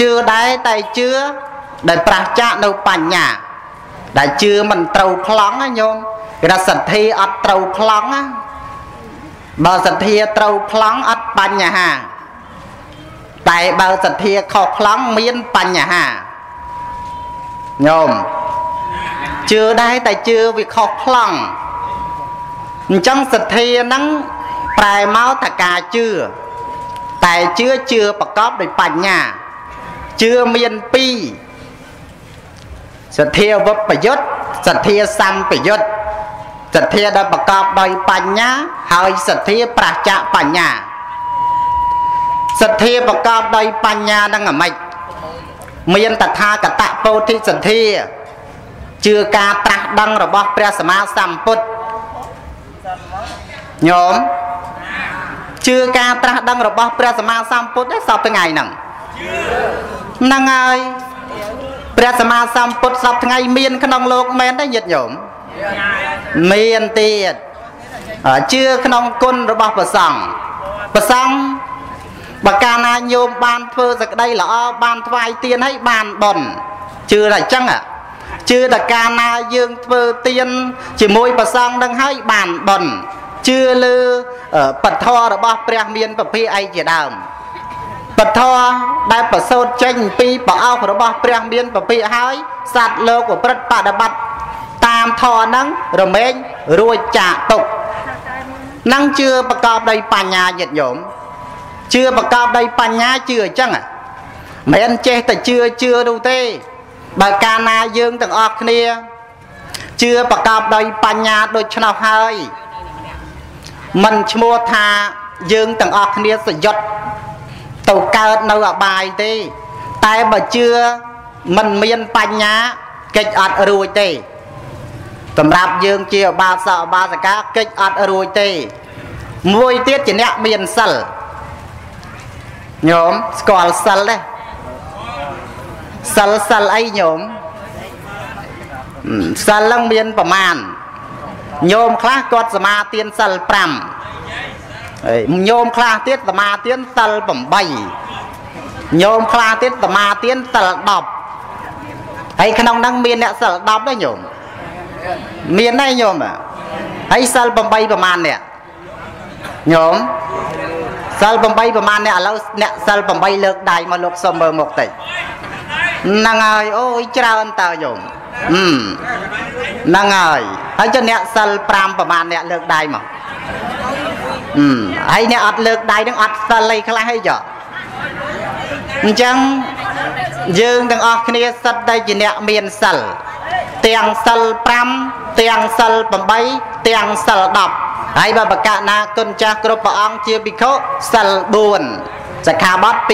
C: ជឿដែរតែជឿ ដែលប្រះចាកនៅបញ្ញា ដែលជឿមិនត្រូវប្លង់ណាញោមគេថាសទ្ធាអត់ត្រូវប្លង់ណាបើសទ្ធាត្រូវប្លង់អត់បញ្ហា តែបើសទ្ធាខុសប្លង់មានបញ្ហាញោមជឿដែរតែជឿវាខុសប្លង់អញ្ចឹងសទ្ធាហ្នឹងប្រែមកថាការជឿតែជឿជឿប្រកបដោយបញ្ញាជឿមានពីរ សទ្ធាវបយុទ្ធសទ្ធាសម្បយុទ្ធសទ្ធាដែលប្រកបដោយបញ្ញាហើយសទ្ធាប្រឆាបញ្ញាសទ្ធាប្រកបដោយបញ្ញានឹងអាម៉េចមានតថាគតពោធិសទ្ធាជឿការត្រាស់ដឹងរបស់ព្រះសម្មាសម្ពុទ្ធញោមជឿការត្រាស់ដឹងរបស់ព្រះសម្មាសម្ពុទ្ធឯសពថ្ងៃហ្នឹងហ្នឹងហើយ ព្រះសម្មាសម្ពុទ្ធសពថ្ងៃមាន ក្នុងលោកមែនទេញាតិញោមមានទៀតជឿក្នុងគុណរបស់ព្រះសង្ឃព្រះសង្ឃបើកាលណាញោមបានធ្វើសក្តីល្អបានថ្វាយទៀនឲ្យបានបុណ្យជឿតែអញ្ចឹងជឿតែកាលណាយើងធ្វើទៀនជាមួយព្រះសង្ឃនឹងឲ្យបានបុណ្យជឿលើបធររបស់ព្រះមានពភាអីជាដើមប ធរដែលប្រសូតចេញពីប្រអោសរបស់ព្រះមានពភាហើយសត្វលោកប្រព្រឹត្តបដិបត្តិតាមតាមធរហ្នឹងរមែងរួចចាកទុកនឹងជឿប្រកបដោយបញ្ញាញាតិញោមជឿប្រកបដោយបញ្ញាជឿអញ្ចឹងមិនចេះតែជឿជឿនោះទេ បើកាលណាយើងទាំងអស់គ្នាជឿប្រកបដោយបញ្ញាដូច្នោះហើយមិនឈ្មោះថាយើងទាំងអស់គ្នាសយុទ្ធ ទៅកើតនៅអបាយទេ តែបើជឿមិនមានបញ្ញាកិច្ចអត់រួចទេសម្រាប់យើងជាអបាសកអបាសិកាកិច្ចអត់រួចទេ មួយទៀតជាអ្នកមានសិលញោមស្គាល់សិលទេសិលសិលអីញោមសិលឡើងមានប្រមាណញោមខ្លះគាត់សមាទានសិល5 ហើយញោមខ្លះទៀតសមាទានសិល8ញោមខ្លះទៀតសមាទានសិល10ហើយក្នុងហ្នឹងមានអ្នកសិល10ដែរញោមមានដែរញោមហើយសិល8ប្រមាណអ្នកញោមសិល8ប្រមាណអ្នកឥឡូវអ្នកសិល8លើកដៃមកលោកសុំមើលមុខតិចហ្នឹងហើយអូយច្រើនតើញោមហ្នឹងហើយហើយចុះអ្នកសិល5ប្រមាណអ្នកលើកដៃមកអឺ ហើយអ្នកអត់លើកដៃហ្នឹងអត់សិលអីខ្លះអីចុះអញ្ចឹងយើងទាំងអស់គ្នាសិតតែជាអ្នកមានសិលទាំងសិល5ទាំងសិល8ទាំងសិល10ហើយបើបកណាគុណចាស់គ្រប់ព្រះអង្គជាភិក្ខុសិល4សិក្ខាបទ227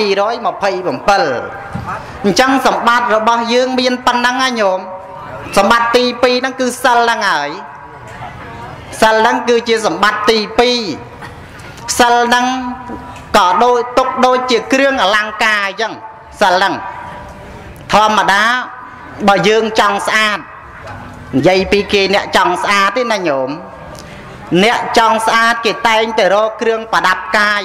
C: អញ្ចឹងសម្បត្តិរបស់យើងមានប៉ុណ្ណឹងណាញោមសម្បត្តិទី2ហ្នឹងគឺសិលហ្នឹងហើយសិលហ្នឹងគឺជាសម្បត្តិទី2 សិលហ្នឹងក៏ដូចទុកដូចជាគ្រឿងអលង្ការអញ្ចឹងសិលហ្នឹងធម្មតាបើយើងចង់ស្អាតនិយាយពីគេអ្នកចង់ស្អាតទេណាញោមអ្នកចង់ស្អាតគេតែងតែរកគ្រឿងប្រដាប់កាយ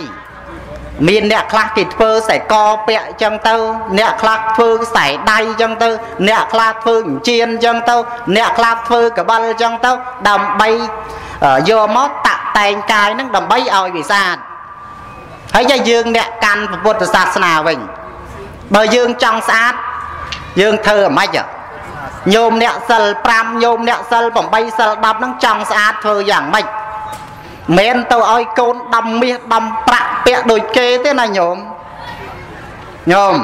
C: មានអ្នកខ្លះគេធ្វើខ្សែកពាក់អញ្ចឹងទៅ អ្នកខ្លះធ្វើខ្សែដៃអញ្ចឹងទៅ អ្នកខ្លះធ្វើអញ្ជៀនអញ្ចឹងទៅ អ្នកខ្លះធ្វើកបិលអញ្ចឹងទៅ ដើម្បី យកមកតាក់តែងកាយនឹងដើម្បីឲ្យវាស្អាតហើយយើងអ្នកកាន់ពុទ្ធសាសនាវិញបើយើងចង់ស្អាតយើងធ្វើអាម៉េចញោមអ្នកសិល5ញោមអ្នកសិល8សិល10ហ្នឹងចង់ស្អាតធ្វើយ៉ាងម៉េចមិនទៅឲ្យកូនដំមាសដំប្រាក់ពាក់ដូចគេទេណាញោមញោម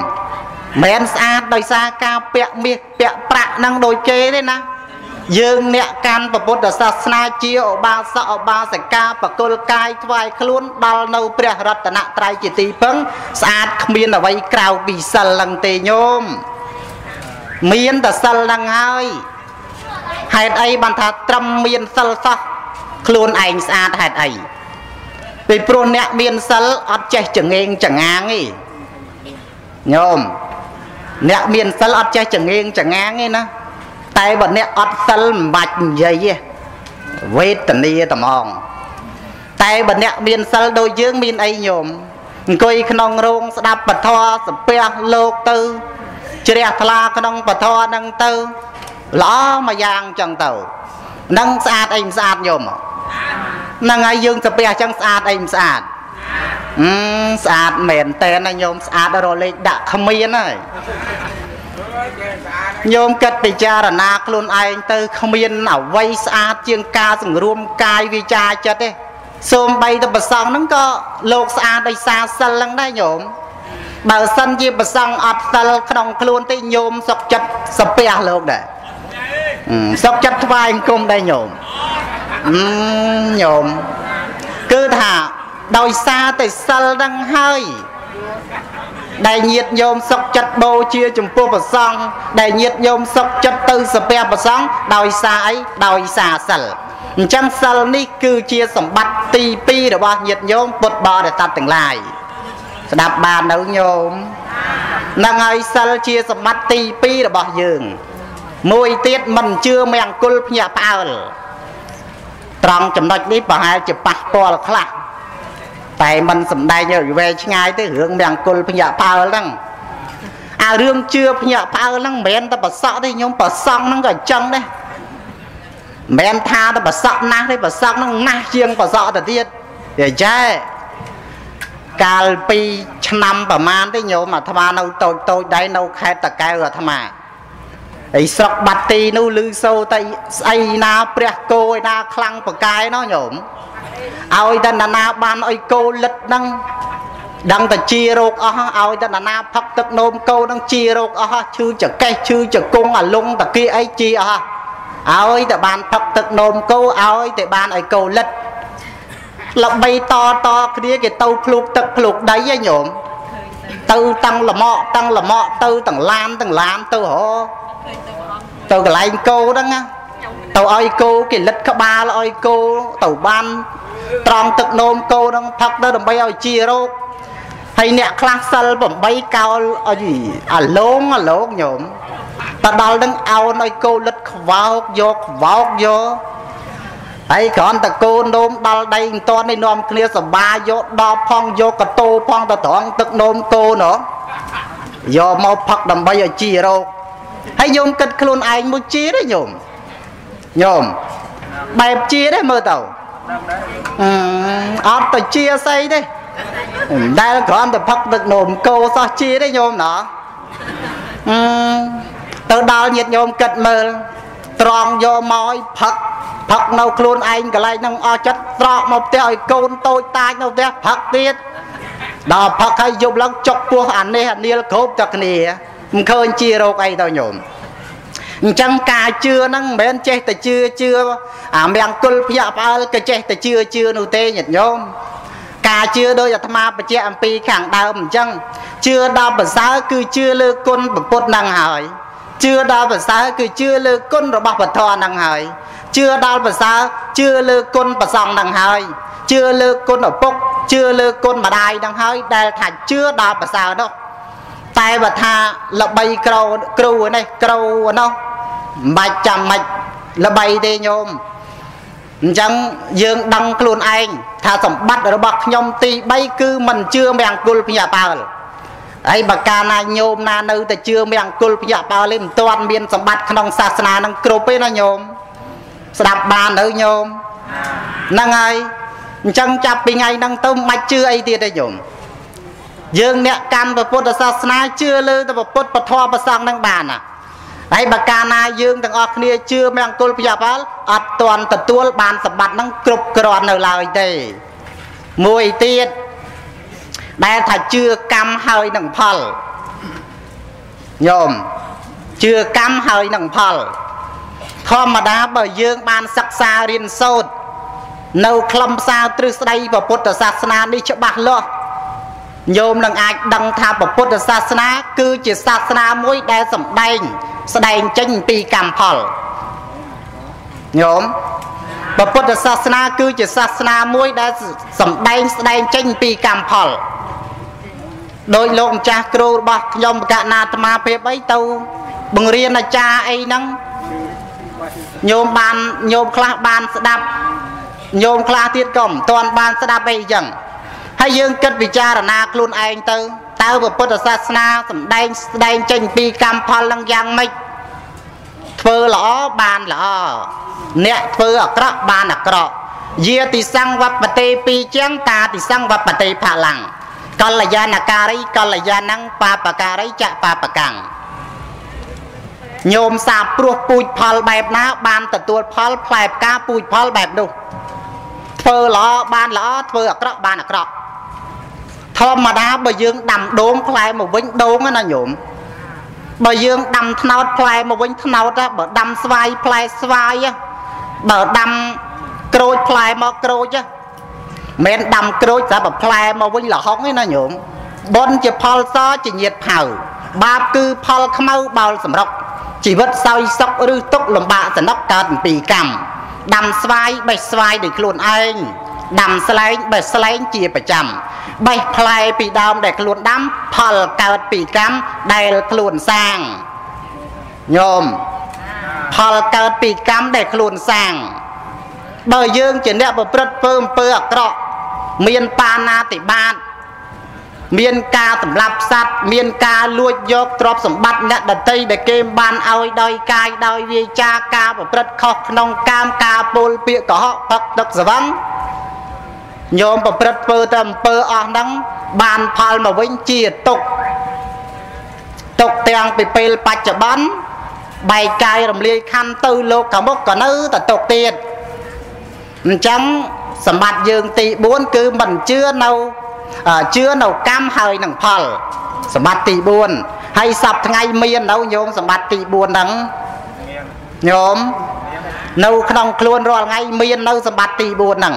C: មិនស្អាតដោយសារការពាក់មាសពាក់ប្រាក់នឹងដូចគេទេណា យើងអ្នកកាន់ពុទ្ធសាសនាជាឧបាសកឧបាសិកាបកុលកាយថ្វាយខ្លួនដល់នៅព្រះរតនត្រ័យជាទីពឹងស្អាតគ្មានអ្វីក្រៅពីសិលឡើងទេញោមមានតែសិលហ្នឹងហើយហេតុអីបានថាត្រឹមមានសិលសោះខ្លួនឯងស្អាតហេតុអីពីព្រោះអ្នកមានសិលអត់ចេះចងេងចងាងទេញោមអ្នកមានសិលអត់ចេះចងេងចងាងទេណា តែបើអ្នកអត់សិលមិនបាច់និយាយទេវេទនាត្មងតែបើអ្នកមានសិលដូចយើងមានអីញោមអង្គុយក្នុងរោងស្ដាប់ពធសំពះលោកទៅជ្រះថ្លាក្នុងពធហ្នឹងទៅល្អមួយយ៉ាងចឹងទៅនឹងស្អាតអីមិនស្អាតញោមហ្នឹងហើយយើងទៅផ្ទះចឹងស្អាតអីមិនស្អាតអឺស្អាតមែនតែនណាញោមស្អាតរលេខដាក់គ្មានហើយ ញោមគិតពិចារណាខ្លួនឯងទៅគ្មានអ្វីស្អាតជាងការសង្រួមកាយវាចាចិត្តទេសូមបីទៅប្រសងហ្នឹងក៏លោកស្អាតដោយសារសិលហ្នឹងដែរញោមបើសិនជាប្រសងអត់សិលក្នុងខ្លួនទេញោមសុកចិត្តសពះលោកដែរសុកចិត្តថ្វាយអង្គមដែរញោមញោមគឺថាដោយសារតែសិលហ្នឹងហើយ ដែលញាតញោមសុកចិត្តបូជាចំពោះព្រះសង្ឃដែលញាតញោមសុកចិត្តទៅសាពះព្រះសង្ឃដោយសារអីដោយសារសិលអញ្ចឹងសិលនេះគឺជាសម្បត្តិទី2របស់ញាតញោមពុទ្ធបរិស័ទទាំងឡាយស្ដាប់បាននៅញោមនឹងហើយសិលជាសម្បត្តិទី2របស់យើង មួយទៀតមិនជឿមង្គលភ្ញាក់ផ្អើលត្រង់ចំណុចនេះប្រហែលជាប៉ះពាល់ខ្លះ តែมันសំដែងឲ្យវែងឆ្ងាយទេរឿងមង្គលភ្ញាក់ផ្អើលហ្នឹងអារឿងជឿភ្ញាក់ផ្អើលហ្នឹងមិនមែនតែប្រសក់ទេញោមប្រសង់ហ្នឹងក៏អញ្ចឹងដែរមិនមែនថាតែប្រសក់ណាស់ទេប្រសក់ហ្នឹងណាស់ជាងប្រសក់ទៅទៀតយាយចែកាលពីឆ្នាំប្រមាណទេញោមអាត្មានៅតូចតូចដែរនៅខេត្តតាកែវអាត្មាអីស្រុកបាត់ទីនោះឮសូរតែស្អីណាព្រះគោឯណាខ្លាំងបកាយណោះញោម ឲ្យតែណានាបានឲ្យគោលិតហ្នឹងដឹងតែជារោគអស់ឲ្យតែណានាផឹកទឹកនោមគោនឹងជារោគអស់ឈឺចកេះឈឺចកងអាលងតាគៀអីជាអស់ឲ្យតែបានផឹកទឹកនោមគោឲ្យតែបានឲ្យគោលិតល្បីតតគ្នាគេទៅភ្លុកទឹកភ្លុកដីឯញោមទៅតាំងលមក់តាំងលមក់ទៅទាំងឡានទាំងឡានទៅហ៎ទៅកន្លែងគោហ្នឹងណាទៅឲ្យគោគេលិតក្បាលឲ្យគោទៅបាន ត្រង់ទឹកនោមគោហ្នឹងផឹកទៅដើម្បីឲ្យជារោគហើយអ្នកខ្លះសិល8កោលឲ្យអាឡងអាឡងញោមតដល់នឹងអោនឲ្យគោលិតខ្វោកយកខ្វោកយកហើយគ្រាន់តែគោនោមដល់ដីមិនតាន់នេះនាំគ្នាសបាយកដល់ផងយកកតោផងទៅត្រង់ទឹកនោមគោណោះយកមកផឹកដើម្បីឲ្យជារោគហើយញោមគិតខ្លួនឯងមួយជាទេញោមញោមបែបជាទេមើលទៅ អត់ទៅជាស្អីទេដែលគ្រាន់តែផឹកទឹកនោមគោសោះជាទេញោមណោះអឺទៅដល់ញាតញោមគិតមើលត្រង់យកមកឲ្យផឹកផឹកនៅខ្លួនឯងកន្លែងហ្នឹងអស់ចិត្តត្រកមកផ្ទះឲ្យកូនតូចតាចនៅផ្ទះផឹកទៀតដល់ផឹកហើយយប់ឡើងចុកពោះអានេះអានៀលគ្រប់តែគ្នាមិនឃើញជារោគអីទៅញោម អញ្ចឹងការជឿហ្នឹងមិនមែនចេះតែជឿជឿអាមៀងគុលភ្ញាក់ផ្អើលក៏ចេះតែជឿជឿនោះទេញាតិញោមការជឿដោយអាត្មាបញ្ជាក់អំពីខាងដើមអញ្ចឹងជឿដល់ប្រសើរគឺជឿលើគុណពុទ្ធហ្នឹងហើយជឿដល់ប្រសើរគឺជឿលើគុណរបស់ពធហ្នឹងហើយជឿដល់ប្រសើរជឿលើគុណប្រសងហ្នឹងហើយជឿលើគុណឪពុកជឿលើគុណម្ដាយហ្នឹងហើយដែលថាជឿដល់ប្រសើរនោះតែបើថាល្បីក្រគ្រូនេះគ្រូនោះ មិនបាច់ចាំមិនល្បីទេញោមអញ្ចឹងយើងដឹងខ្លួនឯងថាសម្បត្តិរបស់ខ្ញុំទី3គឺមិនជឿមង្គលភ្ញាក់ប៉ើលហើយបើកាលណាញោមណានៅតែជឿមង្គលភ្ញាក់ប៉ើលទេមិនទាន់មានសម្បត្តិក្នុងសាសនានឹងគ្រប់ទេណាញោមស្ដាប់បានទៅញោមហ្នឹងហើយអញ្ចឹងចាប់ពីថ្ងៃហ្នឹងទៅមិនបាច់ជឿអីទៀតទេញោមយើងអ្នកកាន់ពុទ្ធសាសនាជឿលើតែពុទ្ធពធប្រសងនឹងបានណា ហើយបើកាលណាយើងទាំងអស់គ្នាជឿមង្គលព្យាបាលអត់ទាន់ទទួលបានសម្បត្តិនឹងគ្រប់គ្រាន់នៅឡើយទេមួយទៀតដែលថាជឿកម្មហើយនឹងផលញោមជឿកម្មហើយនឹងផលធម្មតាបើយើងបានសិក្សារៀនសូត្រនៅ ខ្លឹមសារទ្រឹស្ដីពុទ្ធសាសនានេះច្បាស់លាស់ ញោមនឹងអាចដឹងថាពុទ្ធសាសនា គឺជាសាសនាមួយដែលសម្ដែង ស្ដែងចេញពីកម្មផលញោមពុទ្ធសាសនា គឺជាសាសនាមួយដែលសម្ដែងស្ដែងចេញពីកម្មផលដោយលោកម្ចាស់គ្រូរបស់ខ្ញុំបកណាអាត្មាភាពអីទៅបង្រៀនអាចារ្យអីហ្នឹងញោមបានញោមខ្លះបានស្ដាប់ញោមខ្លះទៀតក៏មិនទាន់បានស្ដាប់អីចឹង ហើយយើងគិតពិចារណាខ្លួនឯងទៅតើពុទ្ធសាសនាសម្ដែងស្ដែងចេញពីកម្មផលនឹងយ៉ាងម៉េចធ្វើល្អបានល្អអ្នកធ្វើអាក្រក់បានអាក្រក់យាតិសង្វបតេពីជាងតាតិសង្វបតេផលាំងកល្យាណការីកល្យាណੰបាបការីចបាបកាំងញោមសាព្រោះពូជផលបែបណាបានទទួលផលផ្លែផ្កាពូជផលបែបនោះធ្វើល្អបានល្អធ្វើអាក្រក់បានអាក្រក់ ធម្មតាបើយើងដាំដូងផ្លែមកវិញដូងណាញោមបើយើងដាំថ្នោតផ្លែមកវិញថ្នោតបើដាំស្វាយផ្លែស្វាយបើដាំក្រូចផ្លែមកក្រូចមិនដាំក្រូចតែបើផ្លែមកវិញលហុងឯណាញោមបុណ្យជាផលសជាញាតផៅបាបគឺផលខ្មៅបោលសម្រុកជីវិតសោយសុកឬទុកលំបាកសនុកកើតពីកម្មដាំស្វាយបេះស្វាយដោយខ្លួនឯង ដាំស្លែងបេះស្លែងជាប្រចាំបេះផ្លែពីដើមដែលខ្លួនដាំផលកើតពីកម្មដែលខ្លួនសាងញោមផលកើតពីកម្មដែលខ្លួនសាងបើយើងជាអ្នកប្រព្រឹត្តធ្វើអំពើអាក្រក់មានបាណាតិបាតមានការសម្លាប់សត្វមានការលួចយកទ្រព្យសម្បត្តិអ្នកដតីដែលគេបានឲ្យដោយកាយដោយវាចាការប្រព្រឹត្តខុសក្នុងកាមការពោលពាក្យកុហកផឹកទឹកសវੰ ញោមប្រព្រឹត្តធ្វើតែអំពើអស់ហ្នឹងបានផលមកវិញជាទុកទុកទាំងពីពេលបច្ចុប្បន្នបែកកាយរំលាយខណ្ឌទៅលោកខាងមុខក៏នៅតែຕົកទៀតអញ្ចឹងសម្បត្តិយើងទី4គឺមិនជឿនៅជឿនៅកម្មហើយនឹងផលសម្បត្តិទី4ហើយសពថ្ងៃមាននៅញោមសម្បត្តិទី4ហ្នឹងញោមនៅក្នុងខ្លួនរាល់ថ្ងៃមាននៅសម្បត្តិទី4ហ្នឹង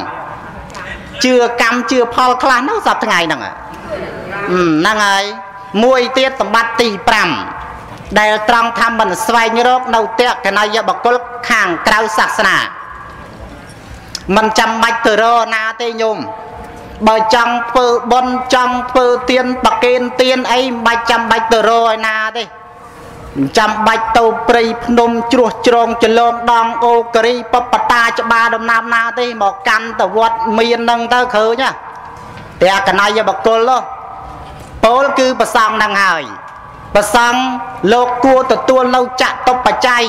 C: ជឿកម្មជឿផលខ្លះនៅសពថ្ងៃហ្នឹងហ្នឹងហើយមួយទៀតសម្បត្តិទី5ដែលត្រង់ថាមិនស្វែងរកនៅតេកណយបកុលខាងក្រៅសាសនាមិនចាំបាច់ទៅរណាទេញោមបើចង់ធ្វើបុណ្យចង់ធ្វើទានបកេនទានអីមិនបាច់ចាំបាច់ទៅរឯណាទេមិន ចាំបាច់ទៅព្រៃភ្នំជ្រោះជ្រងចលងដងអូការីបបតាច្បារដំណាំណាទេមកកាន់ទៅវត្តមាននឹងទៅឃើញណាតែកណៃបកុលពោលគឺប្រសងនឹងហើយប្រសងលោកគួរទទួលនៅចតុបច្ច័យ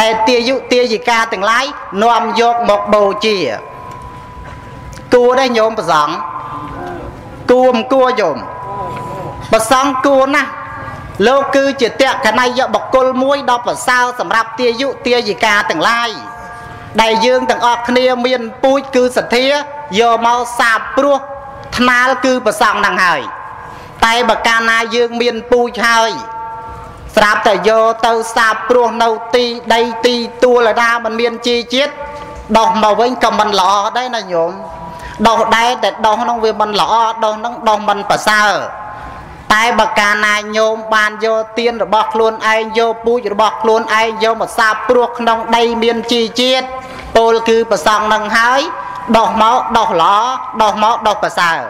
C: ដែលទាយុទាយិកាទាំងឡាយនាំយកមកបូជាគួរដែរញោមប្រសងគួរមិនគួរញោមប្រសងគួរណាស់ លោកគឺជាតក្កណៃយបុគ្គលមួយដ៏ប្រសើរសម្រាប់ទាយុទាយិកាទាំងឡាយដែលយើងទាំងអស់គ្នាមានពូជគឺសទ្ធាយកមកសាបព្រោះថ្នាលគឺប្រសងនឹងហើយ តែបើកាលណាយើងមានពូជហើយស្រាប់តែយកទៅសាបព្រោះនៅទីដីទីទួលឯណាมันមានជីជាតិដោះមកវិញក៏មិនល្អដែរណាញោមដោះដែរតែដោះហ្នឹងវាមិនល្អដោះហ្នឹងដោះមិនប្រសើរ តែបើកាលណាញោមបានយកទៀនរបស់ខ្លួនឯងយកពូជរបស់ខ្លួនឯងយកមកសាបព្រោះក្នុងដីមានជីជាតិពលគឺប្រសងនឹងហើយដោះមកដោះល្អដោះមកដោះប្រសើរ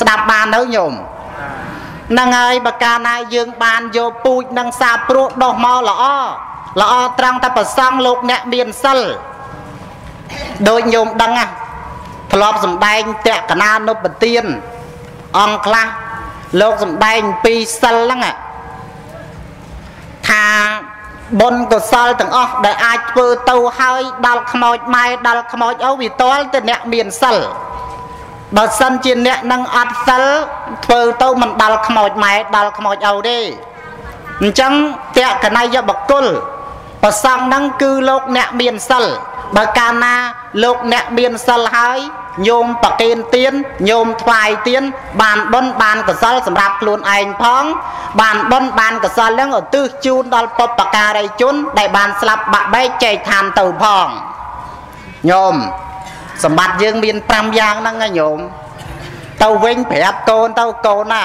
C: ស្ដាប់បានទៅញោមហ្នឹងហើយបើកាលណាយើងបានយកពូជនឹងសាបព្រោះដោះមកល្អល្អត្រង់តែប្រសងលោកអ្នកមានសិលដូចញោមដឹងណាធ្លាប់សំដែងតក្កណានុបទានអង្គខ្លះ លោកសំដែងពីសិលហ្នឹងថាបុណ្យកុសលទាំងអស់ដែលអាចធ្វើទៅហើយដល់ខ្មោចម៉ែដល់ខ្មោចឪវាតលទៅអ្នកមានសិលបើសិនជាអ្នកនឹងអត់សិលធ្វើទៅមិនដល់ខ្មោចម៉ែដល់ខ្មោចឪទេអញ្ចឹងតេកណៃយបកុលប្រសងហ្នឹងគឺលោកអ្នកមានសិលបើកាលណាលោកអ្នកមានសិលហើយ ញោមប្រគេនទៀនញោមថ្វាយទៀនបានបុណ្យបានកុសលសម្រាប់ខ្លួនឯងផង បានបុណ្យបានកុសលនឹងឧទ្ទិសជូនដល់បុព្វការីជន ដែលបានស្លាប់បាក់បែកចែកឋានទៅផងញោមសម្បត្តិយើងមាន5យ៉ាងហ្នឹងណាញោមទៅវិញប្រាប់កូនទៅកូនណា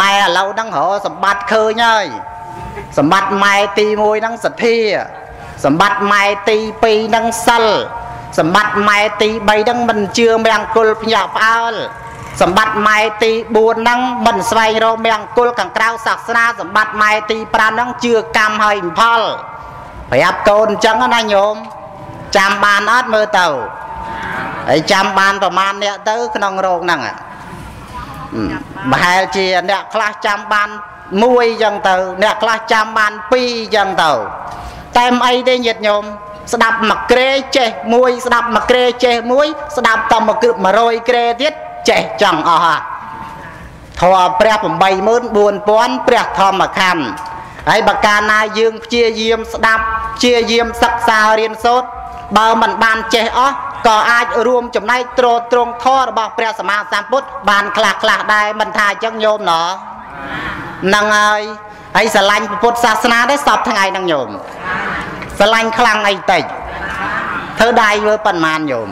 C: ម៉ែឥឡូវហ្នឹងរកសម្បត្តិឃើញហើយសម្បត្តិម៉ែទី1ហ្នឹងសទ្ធាសម្បត្តិម៉ែទី2ហ្នឹងសិល សម្បត្តិម៉ែទី3ហ្នឹងមិនជឿមង្គលភ្ញាក់ផ្អើលសម្បត្តិម៉ែទី4ហ្នឹងមិនស្វែងរកមង្គលខាងក្រៅសាសនាសម្បត្តិម៉ែទី5ហ្នឹងជឿកម្មហើយផលប្រាប់កូនអញ្ចឹងណាញោមចាំបានអត់មើលទៅហើយចាំបានប្រមាណអ្នកទៅក្នុងរោងហ្នឹងប្រហែលជាអ្នកខ្លះចាំបាន1អញ្ចឹងទៅ អ្នកខ្លះចាំបាន2អញ្ចឹងទៅតែមិនអីទេញាតិញោម ស្ដាប់មួយក្រែចេះមួយស្ដាប់មួយក្រែចេះមួយស្ដាប់តមក100ក្រែទៀតចេះចង់អស់ហ่ะធម៌ព្រះ84000ព្រះធម្មខណ្ឌហើយបើកាលណាយើងព្យាយាមស្ដាប់ព្យាយាមសិក្សារៀនសូត្របើមិនបានចេះអស់ក៏អាចរួមចំណែកទ្រទ្រង់ធម៌របស់ព្រះសម្មាសម្ពុទ្ធបានខ្លះខ្លះដែរមិនថាអញ្ចឹងញោមណោះហ្នឹងហើយហើយស្រឡាញ់ពុទ្ធសាសនាដែរសពថ្ងៃហ្នឹងញោម ស្រឡាញ់ខ្លាំងអីតិចធ្វើដៃមើលប៉ុន្មានញោម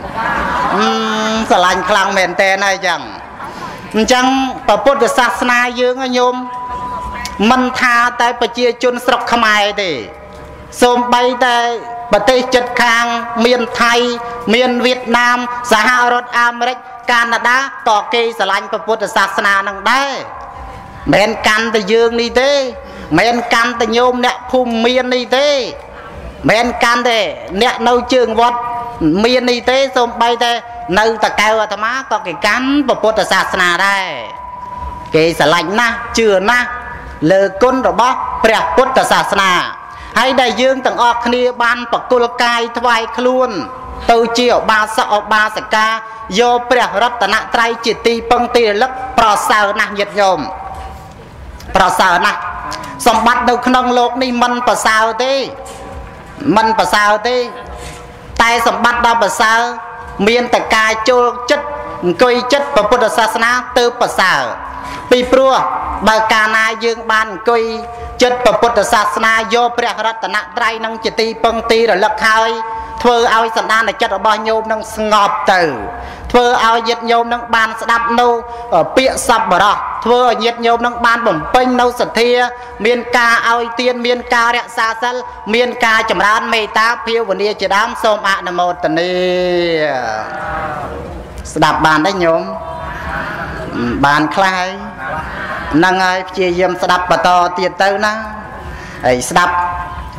C: អឺស្រឡាញ់ខ្លាំងមែនតើហើយចឹងអញ្ចឹងពុទ្ធសាសនាយើងញោមមិនថាតែប្រជាជនស្រុកខ្មែរទេសូម្បីតែប្រទេសជិតខាងមានថៃមានវៀតណាមសហរដ្ឋអាមេរិកកាណាដាក៏គេស្រឡាញ់ពុទ្ធសាសនានឹងដែរមិនកាន់តែយើងនេះទេមិនកាន់តែញោមអ្នកភូមិមាននេះទេ មិនកាន់ទេអ្នកនៅជើងវត្តមាននេះទេសូម្បីតែនៅតកៅអាត្មាក៏គេកាន់ពុទ្ធសាសនាដែរគេស្រឡាញ់ណាស់ជឿណាស់លើគុណរបស់ព្រះពុទ្ធសាសនាហើយដែលយើងទាំងអស់គ្នាបានបកុលកាយថ្វាយខ្លួនទៅជាឧបាសកឧបាសិកាយកព្រះរតនត្រ័យជាទីពឹងទីរលឹកប្រសើរណាស់ញាតិញោមប្រសើរណាស់ សម្បត្តិនៅក្នុងโลกនេះមិនប្រសើរទេ មិនប្រសើរទេ តែសម្បត្តិដ៏ប្រសើរមានតែការចូលចិត្តអង្គុយចិត្តពុទ្ធសាសនាទៅប្រសើរពីព្រោះបើកាលណាយើងបានអង្គុយចិត្តពុទ្ធសាសនាយកព្រះរតនត្រ័យនឹងជាទីពឹងទីរលឹកហើយធ្វើឲ្យសន្តានចិត្តរបស់ញោមនឹងស្ងប់ទៅ ធ្វើឲ្យញាតិញោមនឹងបានស្ដាប់នៅពាក្យសប្បុរសធ្វើឲ្យញាតិញោមនឹងបានបំពេញនៅសទ្ធា មានការឲ្យទានមានការរក្សាសិលមានការចម្រើនមេត្តាភាវនាជាដើមសូមអនុមោទនាស្ដាប់បានទេញោមបានខ្លះហើយហ្នឹងហើយព្យាយាមស្ដាប់បន្តទៀតទៅណាហើយស្ដាប់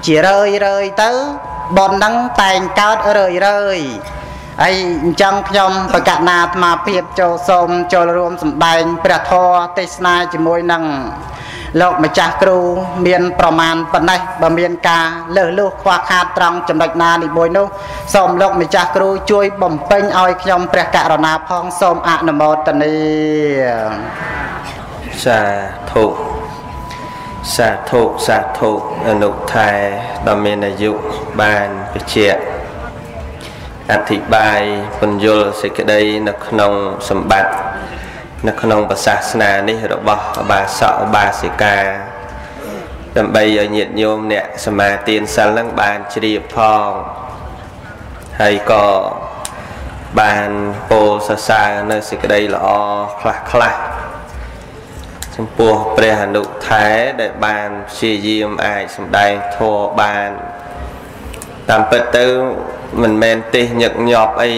C: ជារឿយរឿយទៅបនហ្នឹងតែងកើតរឿយរឿយ ហើយអញ្ចឹងខ្ញុំបកណាអាត្មាភាពចូលសូមចូលរួមសម្ដែងព្រះធម៌ទេសនាជាមួយនឹងលោកម្ចាស់គ្រូមានប្រមាណប៉ុណ្ណេះបើមានការលើសលុះខ្វះខាតត្រង់ចំណុចណានេះមួយនោះសូមលោកម្ចាស់គ្រូជួយបំពេញឲ្យខ្ញុំព្រះករុណាផងសូមអនុមោទនា
A: សាធុសាធុសាធុអនុថែដ៏មានអាយុបានវិជ្ជា អធិប្បាយពន្យល់សេចក្តីនៅក្នុងសម្បត្តិនៅក្នុងប្រសាសនានេះរបស់អបាសកអបាសិកាដើម្បីឲ្យញាតិញោមអ្នកសមាទានសិលនឹងបានជ្រាបផងហើយក៏បានពោលសរសើរនៅសេចក្តីល្អខ្លះខ្លះចំពោះព្រះអនុថែដែលបានព្យាយាមអាចសម្ដែងធម៌បានតាមពិតទៅ មិនមែនទេសញឹកញាប់អី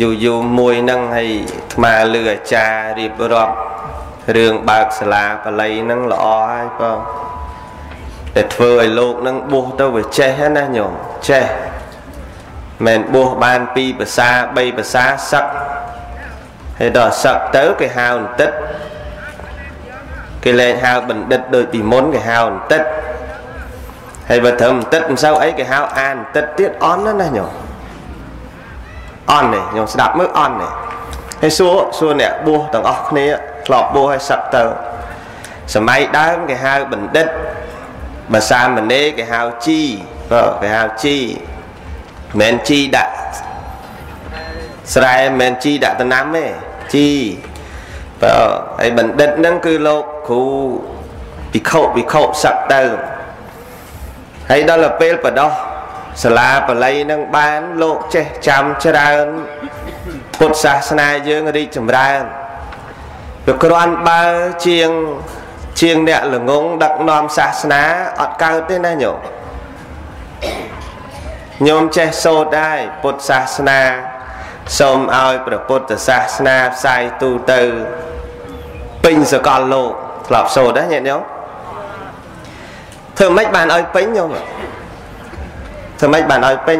A: យូរយូរមួយហ្នឹងហើយថ្មលឺអាចារ្យរៀបរាប់រឿងបើកសាលាបល័យហ្នឹងល្អហើយបងតែធ្វើឲ្យលោកហ្នឹងបួសទៅវាចេះណាញោមចេះមិនបួសបានពីភាសា3ភាសាសឹកហើយដល់សឹកទៅគេហៅបន្តិចគេលែងហៅបណ្ឌិតដូចពីមុនគេហៅបន្តិច ហើយបើត្រឹមបន្តិចមិនសូវអីគេហៅអានបន្តិចទៀតអន់ណាញោមអន់នេះញោមស្ដាប់មើលអន់នេះហើយសួរសួរអ្នកបួសទាំងអស់គ្នាធ្លាប់បួសហើយសឹកទៅសម័យដើមគេហៅបណ្ឌិតបើសាមណេរគេហៅជីបើគេហៅជីមិនជីដាក់ស្រែមិនមែនជីដាក់តំណាំទេជីបើហើយបណ្ឌិតហ្នឹងគឺលោកគ្រូពិខុពិខុសឹកទៅ ហើយដល់ទៅពេលបដោះសាលាបល័យនឹងបានលោកចេះចាំច្រើនពុទ្ធសាសនាយើងរីកចម្រើនវាគ្រាន់បើជាងជាងអ្នកល្ងងដឹកនាំសាសនាអត់កើតទេណាញោមញោមចេះសូត្រដែរពុទ្ធសាសនាសូមឲ្យព្រះពុទ្ធសាសនាផ្សាយទូទៅពេញសកលលោកធ្លាប់សូត្រដែរញាតិញោម ធ្វើម៉េចបានឲ្យពេញញោមធ្វើម៉េចបានឲ្យពេញ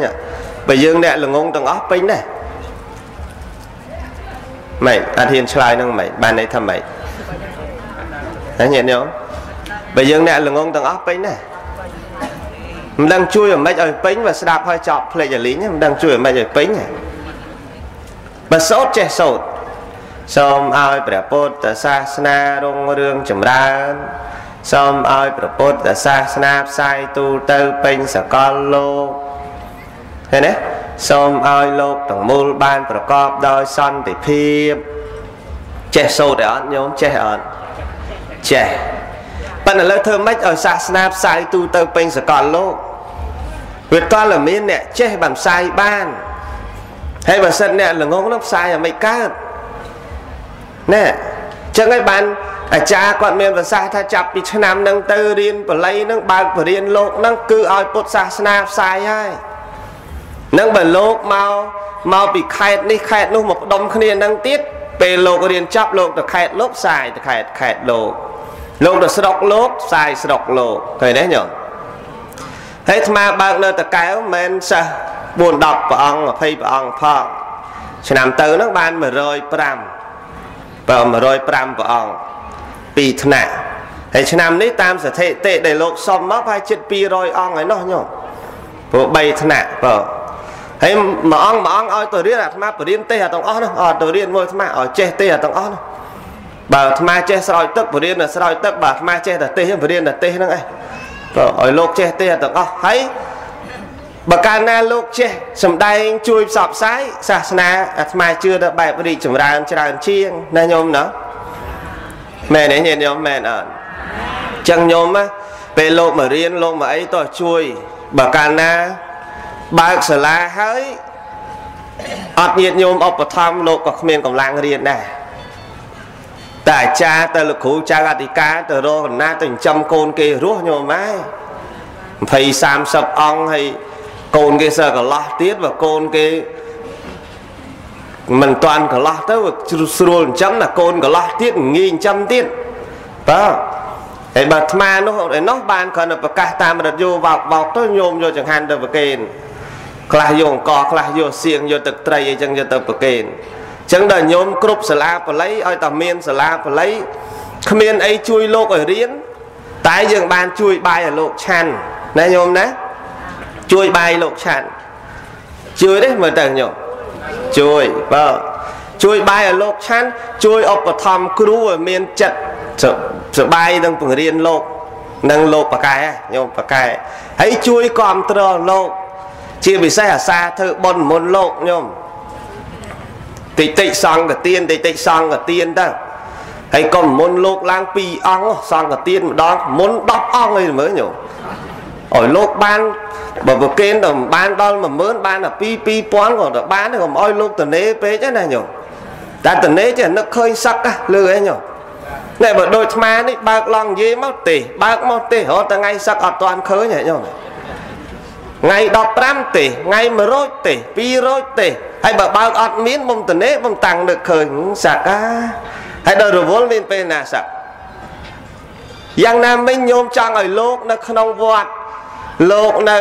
A: បើយើងអ្នកល្ងងទាំងអស់ពេញដែរម៉េចអត់ហ៊ានឆ្លើយនឹងម៉េចបានន័យថាម៉េចណាញាតិញោមបើយើងអ្នកល្ងងទាំងអស់ពេញដែរមិនដឹងជួយអាម៉េចឲ្យពេញបើស្ដាប់ហើយចប់ភ្លេចឲ្យលីងមិនដឹងជួយអាម៉េចឲ្យពេញបើសោតចេះសោតសូមឲ្យព្រះពុទ្ធសាសនារុងរឿងចម្រើន សូមឲ្យព្រះពុទ្ធសាសនាផ្សាយទូទៅពេញសកលលោកឃើញទេសូមឲ្យលោកទាំងមូលបានប្រកបដោយសន្តិភាពចេះសូត្រអត់ញោមចេះអត់ចេះប៉ុន្តែឥឡូវធ្វើម៉េចឲ្យសាសនាផ្សាយទូទៅពេញសកលលោកវាតតែមានអ្នកចេះបានផ្សាយបានហើយបើសិនអ្នកល្ងងនឹងផ្សាយឲ្យមិនកើតណែចឹងហើយបាន អាចារ្យគាត់មានប្រសាសន៍ថាចាប់ពីឆ្នាំហ្នឹងទៅរៀនបល័យហ្នឹងបើកបរៀនលោកហ្នឹងគឺឲ្យពុទ្ធសាសនាផ្សាយហើយនឹងបើលោកមកមកពីខេត្តនេះខេត្តនោះមកផ្ដុំគ្នាហ្នឹងទៀតពេលលោករៀនចប់លោកទៅខេត្តលោកផ្សាយទៅខេត្តខេត្តលោកលោកទៅស្រុកលោកផ្សាយស្រុកលោកឃើញទេញោមហើយអាបើកនៅតកែវមិនមែនសិស្ស4 10ព្រះអង្គ20ព្រះអង្គផងឆ្នាំទៅហ្នឹងបាន105បើ105ព្រះអង្គ ពីរថ្នាក់ហើយឆ្នាំនេះតាមស្ថិតិដែលលោកសុំមកប្រហែលជិត200អង្គហើយនោះញោមព្រោះ3ថ្នាក់បើហើយមួយអង្គមួយអង្គឲ្យទៅរៀនអាត្មាបរៀនទេអាទាំងអស់នោះអត់ទៅរៀនមួយអាត្មាឲ្យចេះទេអាទាំងអស់នោះបើអាត្មាចេះស្រោចទឹកបរៀនតែស្រោចទឹកបើអាត្មាចេះតែទេសបរៀនតែទេសហ្នឹងឯងក៏ឲ្យលោកចេះទេសទាំងអស់ហើយបើកាលណាលោកចេះសំដែងជួយផ្សព្វផ្សាយសាសនាអាត្មាជឿថាបែបរីកចម្រើនច្រើនជាងណាញោមណា មែនទេញាតិញោមមែនអត់ចឹងញោមណាពេលលោកមករៀនលោកមកអីតោះជួយបើកាលណាបើកសាលាហើយអត់ញាតញោមឧបត្ថម្ភលោកក៏គ្មានកម្លាំងរៀនដែរតែអាចារ្យទៅលោកគ្រូចៅអធិការទៅរកកណាទៅចិញ្ចឹមកូនគេរស់ញោមហើយ20 30អង្គហើយកូនគេសើកន្លោះទៀតបើកូនគេ មិនតាន់កន្លោះទៅស្រួលចិញ្ចឹមណាកូនកន្លោះទៀតងាយចិញ្ចឹមទៀតបាទហើយបើអាត្មានោះឯនោះបានគ្រាន់តែប្រកាសតាមរត់យោវោកវោកទៅញោមយកចង្ហាន់ទៅប្រគេនខ្លះយកអង្គខ្លះយកសៀងយកទឹកត្រីអីចឹងយកទៅប្រគេនចឹងដល់ញោមគ្រប់សាលាបល័យឲ្យតែមានសាលាបល័យគ្មានអីជួយលោកឲ្យរៀនតែយើងបានជួយបាយឲ្យលោកឆាន់ណាញោមណាជួយបាយលោកឆាន់ជួយទេមើលទៅញោម ជួយបើជួយបាយឲ្យលោកឆាន់ជួយឧបត្ថម្ភគ្រូឲ្យមានចិត្តសបាយនឹងបង្រៀនលោកនឹងលោកបកែញោមបកែហើយជួយគ្រប់គ្រងលោក ជាពិសេសអាសាធ្វើបុណ្យមុនលោកញោមតិចតិចសង្កទានតិចតិចសង្កទានទៅហើយកុំមុនលោកឡើង2អង្គសង្កទានម្ដងមុន10អង្គអីមើលញោមឲ្យលោកបាន បើប្រកេនទៅបានដល់10000បានតែ2 2000ក៏ទៅបានក៏មិនឲ្យលោកតនេពេកណាញោមតែតនេចេះនឹកឃើញសឹកលើអីញោមណែបើដូចអាត្មានេះបើកឡងនិយាយមកទេបើកមកទេរហូតតែថ្ងៃសឹកអត់ទាន់ឃើញហ៎ញោមថ្ងៃ15ទេថ្ងៃ100ទេ200ទេហើយបើបើកអត់មានមុំតនេមុំតាំងនឹកឃើញសឹកអាហើយដល់រវល់មានពេលណាសឹកយ៉ាងណាមិញញោមចង់ឲ្យលោកនៅក្នុងវត្ត លោកនៅ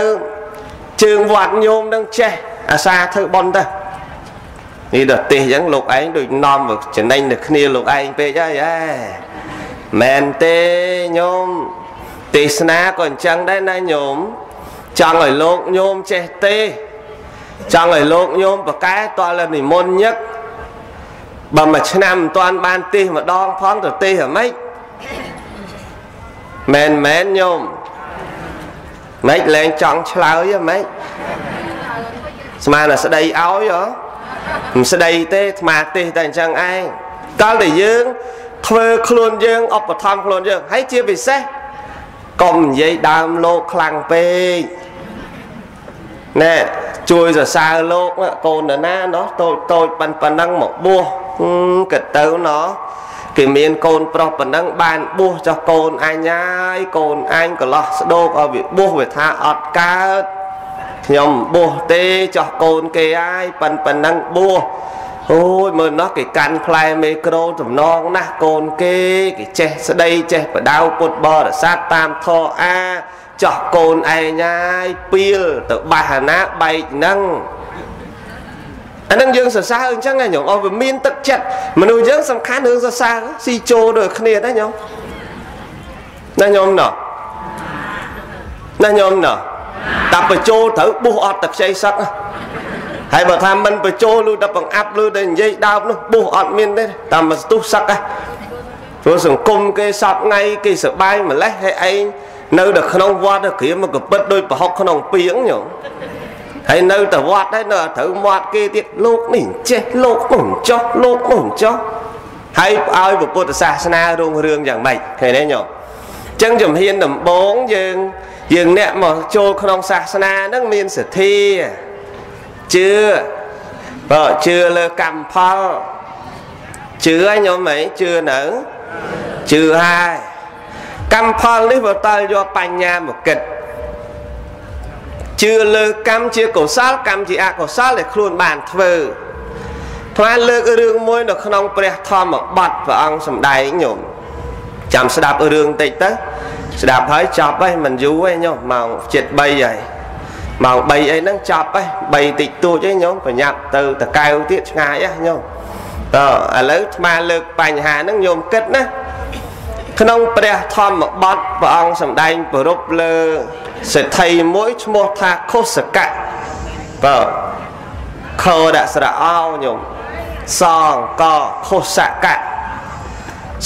A: ជើងវត្តញោមនឹងចេះអាសាធ្វើបន់ទៅនេះដល់ទេសអញ្ចឹងលោកឯងដូចនាំចំណេញទៅគ្នាលោកឯងពេកហើយហ៎មែនទេញោមទេសនាក៏អញ្ចឹងដែរណាញោមចង់ឲ្យលោកញោមចេះទេចង់ឲ្យលោកញោមប្រកែតលនិមន្តញឹកបើមួយឆ្នាំមិនទាន់បានទេសម្ដងផងទៅទេអ្ហ្មិចមែនមែនញោម ម៉េចលែងចង់ឆ្លើយហ្មិចស្មានតែស្ដីឲ្យហ៎មិនស្ដីទេអាត្មាទេតែអញ្ចឹងឯងតើតែយើងធ្វើខ្លួនយើងឧបត្ថម្ភខ្លួនយើងហើយជាពិសេសកុំនិយាយដើមលោកខ្លាំងពេកណែជួយសរសើរលោកកូននរណាណោះតូចតូចប៉ុណ្ណឹងមកបួសគិតទៅណោះ គេមានកូនប្រុសប៉ុណ្ណឹងបានបួសចោះកូនអញហើយកូនអញកន្លោះស្ដោកឲ្យវាបួសវាថាអត់កើតខ្ញុំបួសទេចោះកូនគេហើយប៉ិនប៉ុណ្ណឹងបួសអូយមើលណោះគេកាន់ផ្លែមេក្រូតំណងណាស់កូនគេគេចេះស្ដីចេះបដៅពុទ្ធបរិស័ទតាមធរអាចោះកូនឯងហើយពីលទៅបាសណាបែកហ្នឹង អានឹងយើងសរសើរអញ្ចឹងណាញោមអស់វាមានទឹកចិត្តមនុស្សយើងសំខាន់រឿងសរសើរស៊ីចូលដូចគ្នាណាញោមណាញោមណោះណាញោមណោះតែបញ្ចូលត្រូវបុះអត់តែខ្ចីសឹកហើយបើថាមិនបញ្ចូលលុះតែបង្អាប់លុះតែនិយាយដើមនោះបុះអត់មានទេតាមមកស្ទុះសឹកព្រោះសង្គមគេសពថ្ងៃគេសបាយម្លេះហើយឯងនៅតែក្នុងវត្តក្រៀមមកកពិតដូចប្រហុកក្នុងពីងញោម ហើយនៅតែវត្តហើយនៅត្រូវមាត់គេទៀតលោកនេះចេះលោកនោះចោះលោកនោះចោះហើយឲ្យពុទ្ធសាសនារុងរឿងយ៉ាងម៉េចឃើញទេញោមអញ្ចឹងជំហានដំបូងយើងយើងអ្នកមកចូលក្នុងសាសនាហ្នឹងមានសទ្ធាជឿបើជឿលើកម្មផលជឿឲ្យញោមហីជឿនៅជឿហើយកម្មផលនេះបើតើយកបញ្ញាមកគិត ជឿលើកម្មជាកុសលកម្មជាអកុសលដែលខ្លួនបានធ្វើថ្មលើករឿងមួយនៅក្នុងព្រះធម្មបទព្រះអង្គសម្ដែងញោមចាំស្ដាប់រឿងតិចទៅស្ដាប់ហើយចប់ហើយមិនយូរទេញោមម៉ោង7:03ហើយម៉ោង3អីហ្នឹងចប់ហើយ3តិចតួចឯងញោមប្រញាប់ទៅតកៅទៀតឆ្ងាយហ៎ញោមតើឥឡូវស្មាលើកបញ្ហាហ្នឹងញោមគិតណា ក្នុងព្រះធម្មបទព្រះអង្គសម្ដែងប្រពលើសេដ្ឋីមួយឈ្មោះថាខុសកៈបើខដាក់ស្រៈអោញោមសងកខុសកៈ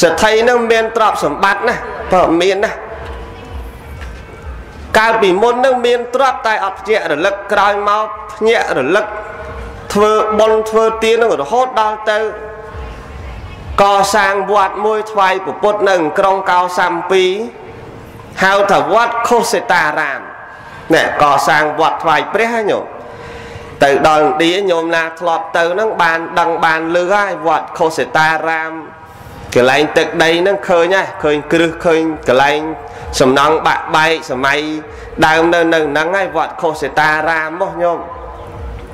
A: សទ្ធិនឹងមានទ្រព្យសម្បត្តិណាបើមានណាកាលពីមុននឹងមានទ្រព្យតែអត់ភ្ញាក់រលឹកក្រោយមកភ្ញាក់រលឹកធ្វើបុណ្យធ្វើទាននឹងរហូតដល់ទៅ កសាងវត្តមួយថ្វាយពុទ្ធនៅក្រុងកោសាំពីហៅថាវត្តខុសេតារាមណែកសាងវត្តថ្វាយព្រះហ្នឹងញោមទៅដល់ឥណ្ឌាញោមណាធ្លាប់ទៅហ្នឹងបានដឹងបានលឺហើយវត្តខុសេតារាមកន្លែងទឹកដីហ្នឹងឃើញហើយឃើញគ្រឹះឃើញកន្លែងសំណង់បាក់បែកសម័យដើមនៅនៅហ្នឹងហើយវត្តខុសេតារាមមកញោម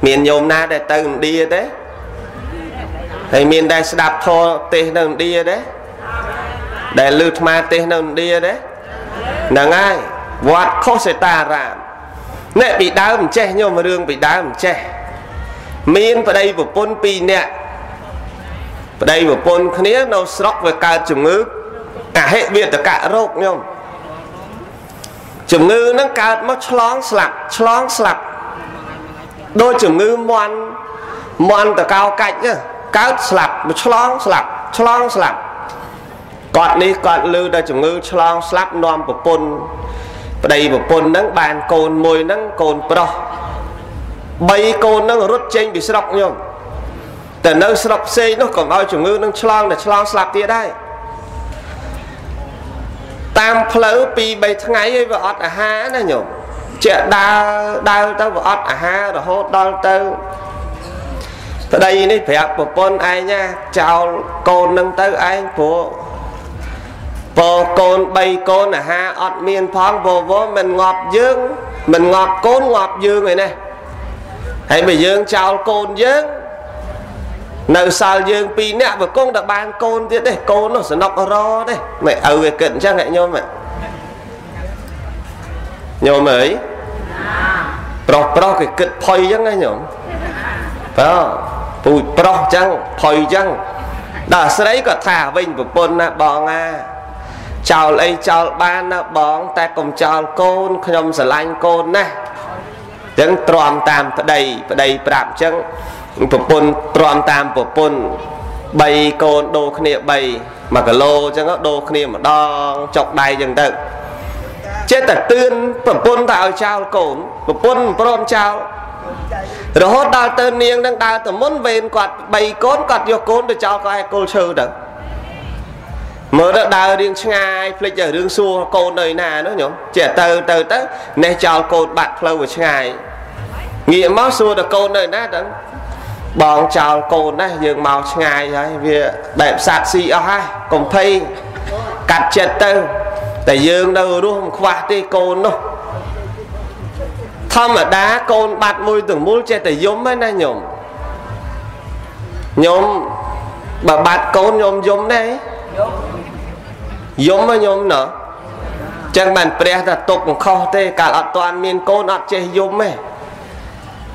A: មានញោមណាដែលទៅឥណ្ឌាទេ ហើយមានដែលស្ដាប់ធម៌ទេសនៅឥណ្ឌាទេដែលលឺថ្មទេសនៅឥណ្ឌាទេហ្នឹងហើយវត្តខុសេតារាមនេះពីដើមមិនចេះញោមរឿងពីដើមមិនចេះមានប្តីប្រពន្ធពីរនាក់ប្តីប្រពន្ធគ្នានៅស្រុកវាកើតជំងឺអហិវេតកៈរោគញោមជំងឺហ្នឹងកើតមកឆ្លងស្លាប់ឆ្លងស្លាប់ដូចជំងឺមន់មន់តកោកាច់ កើតស្លាប់មកឆ្លងស្លាប់ឆ្លងស្លាប់គាត់នេះគាត់លើដល់ជំងឺឆ្លងស្លាប់នាំប្រពន្ធប្តីប្រពន្ធហ្នឹងបានកូនមួយហ្នឹងកូនប្រុស3កូនហ្នឹងរត់ចេញពីស្រុកញោមតែនៅស្រុកផ្សេងនោះកុំឲ្យជំងឺនឹងឆ្លងតែឆ្លងស្លាប់ទៀតដែរតាមផ្លូវពី3ថ្ងៃឯងវាអត់អាហារណាញោមជាដើរដើរទៅវាអត់អាហាររហូតដល់ទៅ ប្តីនេះប្រាប់ប្រពន្ធឯងណាចោលកូននឹងទៅឯងព្រោះពកូន3កូនអាហារអត់មានផងវវមិនងាប់យើងមិនងាប់កូនងាប់យើងឯនេះហើយបើយើងចោលកូនយើងនៅសល់យើងពីរនាក់ប្រគង់តែបានកូនទៀតទេកូននោះសនុករទេមិនឪវាគិតអញ្ចឹងហ៎ញោមញោមអើយប្រុសប្រុសគេគិតផុយអញ្ចឹងណាញោម បើពូជប្រុសអញ្ចឹងផុយអញ្ចឹងដល់ស្រីក៏ថាវិញប្រពន្ធណាបងអាចោលអីចោលបានណាបង តែកុំចោលកូនខ្ញុំស្រឡាញ់កូនណាស់អញ្ចឹងទ្រាំតាមប្តីប្តីប្រាប់អញ្ចឹងប្រពន្ធទ្រាំតាមប្រពន្ធ3កូនដូរគ្នា3 1គីឡូអញ្ចឹងដូរគ្នាម្ដងចុកដៃអញ្ចឹងទៅចេះតែទឿនប្រពន្ធថាឲ្យចោលកូនប្រពន្ធព្រមចោល រហូតដល់ទៅនាងនឹងដើរទៅមុនវេនគាត់3កូនគាត់យកកូនទៅចោលកែគល់ឈើទៅមើលទៅដើររៀងឆ្ងាយភ្លេចតែរឿងសួរកូននៅណានោះញោមចេះទៅទៅទៅនេះចោលកូនបាត់ផ្លូវវាឆ្ងាយងាកមកសួរតកូននៅណាទៅបងចោលកូនណាយើងមកឆ្ងាយហើយវាបែបសัตว์ស៊ីអស់ហើយកុំភ័យកាត់ចិត្តទៅតែយើងនៅរស់មិនខ្វះទេកូននោះ ធម្មតាកូនបាត់មួយទាំងមូលចេះតែយំហ្នឹងណាញោមញោមបើបាត់កូនញោមយំដែរយំយំណោះចឹងបានព្រះថាទុកមិនខុសទេកាលអត់តាន់មានកូនអត់ចេះយំទេ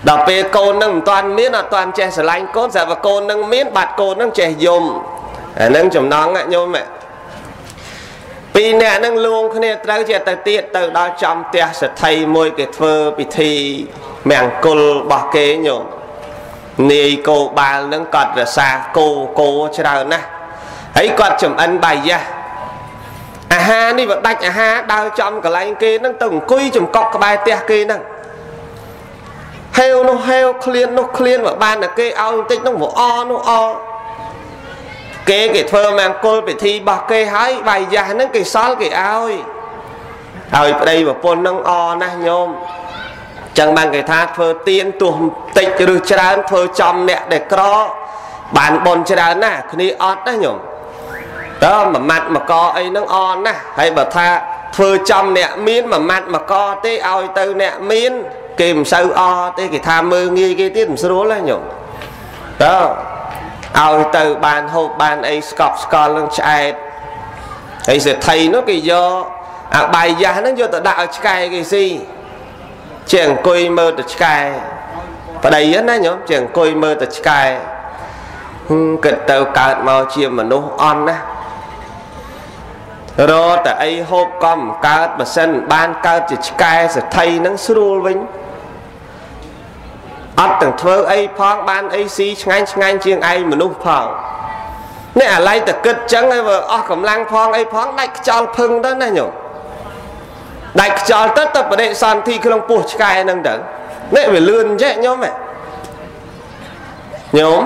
A: ដល់ពេលកូននឹងមិនតាន់មានអត់តាន់ចេះស្រឡាញ់កូនស្រាប់តែកូននឹងមានបាត់កូននឹងចេះយំអានឹងចំណងញោម ពីរអ្នកនឹងលួងគ្នាត្រូវជាទៅទៀតទៅដល់ចំផ្ទះសទ្ធិមួយគេធ្វើពិធីមង្គលរបស់គេញោមនាយគោបាលនឹងគាត់រសាគោគោច្រើនណាស់ហើយគាត់ចំអិនបាយ័ះអាហារនេះវាដាច់អាហារដើរចំកន្លែងគេនឹងទៅអង្គុយចំកក់ក្បែរផ្ទះគេនឹងហេវនោះហេវឃ្លាននោះឃ្លានមកបានតែគេឲ្យបន្តិចនោះមកអនោះអ គេគេធ្វើមង្គលពិធីរបស់គេហើយបាយយ៉ាស់ហ្នឹងគេសល់គេឲ្យហើយប្តីប្រពន្ធហ្នឹងអណាស់ញោមចឹងបានគេថាធ្វើទៀនទោះតិចឬច្រើនធ្វើចំអ្នកដែលក្របានបនច្រើនណាស់គ្នាអត់ណាញោមតើមួយម៉ាត់មកកអីហ្នឹងអណាស់ហើយបើថាធ្វើចំអ្នកមានមួយម៉ាត់មកកទេឲ្យទៅអ្នកមាន គេមិនសូវអទេគេថាមើងងាយគេទៀតមិនស្រួលទេញោមតើ ឲ្យទៅបានហូបបានអីស្កប់ស្កល់នឹងឆ្អែតហើយសេដ្ឋីនោះគេយកអាបាយយ៉ាស់ហ្នឹងយកទៅដាក់ឲ្យឆ្កែគេស៊ីជាអង្គុយមើលទៅឆ្កែប្តីណាញោមជាអង្គុយមើលទៅឆ្កែគិតទៅកើតមកជាមនុស្សអន់ណារត់តែអីហូបកំកើតបើសិនបានកើតជាឆ្កែសទ្ធិនឹងស្រួលវិញ អត់ទាំងធ្វើអីផងបានអីស៊ីឆ្ងាញ់ឆ្ងាញ់ជាងឯងមនុស្សផងនេះអាឡ័យតគិតចឹងហើយបើអស់កម្លាំងផងអីផងដាច់ខ្យល់ភឹងទៅណាញោមដាច់ខ្យល់ទៅទៅបដិសន្ធិក្នុងពោះឆ្កែហ្នឹងទៅនេះវាលឿនចេះញោមហ៎ញោម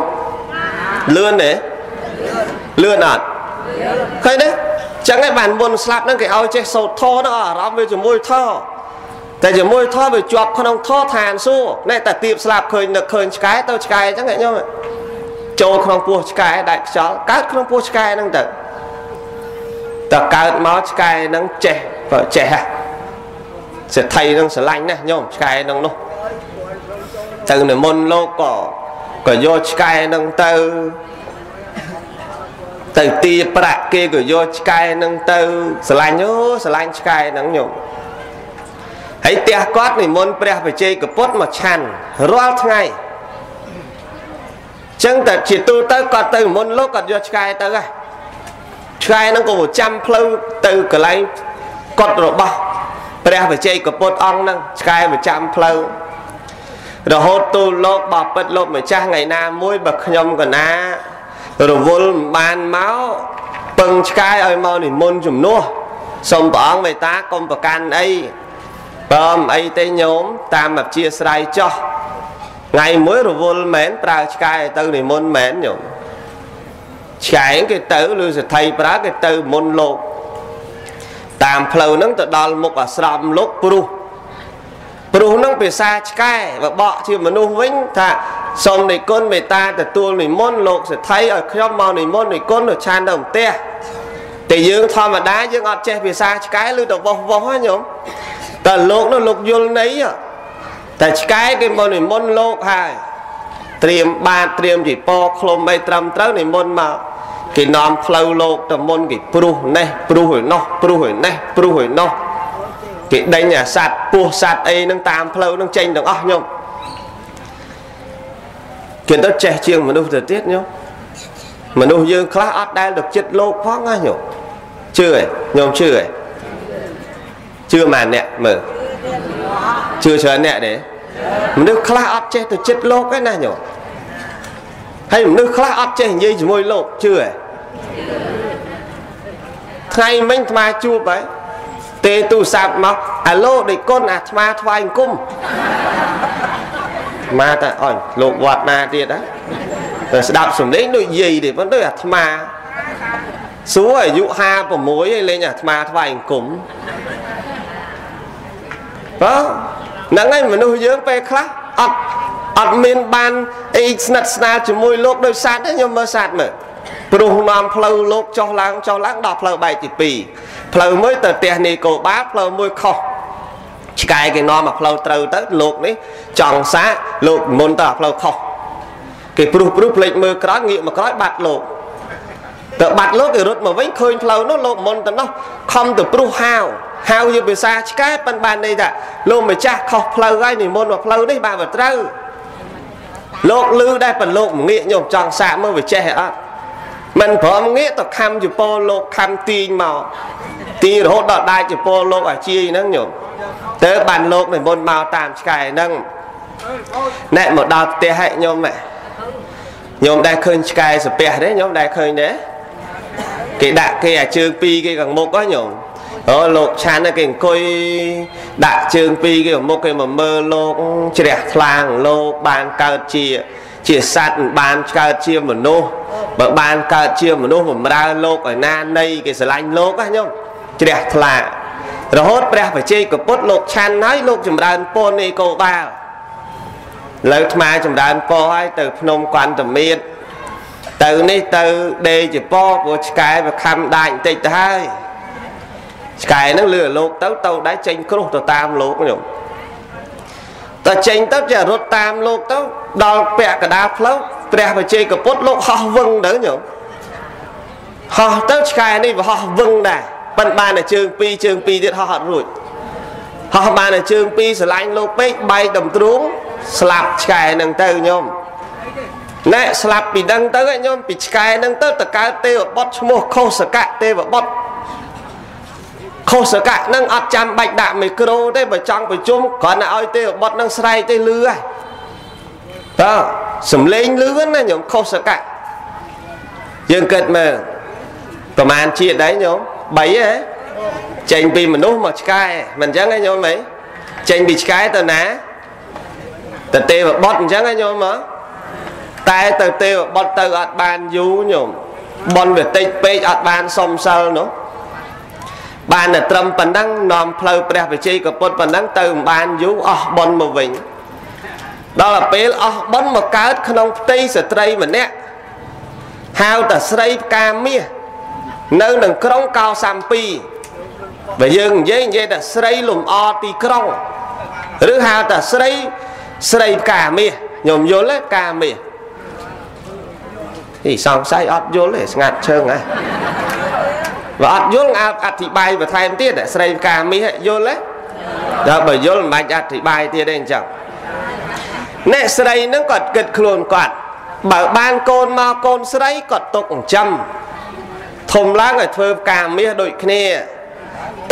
A: លឿនទេលឿនអត់ឃើញទេចឹងឯងបានមុនស្លាប់ហ្នឹងគេឲ្យចេះសូត្រធហ្នឹងអារម្មណ៍វាជាមួយធ តែជាមួយធវាជាប់ក្នុងធឋានសួគ៌នេះតែទៀបស្លាប់ឃើញនឹកឃើញឆ្កែទៅឆ្កែចឹងឯងញោមចូលក្នុងពោះឆ្កែដាច់ខ្យល់កើតក្នុងពោះឆ្កែហ្នឹងទៅតើកើតមកឆ្កែហ្នឹងចេះបើចេះហ่ะសេដ្ឋីនឹងស្រឡាញ់ណាស់ញោមឆ្កែនឹងនោះទៅនិមន្តលោកក៏ក៏យកឆ្កែនឹងទៅទៅទាប្រាក់គេក៏យកឆ្កែនឹងទៅស្រឡាញ់អូស្រឡាញ់ឆ្កែនឹងញោម ហើយផ្ទះគាត់និមន្តព្រះបជ័យកពុទ្ធមកឆាន់រាល់ថ្ងៃចឹងតែជាទូទៅគាត់ទៅមុនលោកគាត់យកឆ្កែទៅហ่ะឆ្កែហ្នឹងក៏ចាំផ្លូវទៅកន្លែងកត់របស់ព្រះបជ័យកពុទ្ធអង្គហ្នឹងឆ្កែប្រចាំផ្លូវរហូតទូលលោកបបិទ្ធលោកម្ចាស់ថ្ងៃណាមួយបើខ្ញុំកណារវល់មិនបានមកពឹងឆ្កែឲ្យមកនិមន្តជំនួសសូមព្រះអង្គមេត្តាកុំប្រកាន់អី បើមិនអីទេញោមតាមអព្យាស្រ័យចោះថ្ងៃមួយរវល់មែនប្រើឆ្កែទៅនិមន្តមែនញោមឆ្កែគេទៅឬសទ្ធិប្រើគេទៅមុនលោកតាមផ្លូវហ្នឹងទៅដល់មុខអាស្រមលោកព្រោះព្រោះហ្នឹងភាសាឆ្កែបើបកជាមនុស្សវិញថាសូមនិគុណមេត្តាទទួលនិមន្តលោកសទ្ធិឲ្យខ្ញុំមកនិមន្តនិគុណទៅឆានទៅផ្ទះតែយើងធម្មតាយើងអត់ចេះភាសាឆ្កែឬទៅវោះវោះហ្នឹងញោម តែលោកនោះលោកយល់ន័យតែឆ្កែគេមកនិមន្តលោកហើយត្រៀមបាតត្រៀមជីពឃ្លុំអីត្រឹមត្រូវនិមន្តមកគេនាំផ្លូវលោកតមុនគេព្រោះនេះព្រោះឯនោះព្រោះឯនេះព្រោះឯនោះគេដេញអាសត្វពស់សត្វអីនឹងតាមផ្លូវនឹងចេញទាំងអស់ខ្ញុំគេទៅចេះជាងមនុស្សទៅទៀតខ្ញុំមនុស្សយើងខ្លះអត់ដែលទៅចិត្តលោកផងណាខ្ញុំជឿឯងខ្ញុំជឿឯង ជឿម៉ាអ្នកមើលជឿច្រើនអ្នកទេមនុស្សខ្លះអត់ចេះទៅចិត្តលោកទេណាញោមហើយមនុស្សខ្លះអត់ចេះនិយាយជាមួយលោកជឿទេថ្ងៃមិញអាត្មាជួបហើយទេទូរស័ព្ទមកអាឡូដេគុណអាអាត្មាថ្វាយអង្គមមកតែអញលោកវត្តណាទៀតហ៎តែស្ដាប់សំឡេងដូចយាយទេប៉ុន្តែអាត្មាសួរអាយុ56ឯងលេងអាត្មាថ្វាយអង្គម បាទហ្នឹងហើយមនុស្សយើងពេលខ្លះអត់អត់មានបានអីស្និទ្ធស្នាលជាមួយលោកដោយសត្វទេខ្ញុំមើលសត្វមើលព្រោះនាំផ្លូវលោកចុះឡើងចុះឡើងដល់ផ្លូវបែកទី2ផ្លូវមួយទៅផ្ទះនីកូបាផ្លូវមួយខុសឆ្កែគេនាំមកផ្លូវត្រូវទៅលោកនេះចង់សាកលោកមុនទៅអាផ្លូវខុសគេព្រោះព្រោះភ្លេចមើលក្រោយងាកមកក្រោយបាត់លោកទៅបាត់លោកគេរត់មកវិញឃើញផ្លូវនោះលោកមុនទៅនោះខំទៅព្រោះហាវ ហាវជាភាសាឆ្កែប៉ិនបានន័យថាលោកម្ចាស់ខុសផ្លូវហើយនិមន្តមកផ្លូវនេះបានបើត្រូវលោកលឺដែរប៉ុនលោកងាកញោមចង់សាកមើលវាចេះអត់មិនព្រមងាកទៅខំជប៉ុនលោកខំទាញមកទីរហូតដល់ដាច់ជប៉ុនលោកអាជាយហ្នឹងញោមទៅបានលោកនិមន្តមកតាមឆ្កែហ្នឹងណែមកដល់ផ្ទះហែកញោមហ៎ញោមដែរឃើញឆ្កែសាពះទេញោមដែរឃើញទេគេដាក់គេអាជើងពីរគេខាងមុខហ៎ញោម អូលោកឆាន់គេអង្គុយដាក់ជើងពីរគេមុខគេមកមើលលោកជ្រះថ្លាងលោកបានកើតជា ជាសត្វមិនបានកើតជាមនុស្សបើបានកើតជាមនុស្សបំរើលោកឲ្យណានៃគេស្រឡាញ់លោកណាញោមជ្រះថ្លារហូតព្រះបជ័យកពុទ្ធលោកឆាន់ហើយលោកចម្រើនពរនេះកោបាលលើថ្មចម្រើនពរហើយទៅភ្នំកន្តមាតទៅនេះទៅដេកជាពរព្រោះឆ្កែវាខំដាច់បន្តិចទៅហើយ ឆ្កែហ្នឹងលឺលោកទៅទៅដែរចេញគ្រោះទៅតាមលោកខ្ញុំតែចេញទៅជារត់តាមលោកទៅដល់ពាក់កដាលផ្លូវព្រះបជ័យកពុទ្ធលោកហោះវឹងទៅញោមហោះទៅឆ្កែនេះវាហោះវឹងដែរប៉ិនបានតែជើងពីរជើងពីរទៀតហោះអត់រួចហោះបានតែជើងពីរស្រឡាញ់លោកពេកបែកដំទ្រូងស្លាប់ឆ្កែនឹងទៅញោមណែស្លាប់ពីដឹងទៅញោមពីឆ្កែនឹងទៅតកើតទេវបុត្រឈ្មោះខុសកៈទេវបុត្រ ខុសកៈនឹងអត់ចាំបាច់ដាក់មីក្រូទេបើចង់ប្រជុំគ្រាន់តែឲ្យទេវបុត្រនឹងស្រែកទេលឺហើយតើសំលេងលឺណាញោមខុសកៈយើងគិតមើលប្រហែលជាតិដែរញោម3ហ៎ចេញពីមនុស្សមកឆ្កែមិនអញ្ចឹងឯងញោមហីចេញពីឆ្កែទៅណាទៅទេវបុត្រអញ្ចឹងឯងញោមមកតែទៅទេវបុត្រទៅអត់បានយូរញោមបនវាតិចពេកអត់បានសុំសិលនោះ បានតែត្រឹមប៉ុណ្ណឹងនាំផ្លូវព្រះវិជ័យកពុទ្ធប៉ុណ្ណឹងទៅមិនបានយូរអស់បនមកវិញដល់ទៅពេលអស់បនមកកើតក្នុងផ្ទៃស្ត្រីម្នាក់ហៅតែស្រីផ្កាមាសនៅនឹងក្រុងកោសាំពីបើយើងនិយាយនិយាយតែស្រីលំអទីក្រុងឬហៅតែស្រីស្រីផ្កាមាសញោមយល់ទេផ្កាមាសនេះសង្ស័យអត់យល់ទេស្ងាត់ឈើងហ៎ បើអត់យល់អាចអធិប្បាយបន្ថែមទៀតស្រីផ្កាមាសយល់ទេដល់បើយល់មិនបាច់អធិប្បាយទៀតទេអញ្ចឹងអ្នកស្រីនឹងគាត់គិតខ្លួនគាត់បើបានកូនមកកូនស្រីគាត់ទុកចិញ្ចឹមធំឡើងឲ្យធ្វើផ្កាមាសដូចគ្នា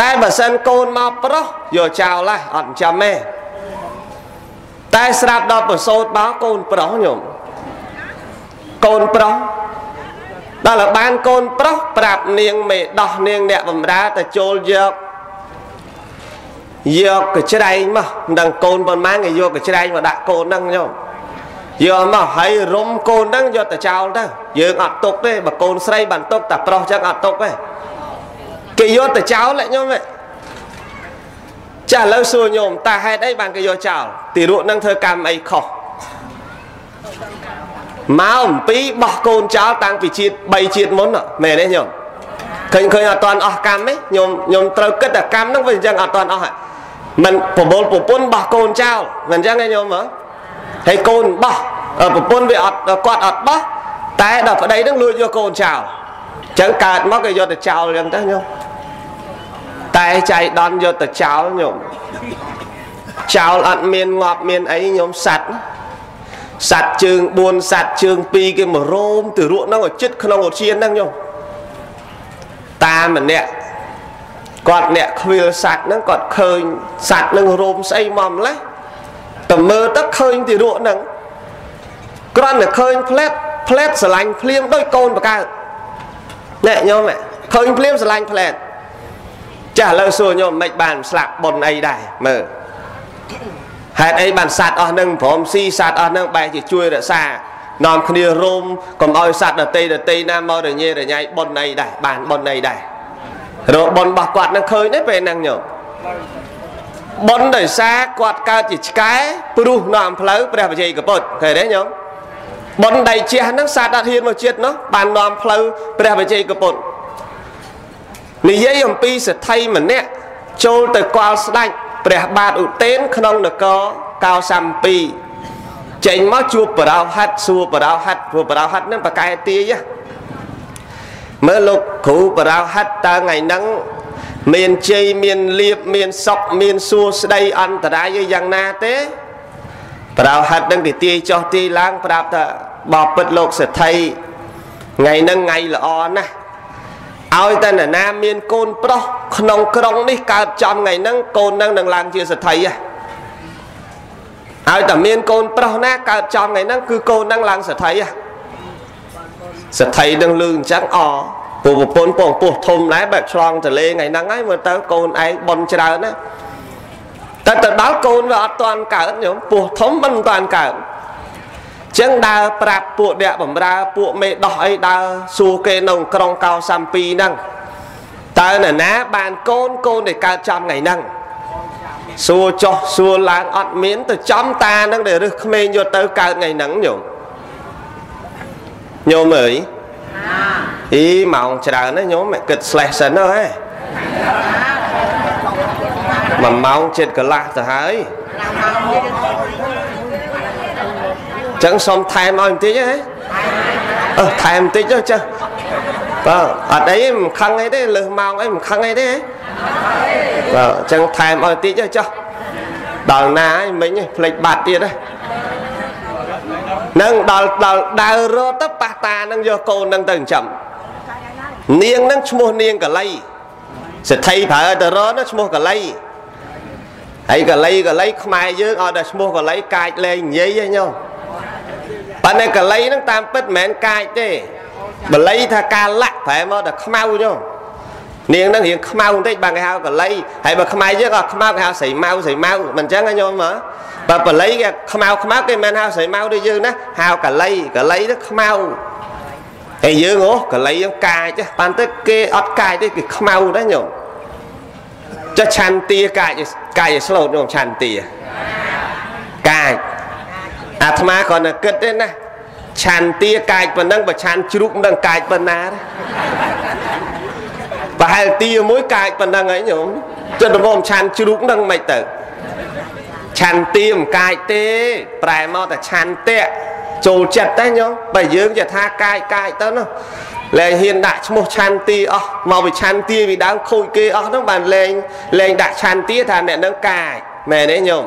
A: តែបើសិនកូនមកប្រុសយកចោលហើយអត់ចិញ្ចឹមទេតែស្រាប់ដល់ប្រសូតមកកូនប្រុសញោមកូនប្រុស ដល់ឲ្យបានកូនប្រុសប្រាប់នាងមេដោះនាងអ្នកបំរើទៅចូលយកយកកច្រែងមកមិនដឹងកូនប៉ុន្មានគេយកកច្រែងមកដាក់កូនហ្នឹងញោមយកមកហើយរុំកូនហ្នឹងយកទៅចោលទៅយើងអត់ទុកទេបើកូនស្រីបានទុកតែប្រុសចឹងអត់ទុកទេគេយកទៅចោលញោមចាឥឡូវសួរញោមតើហេតុអីបានគេយកចោលទីរក់នឹងធ្វើកម្មអីខុស មកអំពីបោះកូនចោលតាំងពីជាតិ3ជាតិមុនមែនទេញោមឃើញឃើញអត់តាន់អស់កម្មទេញោមញោមត្រូវគិតតែកម្មហ្នឹងវាអញ្ចឹងអត់តាន់អស់មិនប្រមូលប្រពន្ធបោះកូនចោលមិនអញ្ចឹងទេញោមហ៎ហើយកូនបោះប្រពន្ធវាអត់គាត់អត់បោះតែដល់ប្តីនឹងលួចយកកូនចោលអញ្ចឹងកើតមកគេយកទៅចោលអញ្ចឹងទៅញោមតែចៃដន្យយកទៅចោលញោមចោលអត់មានងាប់មានអីញោមសัตว์ សัตว์ជើង4សัตว์ជើង2គេមករោមទៅរក់ហ្នឹងឲ្យចិត្តក្នុងឧទ្យានហ្នឹងញោមតាមម្នាក់គាត់អ្នកខ្វៀលសัตว์ហ្នឹងគាត់ឃើញសัตว์ហ្នឹងរោមស្អីមកម្លេះតែមើលទៅឃើញទីរក់ហ្នឹងគ្រាន់តែឃើញផ្លែតផ្លែតស្រឡាញ់ភ្លៀងដោយកូនបកើតអ្នកញោមឃើញភ្លៀងស្រឡាញ់ផ្លែតចាឥឡូវសួរញោមមិនបានស្លាប់ប៉ុនអីដែរមើល ហេតុអីបានសัตว์អស់នឹងព្រមស៊ីសัตว์អស់នឹងបែរជាជួយរក្សានាំគ្នារោមកុំឲ្យសัตว์ដតីដតីណាមករញ៉េរញ៉ៃប៉ុនអីដែរបានប៉ុនអីដែររកប៉ុនរបស់គាត់នឹងឃើញទេពេលហ្នឹងញោមប៉ុនដោយសារគាត់កើតជាឆ្កែព្រោះនាំផ្លូវព្រះវិជ័យកពុទ្ធឃើញទេញោមប៉ុនដៃជះហ្នឹងសัตว์អត់ហ៊ានមកចិត្តនោះបាននាំផ្លូវព្រះវិជ័យកពុទ្ធនិយាយអំពីសទ្ធិម្នាក់ចូលទៅកល់ស្ដាច់ ព្រះបាទឧទេនក្នុងនគរកោសាំពីចេញមកជួបបរោហិតសួរបរោហិតព្រោះបរោហិតនឹងប្រកែទាយមើលលោកគ្រូបរោហិតតើថ្ងៃហ្នឹងមានជ័យមានលៀបមានសុខមានសួស្ដីអន្តរាយយ៉ាងណាទេបរោហិតនឹងទីទាយចុះទាយឡើងប្រាប់ថាបបិទ្ធលោកសេដ្ឋីថ្ងៃហ្នឹងថ្ងៃល្អណាស់ ឲ្យតែនរណាមានកូនប្រុសក្នុងក្រុងនេះកើតចំថ្ងៃហ្នឹងកូននឹងនឹងឡើងជាសទ្ធិហ៎ឲ្យតែមានកូនប្រុសណាកើតចំថ្ងៃហ្នឹងគឺកូននឹងឡើងសទ្ធិហ៎សទ្ធិនឹងលឺអញ្ចឹងអពូប្រពន្ធពងពោះធំដែរបែបឆ្លងទលេថ្ងៃហ្នឹងហើយមើលទៅកូនឯងបនច្រើនណាតែទៅដល់កូនវាអត់តាន់កើតញោមពោះធំមិនតាន់កើត ចឹងដើរប្រាប់ពួកអ្នកបំរើពួកមេដោះអីដើរសួរគេនៅក្រុងកោសាំពីហ្នឹងតើនរណាបានកូនកូនដែលកើតចំថ្ងៃហ្នឹងសួរចោះសួរឡើងអត់មានទៅចំតាហ្នឹងដែលរឹសក្មេងយកទៅកើតថ្ងៃហ្នឹងញោមញោមអើយអីម៉ោងច្រើនណាញោមគិត slash សិនហ៎មួយម៉ោងចិត្តកន្លះទៅហើយ ចឹងសុំថែមឲ្យបន្តិចហ៎អឺថែមបន្តិចទៅចាបាទអត់អីមិនខឹងអីទេលើសម៉ោងអីមិនខឹងអីទេបាទអញ្ចឹងថែមឲ្យបន្តិចទៅចាដល់ណាហើយមិញផ្លេចបាត់ទៀតហ៎នឹងដល់ដល់ដើររត់ទៅប៉ះតានឹងយកកូននឹងទៅចិញ្ចឹមនាងនឹងឈ្មោះនាងកលីសិទ្ធិប្រើទៅរត់ឈ្មោះកលីហើយកលីកលីខ្មែរយើងឲ្យតែឈ្មោះកលីកាចលែងនិយាយឯងញោម ប៉ុន្តែកលីហ្នឹងតាមពិតមិនមែនកាចទេបល័យថាការលាក់ប្រែមកតែខ្មៅចុះនាងហ្នឹងរៀងខ្មៅបន្តិចបានគេហៅកលៃហើយបើខ្មែរយើងក៏ខ្មៅគេហៅស្រីម៉ៅស្រីម៉ៅមិនអញ្ចឹងណាញោមមើលបើបល័យគេខ្មៅខ្មៅគេមិនហៅស្រីម៉ៅដូចយើងណាហៅកលៃកលៃទៅខ្មៅហើយយើងអូកលៃយើងកាយចេះបានទៅគេអត់កាយទេគេខ្មៅដែរញោមចុះឆន្ទាកាយកាយស្លូតញោមឆន្ទាកាយ អាត្មាគ្រាន់តែគិតទេណាឆន្ទាកាយប៉ុណ្ណឹងបើឆានជ្រូកមិនដឹងកាយប៉ុណ្ណាទេប្រហែលទីមួយកាយប៉ុណ្ណឹងហើយញោមចិត្តរមឆានជ្រូកនឹងមិនទៅឆាន់ទាមិនកាយទេប្រែមកតែឆាន់តៈចូលចិត្តតែញោមបើយើងជាថាកាយកាយទៅនោះលែងហ៊ានដាក់ឈ្មោះឆាន់ទីអស់មកវិឆាន់ទីពីដើមខូចគេអស់នោះបានលែងលែងដាក់ឆាន់ទីថាអ្នកនឹងកាយមែនទេញោម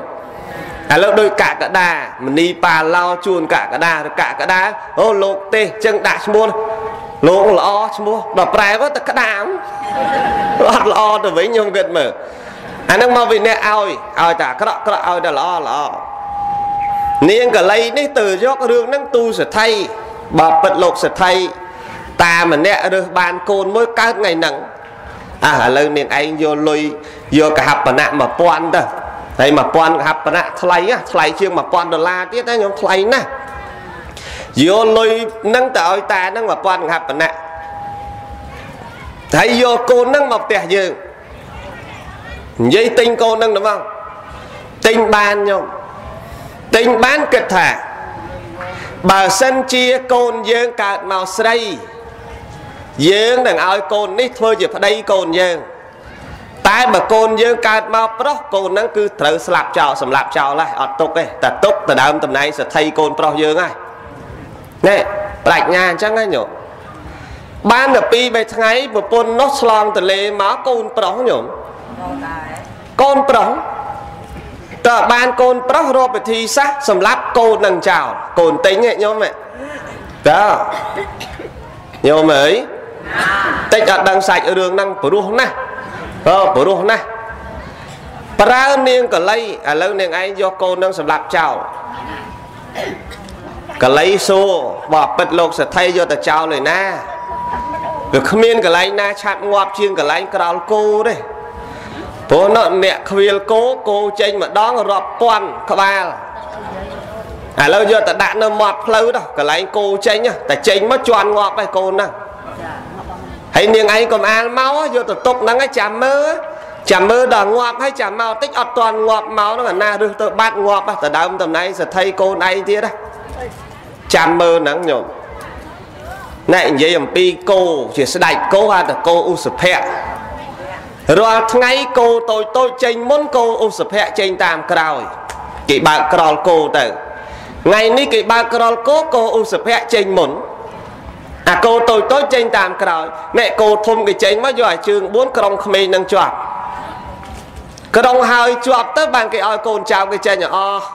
A: ឥឡូវដូចកកដាមនីប៉ាឡោជួនកកដាឬកកដាអូលោកទេសចឹងដាក់ឈ្មោះលោកល្អឈ្មោះដល់ប្រែទៅតែក្តាមអត់ល្អទៅវិញខ្ញុំគិតមើលអាហ្នឹងមកវិន័យឲ្យឲ្យតែអាក្រក់ក្រក់ឲ្យតែល្អល្អនាងកលីនេះទៅយករឿងហ្នឹងទូសថៃបើពិតលោកសថៃតាម្នាក់រើសបានកូនមួយកើតថ្ងៃហ្នឹងអះឥឡូវនាងឯងយកលុយយកកហបណៈ1000ទៅ ហើយ1000កហបណៈថ្លៃថ្លៃជាង1000ដុល្លារទៀតណាខ្ញុំថ្លៃណាស់យកលុយនឹងទៅឲ្យតានឹង1000កហបណៈហើយយកកូននឹងមកផ្ទះយើងនិយាយទិញកូននឹងទៅមកទិញបានខ្ញុំទិញបានគិតថាបើសិនជាកូនយើងកើតមកស្រី យើងនឹងឲ្យកូននេះធ្វើជាប្តីកូនយើង តែបើកូនយើងកើតមកប្រុសកូនហ្នឹងគឺត្រូវស្លាប់ចោលសម្លាប់ចោលហើយអត់ទុកទេតែទុកទៅដើមតំណែងសទ្ធិកូនប្រុសយើងហើយនេះប្រាជ្ញាអញ្ចឹងហ្នឹងញោមបានតែពីរបីថ្ងៃប្រពន្ធនោះឆ្លងទលេមកកូនប្រុសញោមកូនប្រុសតើបានកូនប្រុសរកពិធីសាសសម្រាប់កូននឹងចោលកូនទិញញោមតើញោមអើយតិចអត់ដឹងសាច់រឿងហ្នឹងព្រោះណាស់ អឺព្រោះណាស់ប្រើនាងកលៃឥឡូវនាងឯងយកកូននឹងសម្រាប់ចោលកលៃសួរបបពិតលោកសទ្ធិយកទៅចោលឯណាវាគ្មានកន្លែងណាឆាប់ងាប់ជាងកន្លែងក្រោលគោទេព្រោះនោះអ្នកខ្វៀលគោគោចេញម្ដងរាប់ពាន់ក្បាលឥឡូវយកទៅដាក់នៅមាត់ផ្លូវទៅកន្លែងគោចេញតែចេញមកជន់ងាប់ហើយកូនហ្នឹង ហើយនាងឯងកុំអាលមកយកទៅទុកហ្នឹងឲ្យចាំមើលចាំមើលដល់ងាប់ហើយចាំមកតិចអត់ទាន់ងាប់មកហ្នឹងអាណារឹសទៅបាត់ងាប់ទៅដើមតំណែងសទ្ធិកូនឯងទៀតចាំមើលហ្នឹងញោមណែនិយាយអំពីគោជាស្ដេចគោហៅថាគោឧសភៈរាល់ថ្ងៃគោតូចតូចចេញមុនគោឧសភៈចេញតាមក្រោយគេបើកក្រលគោទៅថ្ងៃនេះគេបើកក្រលគោគោឧសភៈចេញមុន អាគោតូចតូចចេញតាមក្រោយអ្នកគោធំគេចេញមកយកអាជើង4ក្រុងក្មេងនឹងជាប់ក្រុងហើយជាប់ទៅបានគេឲ្យកូនចៅគេចេញអស់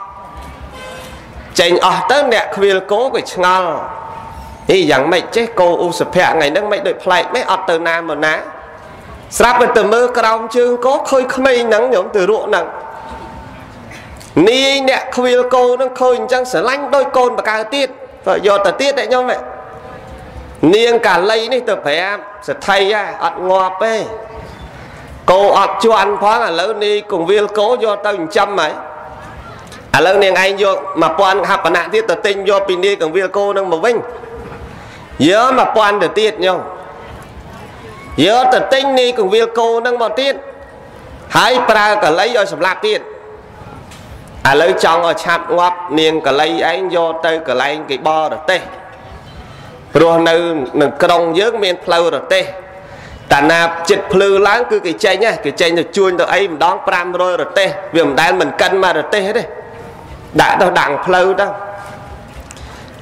A: ចេញអស់ទៅអ្នកខ្វៀលគោគេឆ្ងល់នេះយ៉ាងម៉េចចេះគោឧសភៈថ្ងៃហ្នឹងមិនដូចប្លែកមិនអត់ទៅណាមកណាស្រាប់តែទៅមើលក្រោមជើងគោឃើញក្មេងហ្នឹងញោមទៅរក់ហ្នឹងនាយអ្នកខ្វៀលគោហ្នឹងឃើញអញ្ចឹងស្រឡាញ់ដោយកូនបកើទៀតយកទៅទៀតតែញោមនាង កាលីនេះទៅប្រាប់សទ្ធិហ่ะអត់ងាប់ទេគោអត់ជន់ផងឥឡូវនាយកងវាលគោយកទៅចិញ្ចឹមហើយឥឡូវនាងឯងយក1000ហបណៈទៀតទៅទិញយកពីនាយកងវាលគោនឹងមកវិញយក1000ទៅទៀតញោមយកទៅទិញនាយកងវាលគោនឹងមកទៀតហើយប្រើកលៃឲ្យសម្លាប់ទៀតឥឡូវចង់ឲ្យឆាប់ងាប់នាងកលៃឯងយកទៅកន្លែងគេបរទេស ព្រោះនៅនឹងក្រុងយើងមានផ្លូវរទេសតាណាចិត្តភ្លឺឡើងគឺគេចេញហ៎គេចេញទៅជួញទៅអីម្ដង500រទេសវាមិនដែលមិនកិនមករទេសទេដាក់ទៅដាក់ផ្លូវទៅ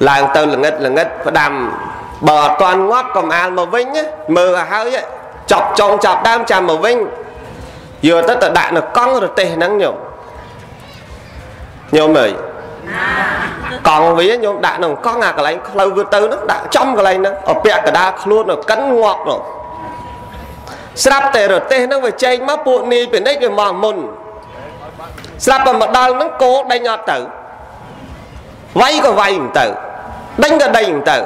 A: ឡើងទៅល្ងិតល្ងិតផ្ដាំបើអត់ទាន់ងាប់កំអាលមកវិញមើលឲ្យហើយចប់ចុងចាប់ដើមចាំមកវិញយកទៅទៅដាក់នៅកង់រទេសហ្នឹងញោមញោមអើយក ង់វាញោមដាក់ក្នុងកង់អាកន្លែងផ្លូវវាទៅហ្នឹងដាក់ចំកន្លែងហ្នឹងអពាក់កដាខ្លួននៅកិនងាប់នោះស្រាប់តែរទេសហ្នឹងវាចេញមកពួកនីពាណិជ្ជវាមកមុនស្រាប់តែមកដល់ហ្នឹងគោដេញអត់ទៅវាយក៏វាយមិនទៅដេញក៏ដេញមិនទៅ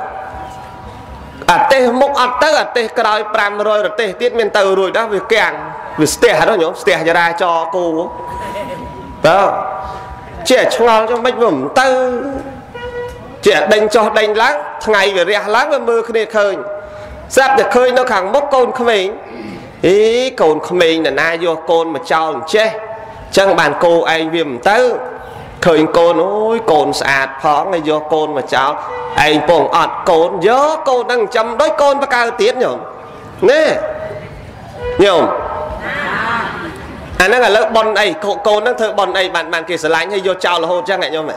A: អាទេសមុខអត់ទៅអាទេសក្រោយ500រទេសទៀតមានទៅរួចដល់វាកាំងវាស្ទះហ្នឹងញោមស្ទះចរាចរគូតើជាឆ្ងល់ចុះមិនវាមិនទៅ ជាដេញចុះដេញឡើងថ្ងៃវារះឡើងវាមើលគ្នាឃើញស្រាប់តែឃើញនៅខាងមុខកូនក្មេងអីកូនក្មេងនរណាយកកូនមកចោលអញ្ចេះចឹងបានគោឯងវាមិនទៅឃើញកូនអូយកូនស្អាតផងហើយយកកូនមកចោលឯងពងអត់កូនយកកូននឹងចាំដោយកូនបកើទៀតញោមណែញោមអាហ្នឹងឥឡូវប៉ុនអីកូនហ្នឹងធ្វើប៉ុនអីបានបានគេស្រឡាញ់ហើយយកចោលរហូតចឹងហ៎ញោម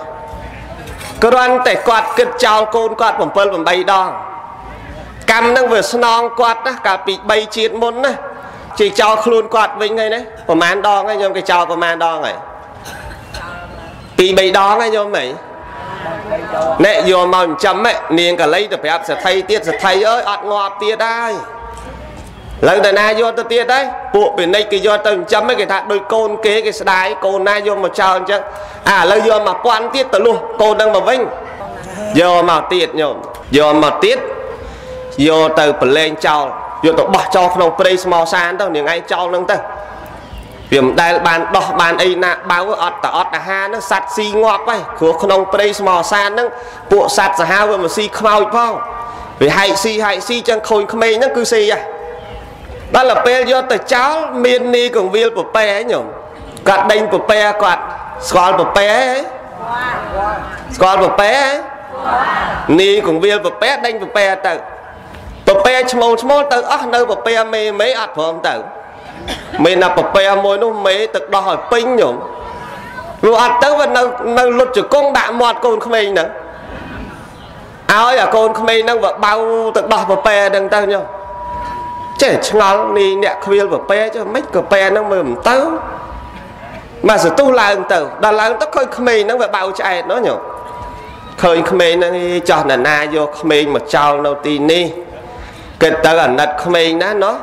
A: គ្រាន់តែគាត់គិតចោលកូនគាត់7 8ដងកម្មហ្នឹងវាស្នងគាត់ណាកាលពី3ជាតិមុនណាជិះចោលខ្លួនគាត់វិញហើយណាប្រហែលដងហើយញោមគេចោលប្រហែលដងហើយពីរ3ដងហើយញោមហីណែយកមកចិញ្ចឹមនាងកលីទៅប្រាប់សទ្ធិទៀតសទ្ធិអើយអត់ងាប់ទៀតហើយ ឡើងតែណាយកទៅទៀតដែរពួកពាណិជ្ជគេយកទៅចិញ្ចឹមគេថាដូចកូនគេគេស្ដាយកូនណាយកមកចោលអញ្ចឹងអាឥឡូវយកមកពាន់ទៀតទៅលុះកូននឹងមកវិញយកមកទៀតញោមយកមកទៀតយកទៅប្រឡែងចោលយកទៅបោះចោលក្នុងព្រៃស្មោសានទៅនាងឯងចោលនឹងទៅវាមិនដែលបានដោះបានអីណាបៅអត់តអត់អាហារហ្នឹងសัตว์ស៊ីងាប់ហើយព្រោះក្នុងព្រៃស្មោសានហ្នឹងពួកសัตว์សាហាវវាមកស៊ីខ្មោចផងវាហែកស៊ីហែកស៊ីចឹងខូនក្មេងហ្នឹងគឺស៊ីហ่ะ ដល់ទៅពេលយកទៅចោលមាននីកងវិលប្រប៉ែហ្នឹងញោមគាត់ដេញប្រប៉ែគាត់ស្គាល់ប្រប៉ែហ៎ស្គាល់ប្រប៉ែហ៎នីកងវិលប្រប៉ែដេញប្រប៉ែទៅប្រពែឈ្មោលឈ្មោលទៅអស់នៅប្រពែមេមេអត់ព្រមទៅមេណាប្រពែមួយនោះមេទឹកដោះឲ្យពេញញោមព្រោះអត់ទៅវានៅនៅលុតជង្គង់ដាក់មាត់កូនក្មេងហ្នឹងឲ្យអាកូនក្មេងហ្នឹងវាបៅទឹកដោះប្រពែហ្នឹងទៅញោម ចេះឆ្ងល់នេះអ្នកខ្វៀលប្រពែចុះមិនប្រពែហ្នឹងមើលមិនទៅមកសទុះឡើងទៅដល់ឡើងទៅឃើញក្មេងហ្នឹងវាបៅឆ្អែតនោះញោមឃើញក្មេងហ្នឹងចោះណានាយកក្មេងមកចោលនៅទីនេះគិតទៅអាណិតក្មេងណាណោះ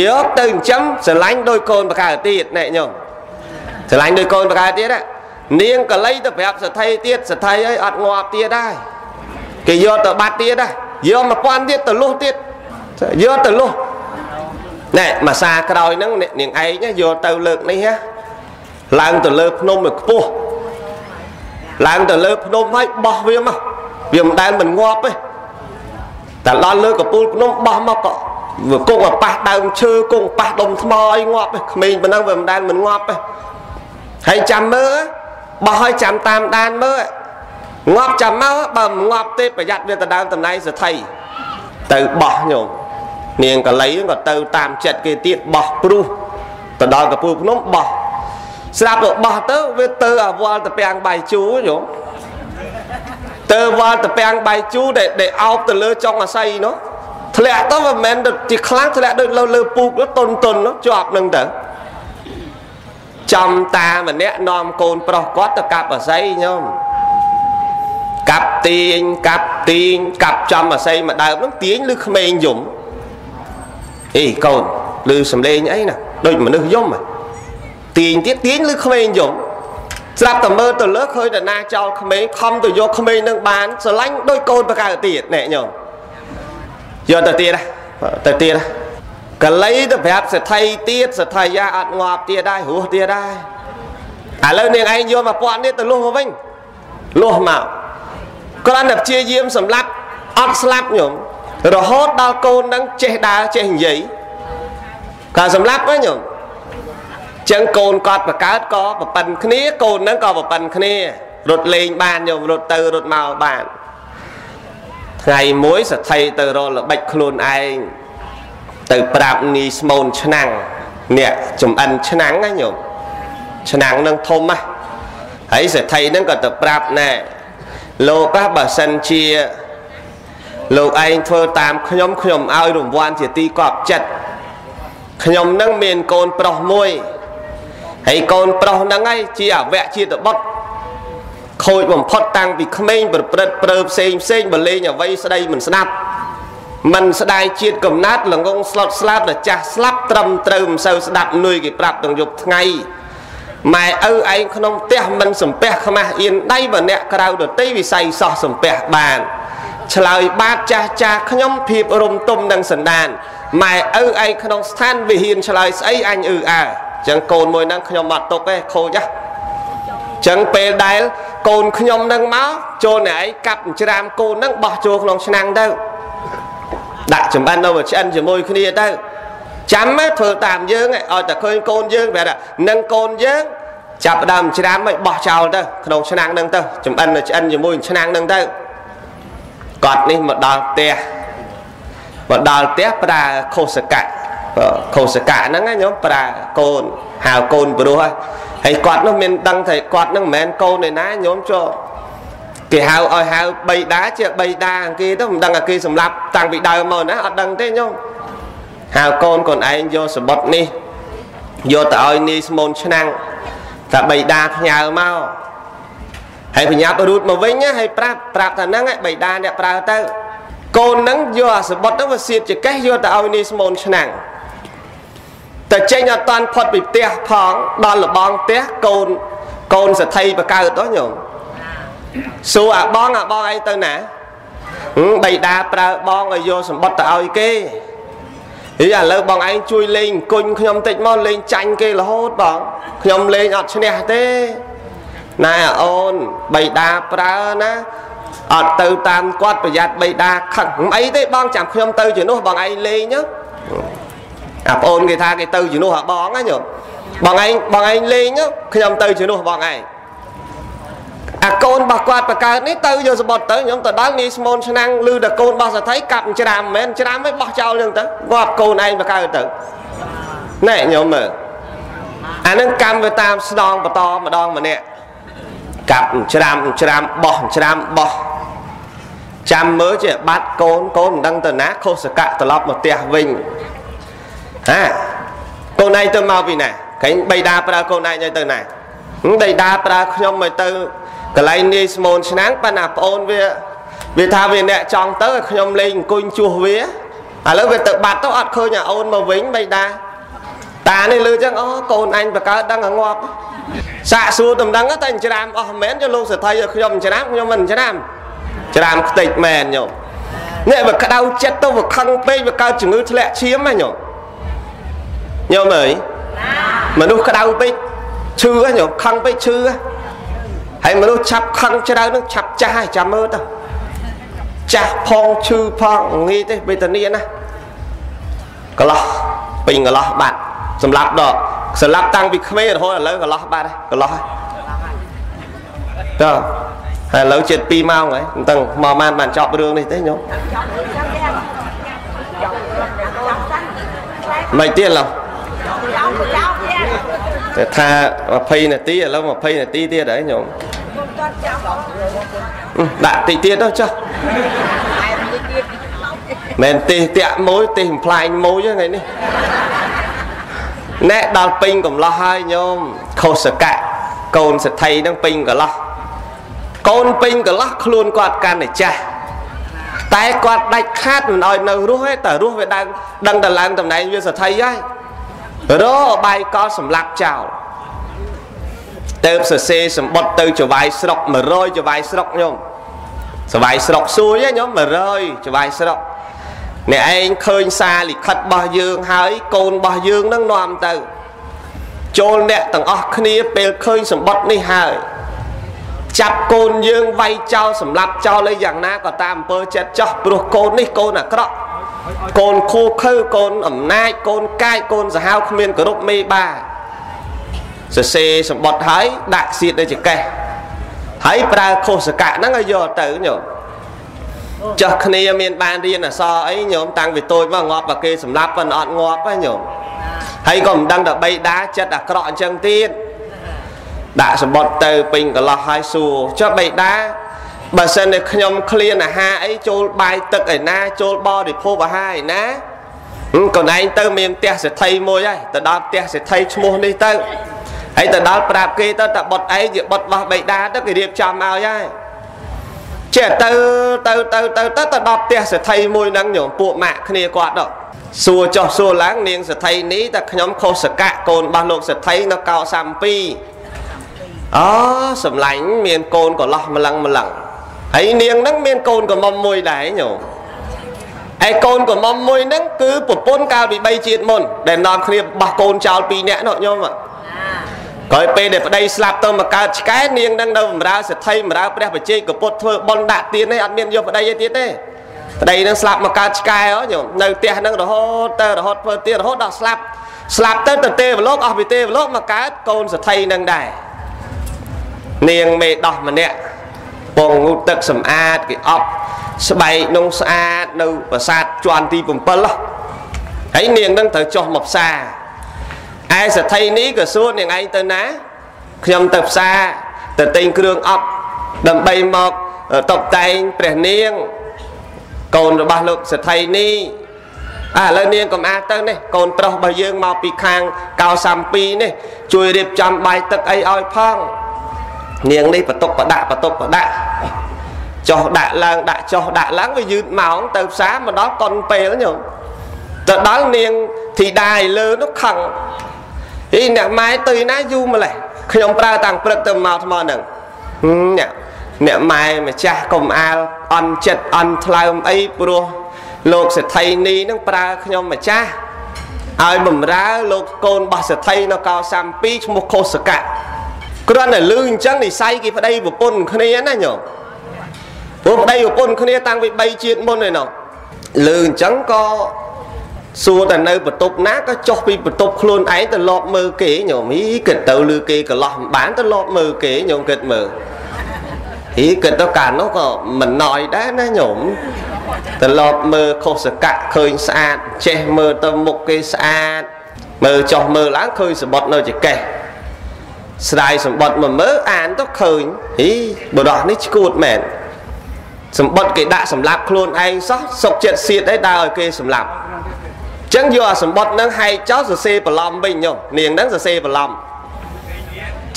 A: យកទៅចិញ្ចឹមស្រឡាញ់ដោយកូនបកើទៀតណែញោមស្រឡាញ់ដោយកូនបកើទៀតនាងកលៃទៅប្រាប់សទ្ធិទៀតសទ្ធិអើយអត់ងាប់ទៀតដែរគេយកទៅបាត់ទៀតដែរយក1000ទៀតទៅលុះទៀតយកទៅលុះ ណែមួយសាក្រោយហ្នឹងនាងឯងយកទៅលើកនេះឡើងទៅលើភ្នំឲ្យខ្ពស់ឡើងទៅលើភ្នំហើយបោះវាមកវាមិនដែលមិនងាប់ទេតែដល់លើកពូលភ្នំបោះមកក៏វាគង់ឲ្យប៉ះដើមឈើគង់ប៉ះដុំថ្មអីងាប់ក្មេងប៉ុណ្ណឹងវាមិនដែលមិនងាប់ទេហើយចាំមើលបោះឲ្យចាំតាមដានមើលងាប់ចាំមកបើមិនងាប់ទេប្រយ័ត្នវាទៅដើមតំណែងសទ្ធិទៅបោះញោម នាងកលីក៏ទៅតាមចិត្តគេទៀតបោះព្រុសទៅដល់កពូលភ្នំបោះស្រាប់ទៅបោះទៅវាទៅអាវល់ទៅពាំងបាយជូរញោមទៅវល់តពាំងបាយជូរដែលដែលអោបទៅលើចុងអាស័យនោះធ្លាក់ទៅមិនមែនទៅជាខ្លាំងធ្លាក់ដូចលើលើពូកទុនទុននោះជាប់នឹងទៅចំតាម្នាក់នាំកូនប្រុសគាត់ទៅកាប់អាស័យញោមកាប់ទាញកាប់ទាញកាប់ចំអាស័យមួយដើមនោះទាញឬក្មេងយំ អេកូនឬសំលេងអីណាដូចមនុស្សយំទាញទៀតទាញឬក្មេងយំស្រាប់តែមើលទៅលើឃើញតែណាចោលក្មេងខំទៅយកក្មេងនឹងបានស្រឡាញ់ដោយកូនបកើទៀតណែញោមយកទៅទៀតទៅទៀតកលៃទៅប្រាប់សេដ្ឋីទៀតសេដ្ឋីយ៉ាអត់ងាប់ទៀតដែររស់ទៀតដែរឥឡូវនាងឯងយកមកពាន់នេះទៅលុះមកវិញលុះមកគ្រាន់តែព្យាយាមសម្លាប់អត់ស្លាប់ញោម រហូតដល់កូននឹងចេះដើរចេះនិយាយក៏សម្លាប់ហ្នឹងញោមចឹងកូនគាត់បកើតក៏ប្រប៉ិនគ្នាកូនហ្នឹងក៏ប្រប៉ិនគ្នារត់លេងបានញោមរត់ទៅរត់មកបានថ្ងៃមួយសទ្ធិទៅរលល្បិចខ្លួនឯងទៅប្រាប់នីស្មូនឆ្នាំងអ្នកចំអិនឆ្នាំងណាញោមឆ្នាំងនឹងធំណាហើយសទ្ធិហ្នឹងក៏ទៅប្រាប់ណែលោកបើសិនជា លោកឯងធ្វើតាមខ្ញុំខ្ញុំឲ្យរង្វាន់ជាទីកប់ចិត្តខ្ញុំនឹងមានកូនប្រុសមួយហើយកូនប្រុសហ្នឹងឯងជាអវៈជាតិបុត្រខូចបំផុតតាំងពីក្មេងប្រព្រឹត្តប្រើផ្សេងផ្សេងបលេងអ្វីស្ដីមិនស្ដាប់មិនស្ដាយជាតិកំណត់ល្ងងស្លុតស្លាប់ដល់ចាស់ស្លាប់ត្រឹមត្រូវមិនសូវស្ដាប់នុយគេប្រាប់ទាំងយប់ថ្ងៃម៉ែឪឯងក្នុងផ្ទះមិនសំពះខ្មាស់អៀនដៃបើអ្នកក្រៅដតីវិស័យសោះសំពះបាន ឆ្លើយបាតចាស់ចាស់ខ្ញុំភាពរំទុំនឹងសន្តានម៉ែឪឯងក្នុងស្ថានវិហានឆ្លើយស្អីអញអឺអើចឹងកូនមួយហ្នឹងខ្ញុំអត់ទុកទេខូចហ៎ចឹងពេលដែលកូនខ្ញុំនឹងមកចូលអ្នកឯងកាប់ច្រាមកូននឹងបោះចូលក្នុងឆ្នាំងទៅដាក់ចម្បាំងនៅឆ្អិនជាមួយគ្នាទៅចាំទេធ្វើតាមយើងឲ្យតែឃើញកូនយើងប្រាប់ថានឹងកូនយើងចាប់ដើមច្រាមឲ្យបោះចោលទៅក្នុងឆ្នាំងហ្នឹងទៅចម្អិនឆ្អិនជាមួយឆ្នាំងហ្នឹងទៅ គាត់នេះមកដល់ផ្ទះមកដល់ផ្ទះប្រើខុសកៈខុសកៈហ្នឹងញោមប្រើកូនហៅកូនព្រោះហើយគាត់នោះមានដឹងថាគាត់នឹងមិនមែនកូនឯណាញោមចុះគេហៅឲ្យហៅបីដាជាបីដាអង្គគេទៅមិនដឹងថាគេសម្លាប់តាំងពីដើមមកណាអត់ដឹងទេញោមហៅកូនកូនឯងយកសបុតនេះយកទៅឲ្យនីស្មូនឆ្នាំងតែបីដាផ្ញើមក ហើយបញ្ញាប់រូតមកវិញហើយប្រាប់ប្រាប់ថាហ្នឹងបីដាអ្នកប្រើទៅកូនហ្នឹងយកអាសបុតហ្នឹងវាសៀតចកេះយកទៅឲ្យនីស្មូនឆ្នាំងតែចេញអត់តាន់ផុតពីផ្ទះផងដល់លបងផ្ទះកូនកូនសទ្ធិបកើតទៅញោមសួរអាបងអាបងអីទៅណាបៃតាប្រើបងឲ្យយកសម្បត្តិទៅឲ្យគេហីឥឡូវបងឯងជួយលេងអង្គុញខ្ញុំតិចមកលេងចាញ់គេរហូតបងខ្ញុំលេងអត់ឈ្នះទេ ណែអូនបៃតាប្រើណាអត់ទៅតាមគាត់ប្រយ័ត្នបៃតាខឹងអីទេបងចាំខ្ញុំទៅជំនួសបងឯងលេងណាអាប្អូនគេថាគេទៅជំនួសអាបងណាញោមបងឯងបងឯងលេងខ្ញុំទៅជំនួសបងឯងអាកូនរបស់គាត់បកើតនេះទៅយកសបុតទៅខ្ញុំទៅដល់នេះស្មូនឆ្នាំងឮតែកូនរបស់សថីកាប់ច្រាមមិនមែនច្រាមមិនបោះចោលហ្នឹងទៅគាត់កូនឯងបកើតទៅណែខ្ញុំមើលអានឹងកម្មវាតាមស្នងបន្តម្ដងម្នាក់ កាប់ច្រាមច្រាមបោះច្រាមបោះចាំមើលជាបាត់កូនកូនមិនដឹងទៅណាខុសសកៈត្រឡប់មកផ្ទះវិញហាកូនឯងទៅមកពីណាក្រែងបីដាប្រើកូនឯងទៅណាដីដាប្រើខ្ញុំមកទៅកន្លែងនាយស្មូនឆ្នាំងប៉ុន្តែប្អូនវាវាថាវាអ្នកចង់ទៅឲ្យខ្ញុំលេងអង្គុញជួសវាឥឡូវវាទៅបាត់ទៅអត់ឃើញអាអូនមកវិញបីដាតានេះលឺចឹងអូកូនអញបកើតដឹងឲ្យងាប់ សាកសួរតំដឹងតែច្រាមអស់មែនយកលោកសទ្ធិឲ្យខ្ញុំច្រាមខ្ញុំមិនច្រាមច្រាមខ្ទេចមែនញោមនេះវាក្តៅចិត្តទៅវាខឹងពេកវាកើតជំងឺធ្លាក់ឈាមហ្នឹងញោមញោមអើយមនុស្សក្តៅពេកឈឺញោមខឹងពេកឈឺហើយមនុស្សឆាប់ខឹងច្រើននឹងឆាប់ចាស់ហើយចាំមើលទៅចាស់ផងឈឺផងងាយទេវេទនាណាកន្លោះពេញកន្លោះបាត់ សម្រាប់ដកសម្រាប់តាំងពីក្មេងរហូតឥឡូវកន្លោះបាត់ហើយកន្លោះហើយតើហើយឥឡូវជិត2ម៉ោងហើយមិនដឹងមកបានបានចប់រឿងនេះទេញោមមិនទៀតឡោះតែថា20នាទីឥឡូវ20នាទីទៀតហើយញោមដាក់តិចទៀតទៅចុះមែនទេសតាក់មួយទេសបំផ្លាញមួយថ្ងៃនេះ ណែដល់ពេញកំឡោះហើយញោមខុសកៈកូនសទ្ធិនឹងពេញកន្លោះកូនពេញកន្លោះខ្លួនគាត់កាន់តែចាស់តែគាត់ដាច់ខាតមិនឲ្យនៅរស់ទេតែរស់វាដឹងដឹងតែឡើងតំណែងវាសទ្ធិហើយរោបាយកលសម្លាប់ចោលទៅសរសេរសម្បត្តិទៅចវាយស្រុក100ចវាយស្រុកញោមចវាយស្រុកសួយញោម100ចវាយស្រុក អ្នកឯងឃើញសារលិខិតរបស់យើងហើយកូនរបស់យើងនឹងនាំទៅ ចូលអ្នកទាំងអស់គ្នាពេលឃើញសម្បត្តិនេះហើយចាប់កូនយើងវាយចោលសម្លាប់ចោលអីយ៉ាងណាក៏តាមអំពើចិត្តចោះព្រោះកូននេះកូនអាក្រក់កូនខូខើកូនអំណាចកូនកាយកូនសាហាវគ្មានគោរពមេបាសរសេរសម្បត្តិហើយដាក់សៀតដូចចកេះហើយប្រើខុសកៈហ្នឹងឲ្យយកទៅញោម ចោះគ្នាមានបានរៀនអសអីញោមតាំងពីតូចមកងាប់បើគេសម្លាប់ប៉ុន្តែអត់ងាប់ហ៎ញោមហើយក៏មិនដឹងតែបីដាចិត្តអាក្រក់អញ្ចឹងទៀតដាក់សម្បត្តិទៅពេញកន្លោះហើយសួរចុះបីដាបើសិនតែខ្ញុំឃ្លានអាហារអីចូលបាយទឹកឯណាចូលបរិភោគអាហារឯណាកូនឯងទៅមានផ្ទះសេដ្ឋីមួយហើយទៅដល់ផ្ទះសេដ្ឋីឈ្មោះនេះទៅហើយទៅដល់ប្រាប់គេទៅតែបុតឯងជាបុតរបស់បៃតាទៅគេរៀបចំឲ្យហើយ ចេះទៅទៅទៅទៅទៅទៅដល់ផ្ទះសេដ្ឋីមួយហ្នឹងញោមពួកម៉ាក់គ្នាគាត់ទៅសួរចុះសួរឡើងនាងសេដ្ឋីនេះតែខ្ញុំខុសសកៈកូនរបស់លោកសេដ្ឋីនៅកោ32អូសម្លាញ់មានកូនកន្លោះម្លឹងម្លឹងហើយនាងហ្នឹងមានកូនកំមុំមួយដែរញោមឯកូនកំមុំមួយហ្នឹងគឺប្រពន្ធកាលពី3ជាតិមុនដែលនាំគ្នាបោះកូនចោល2នាក់នោះញោម ក្រោយពេលដែលប្តីស្លាប់ទៅមកកើតឆ្កែនាងនឹងនៅបម្រើសិទ្ធិបម្រើព្រះបជ័យកពុទ្ធធ្វើបន់ដាក់ទៀននេះអត់មានយកប្តីឯទៀតទេប្តីនឹងស្លាប់មកកើតឆ្កែហ៎ញោមនៅផ្ទះនឹងរហូតទៅរហូតធ្វើទៀនរហូតដល់ស្លាប់ស្លាប់ទៅទៅទេវលោកអស់ពីទេវលោកមកកើតកូនសិទ្ធិនឹងដែរនាងមេដោះម្នាក់ពងងូតទឹកសម្អាតគេអប់ស្បែកនោះស្អាតនៅប្រាសាទជាន់ទី7ហើយនាងនឹងត្រូវចុះមកផ្សារ ឯសទ្ធិនេះក៏សួរនាងឯងទៅណាខ្ញុំទៅផ្សារទៅទិញគ្រឿងអប់ដើម្បីមកតបតែងព្រះនាង កូនរបស់លោកសទ្ធិនេះអាឥឡូវនាងកំអាទៅនេះកូនប្រុសរបស់យើងមកពីខាងកៅ32នេះជួយរៀបចំបាយទឹកអីឲ្យផងនាងនេះបតុកបដាក់បតុកបដាក់ចុះដាក់ឡើងដាក់ចុះដាក់ឡើងវាយឺតម៉ោងទៅផ្សារមកដល់កុនពេលញោមទៅដល់នាងធីតាឯលើនោះខឹង អីអ្នកម៉ែទៅណាយូរម្លេះខ្ញុំប្រើតាំងព្រឹកទៅមកថ្មហ្នឹងអ្នកអ្នកម៉ែម្ចាស់កុំអាលអន់ចិត្តអន់ថ្លើមអីព្រោះលោកសេដ្ឋីនេះនឹងប្រើខ្ញុំម្ចាស់ឲ្យបំរើលោកកូនរបស់សេដ្ឋីនៅកោ32ឈ្មោះខុសកៈគ្រាន់តែលឺអញ្ចឹងនិស័យគេប្តីប្រពន្ធគ្នាណាញោមព្រោះប្តីប្រពន្ធគ្នាតាំងពី3ជាតិមុនឯណោះលឺអញ្ចឹងក៏ សួរតែនៅបន្ទប់ណាក៏ចុះពីបន្ទប់ខ្លួនឯងទៅលបមើលគេញោមហីគិតទៅលឺគេកន្លោះមិនបានទៅលបមើលគេញោមគិតមើលហីគិតទៅកាលនោះក៏មិនណយដែរណាញោមទៅលបមើលខុសសកៈឃើញស្អាត ចេះមើលទៅមុខគេស្អាត មើលចុះមើលឡើងឃើញសបុតនៅចកេះស្ដាយសម្បត្តិមកមើលអានទៅឃើញហីបរោះនេះឈួតមែនសម្បត្តិគេដាក់សម្លាប់ខ្លួនឯងសោះសុកចិត្តសៀតអីដើរឲ្យគេសម្លាប់ ចឹងយកអាសម្បត្តិនឹងហែកចោលសរសេរបន្លំវិញញោមនាងនឹងសរសេរបន្លំ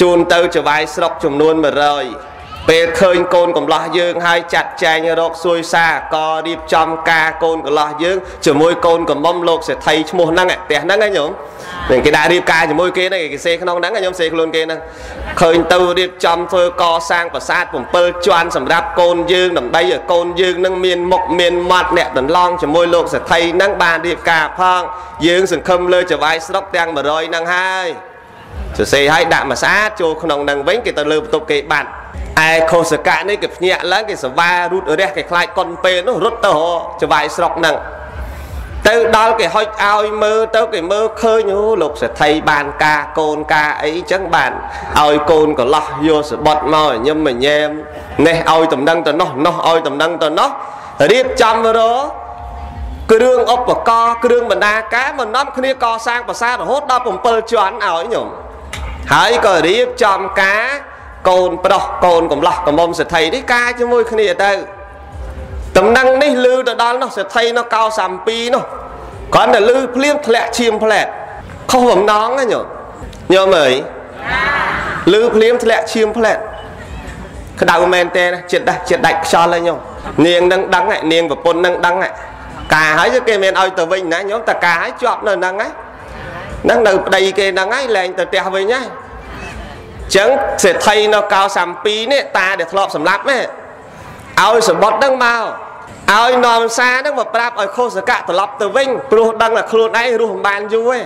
A: ជូនទៅចវាយស្រុកចំនួន100 ពេលឃើញកូនកំឡោះយើងហើយចាត់ចែងរកសួយសាក៏រៀបចំការកូនកំឡោះយើងជាមួយកូនកំមុំលោកសេដ្ឋីឈ្មោះហ្នឹងផ្ទះហ្នឹងហ្នឹងញោមនឹងគេដាក់រៀបការជាមួយគេហ្នឹងគេសេក្នុងហ្នឹងខ្ញុំសេខ្លួនគេហ្នឹងឃើញទៅរៀបចំធ្វើកសាងប្រាសាទ7ជាន់សម្រាប់កូនយើងដើម្បីឲ្យកូនយើងនឹងមានមុខមានមាត់អ្នកដន្លងជាមួយលោកសេដ្ឋីហ្នឹងបានរៀបការផងយើងសង្ឃឹមលើចវាយស្រុកទាំង100ហ្នឹងហើយសរសេរឲ្យដាក់មួយស្អាតចូលក្នុងហ្នឹងវិញគេទៅលើបន្ទប់គេបាត់ ឯខុសកៈនេះគេភ្ញាក់ឡើងគេសវារត់រះគេខ្លាចកុនពេលនោះរត់ទៅចវាយស្រុកហ្នឹងទៅដល់គេហុចឲ្យមើលទៅគេមើលឃើញអូលោកសេដ្ឋីបានការកូនការអីចឹងបានឲ្យកូនកន្លោះយកសបុតមកញឹមញែមនេះឲ្យតំណឹងទៅនោះនោះឲ្យតំណឹងទៅនោះរៀបចំរគ្រឿងឧបករណ៍គ្រឿងបណ្ដាការមកនាំគ្នាកសាងប្រាសាទរហូតដល់7ជាន់ឲ្យញោមហើយក៏រៀបចំការ កូនប្រុសកូនកំឡោះកំមុំសេដ្ឋីនេះការជាមួយគ្នាទៅតំណែងនេះលឺទៅដល់នោះសេដ្ឋីនោះកោ32នោះគ្រាន់តែលឺភ្លៀងធ្លាក់ឈាមផ្លែតខុសបំណងណាញោមញោមអើយលឺភ្លៀងធ្លាក់ឈាមផ្លែតក្តៅមែនទេចិត្តដាច់ចិត្តដាច់ខ្យល់ហើយញោមនាងនឹងដឹងនាងប្រពន្ធនឹងដឹងការហើយគេមានឲ្យទៅវិញណាញោមតការហើយជាប់នៅហ្នឹងហើយហ្នឹងនៅប្តីគេហ្នឹងហើយលែងទៅផ្ទះវិញហើយ ចឹងសេដ្ឋីនៅកោ32នេះតាដែលធ្លាប់សម្លាប់ហ្នឹងឲ្យសម្បត្តិហ្នឹងមកឲ្យនាំសារហ្នឹងមកប្រាប់ឲ្យខុសកៈត្រឡប់ទៅវិញព្រោះដឹងថាខ្លួនឯងរស់មិនបានយូរទេ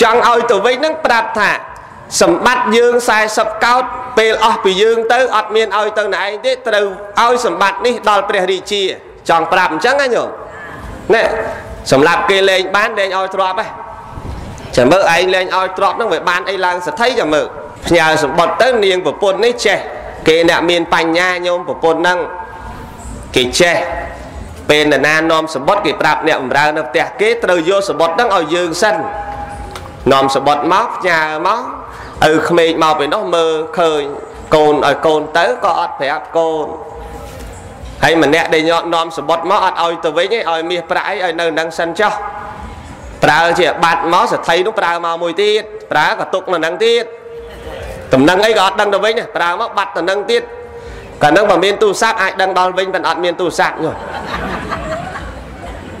A: ចង់ឲ្យទៅវិញហ្នឹងប្រាប់ថាសម្បត្តិយើង40កោតពេលអស់ពីយើងទៅអត់មានឲ្យទៅណែឯងទេត្រូវឲ្យសម្បត្តិនេះដល់ព្រះរាជា ចង់ប្រាប់អញ្ចឹងណាញោមណែសម្រាប់គេលេងបានលេងឲ្យទ្របហ៎ចាំមើលឯងលេងឲ្យទ្របហ្នឹងវាបានអីឡើងសទ្ធិចាំមើល ផ្ញើសម្បត្តិទៅនាងប្រពន្ធនេះចេះគេអ្នកមានបញ្ញាញោមប្រពន្ធហ្នឹងគេចេះពេលនរណានាំសម្បត្តិគេប្រាប់អ្នកបម្រើនៅផ្ទះគេត្រូវយកសម្បត្តិហ្នឹងឲ្យយើងសិននាំសម្បត្តិមកផ្ញើមកឪក្មេងមកពេលនោះមើលឃើញកូនឲ្យកូនទៅក៏អត់ប្រាប់កូនហើយម្នាក់ដែលញត់នាំសម្បត្តិមកអត់ឲ្យទៅវិញឯងឲ្យមាសប្រាក់អីឲ្យនៅនឹងសិនចុះប្រើជាបាត់មកសទ្ធិនោះប្រើមកមួយទៀតប្រើក៏ទុកនៅនឹងទៀត តំណឹងអីក៏អត់ដឹងទៅវិញប្រើមកបាត់តំណឹងទៀតកាលហ្នឹងបើមានទូរស័ព្ទអាចដឹងដល់វិញតែអត់មានទូរស័ព្ទនោះ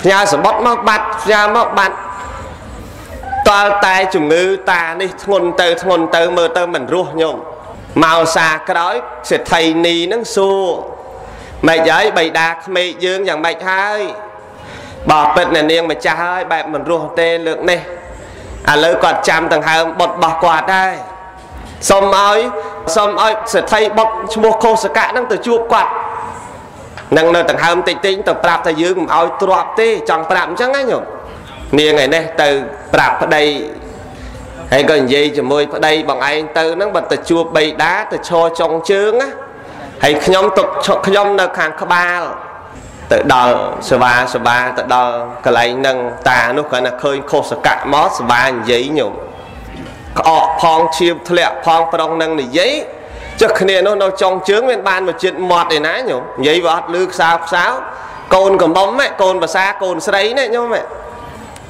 A: ផ្ញើសម្បត្តិមកបាត់ផ្ញើមកបាត់តលតែជំងឺតានេះធ្ងន់ទៅធ្ងន់ទៅមើលទៅមិនរស់ញោមមកសាក្រោយសេដ្ឋីនីនឹងសួរមិនហើយបៃតាក្មេកយើងយ៉ាងម៉េចហើយបបពិតអ្នកនាងម្ចាស់ហើយបែបមិនរស់ទេលើកនេះឥឡូវគាត់ចាំដង្ហើមបុតរបស់គាត់ដែរ សុំឲ្យសុំឲ្យសេដ្ឋីបុតឈ្មោះខុសកៈហ្នឹងទៅជួបគាត់នឹងនៅដង្ហើមតិចតិចទៅប្រាប់ថាយើងមិនឲ្យទ្របទេចង់ប្រាប់អញ្ចឹងណាញោមនាងឯនេះទៅប្រាប់ប្តីហើយក៏និយាយជាមួយប្តីបងឯងទៅហ្នឹងបើទៅជួបបៃតាទៅឈរចុងជើងណាហើយខ្ញុំទុកខ្ញុំនៅខាងក្បាលទៅដល់សវាសវាទៅដល់កន្លែងហ្នឹងតានោះគាត់ថាឃើញខុសកៈមកសវានិយាយញោម ក្អកផងឈាមធ្លាក់ផងប្រុងនឹងនិយាយចុះគ្នានោះនៅចុងជើងមានបានមកចិត្តមាត់ឯណាញោមនិយាយវាអត់លឺខ្សោខ្សោកូនកំមុំកូនភាសាកូនស្រីណាញោម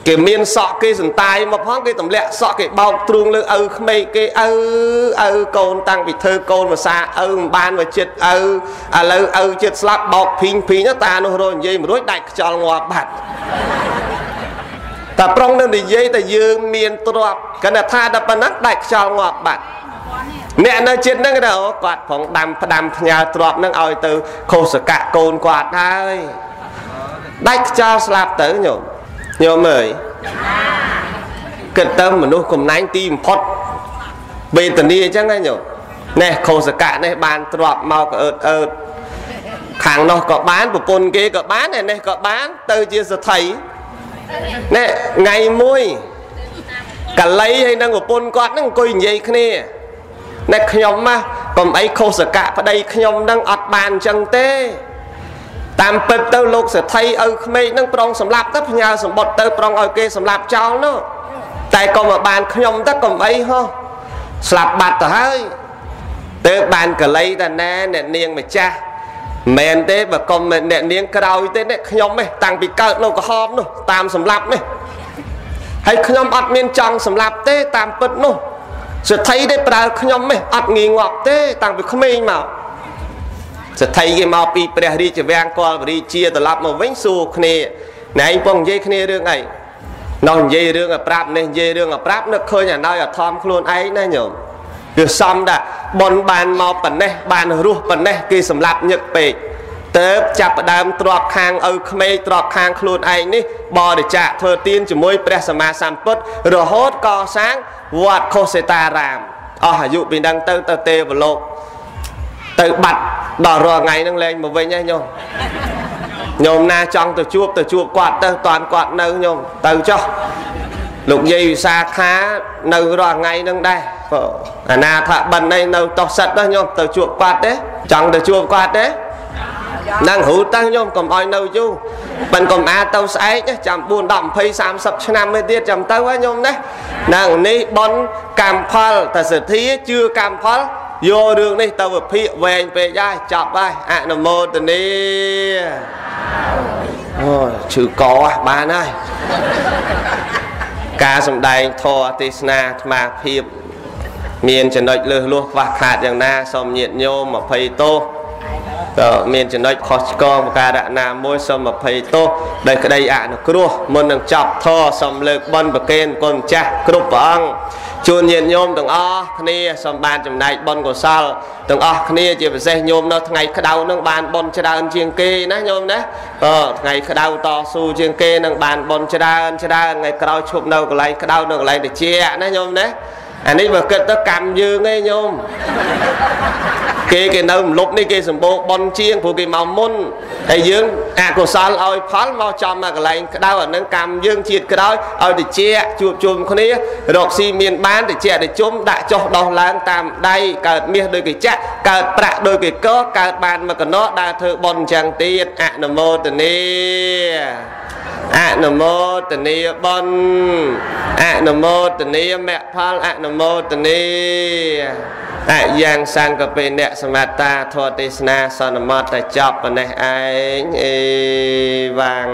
A: គេមានសក់គេសន្តាយមកផងគេទម្លាក់សក់គេបោកទ្រូងលើឪក្មេកគេឪឪកូនតាំងពីធ្វើកូនភាសាឪមិនបានមកចិត្តឪឥឡូវឪចិត្តស្លាប់បោកភីងភីងតានោះរនិយាយមិនរួចដាច់ខ្យល់ងាប់បាត់ តែប្រុងនឹងនិយាយតែយើងមានទ្រពកណ្ដថាដល់ប៉ុណ្ណឹងដាច់ខ្យល់ងាប់បាត់អ្នកនៅចិត្តហ្នឹងគេថាអូគាត់ផងដាំផ្ដាំផ្ញើទ្រពហ្នឹងឲ្យទៅខុសកៈកូនគាត់ហើយដាច់ខ្យល់ស្លាប់ទៅញោមញោមអើយគិតទៅមនុស្សកំណាញ់ទីបំផុតវេទនាអញ្ចឹងណាញោមនេះខុសកៈនេះបានទ្រពមកក៏អឺតអឺតខាងនោះក៏បានប្រពន្ធគេក៏បានឯនេះក៏បានទៅជាសទ្ធិ នេះថ្ងៃមួយកលៃហើយនឹងប្រពន្ធគាត់នឹងអង្គុយនិយាយគ្នាណែខ្ញុំណាកុំអីខុសកៈប្តីខ្ញុំនឹងអត់បានអញ្ចឹងទេតាមពិតទៅលោកសេដ្ឋីឪក្មេកនឹងប្រងសម្លាប់ទៅផ្ញើសម្បត្តិទៅប្រងឲ្យគេសម្លាប់ចោលនោះតែកុំឲ្យបានខ្ញុំទៅកុំអីហោះស្លាប់បាត់ទៅហើយទៅបានកលៃតាណាអ្នកនាងម្ចាស់ មែនទេបើកុំអ្នកនាងក្រោយទេអ្នកខ្ញុំទេតាំងពីកើតនៅក្រហមនោះតាមសម្លាប់នេះហើយខ្ញុំអត់មានចង់សម្លាប់ទេតាមពិតនោះសទ្ធិទេប្រើខ្ញុំទេអត់ងាយងាប់ទេតាំងពីក្មេងមកសទ្ធិគេមកពីព្រះរាជវាំងកលបរិជាត្រឡប់មកវិញសួរគ្នាណែឯងពងនិយាយគ្នារឿងអីនោះនិយាយរឿងឲ្យប្រាប់នេះនិយាយរឿងឲ្យប្រាប់នឹកឃើញអាណយអធំខ្លួនឯងណាញោម វាសំដាក់បនបានមកប៉ុណ្ណេះបានរស់ប៉ុណ្ណេះគេសម្លាប់ញឹកពេកទៅចាប់ផ្ដើមទ្របខាងឪក្មេកទ្របខាងខ្លួនឯងនេះបរិច្ចាគធ្វើទានជាមួយព្រះសម្មាសម្ពុទ្ធរហូតកសាងវត្តខុសេតារាមអស់អាយុពីដឹងទៅទៅទេវលោកទៅបាត់ដល់រាល់ថ្ងៃហ្នឹងលែងមកវិញហើយញោមញោមណាចង់ទៅជួបទៅជួបគាត់ទៅតាន់គាត់នៅញោមទៅចុះ លោកយាយវិសាខានៅរាល់ថ្ងៃហ្នឹងដែរបើអាណាថាបិណ្ឌនេះនៅតោះសិតណាញោមទៅជួបគាត់ទេចង់ទៅជួបគាត់ទេនឹងហូតទៅញោមកុំឲ្យនៅយូរបិណ្ឌកុំអាទៅស្អែកចាំ4 10 20 30ឆ្នាំទៅទៀតចាំទៅហ៎ញោមណានឹងនេះបនកម្មផលតសទ្ធាជឿកម្មផលយករឿងនេះទៅវិភាគវែងពេកហើយចាប់ហើយអនុមោទនីអូឈឺកបានហើយ ការសំដែងធម៌ទេសនាអាត្មាភាព មានចំណុចលើសលោះខ្វះខាតយ៉ាងណាសូមញាតញោម20ទោស ក៏មានចំណុចខុសឆ្គងប្រការណាមួយសូម20ទោសដោយក្តីអនុគ្រោះមុននឹងចប់ធរសូមលើកបនប្រគេនគុណចាស់គ្រប់ព្រះអង្គជួនញាតិញោមទាំងអស់គ្នាសូមបានចំណែកបនកុសលទាំងអស់គ្នាជាពិសេសញោមនៅថ្ងៃក្តៅនឹងបានបនច្រើនជាងគេណាញោមណាអឺថ្ងៃក្តៅតស៊ូជាងគេនឹងបានបនច្រើនច្រើនថ្ងៃក្រោយឈប់នៅកន្លែងក្តៅនៅកន្លែងតិចណាញោមណា អានេះបើគិតទៅកម្មយើងឯងញោមគេគេនៅរំលប់នេះគេសម្បូរបនជាងព្រោះគេមកមុនហើយយើងអកុសលឲ្យផលមកចំមកកន្លែងក្តៅអានឹងកម្មយើងជាតិក្រោយឲ្យតិចជួបជុំគ្នារកស៊ីមានបានតិចតិជុំដាក់ចុះដោះឡើងតាមដៃកើតមាសដូចគេចាក់កើតប្រាក់ដូចគេកកើតបានមកកណោដើរធ្វើបនអញ្ចឹងទៀតអនុមោទនី អនុមោទនីបនអនុមោទនីមគ្គផលអនុមោទនីអយ៉ាងសង្កពេអ្នកសមត្តាធម៌ទេសនាសន្មតតែចប់ប៉ុណ្ណេះឯងអេវ៉ាំង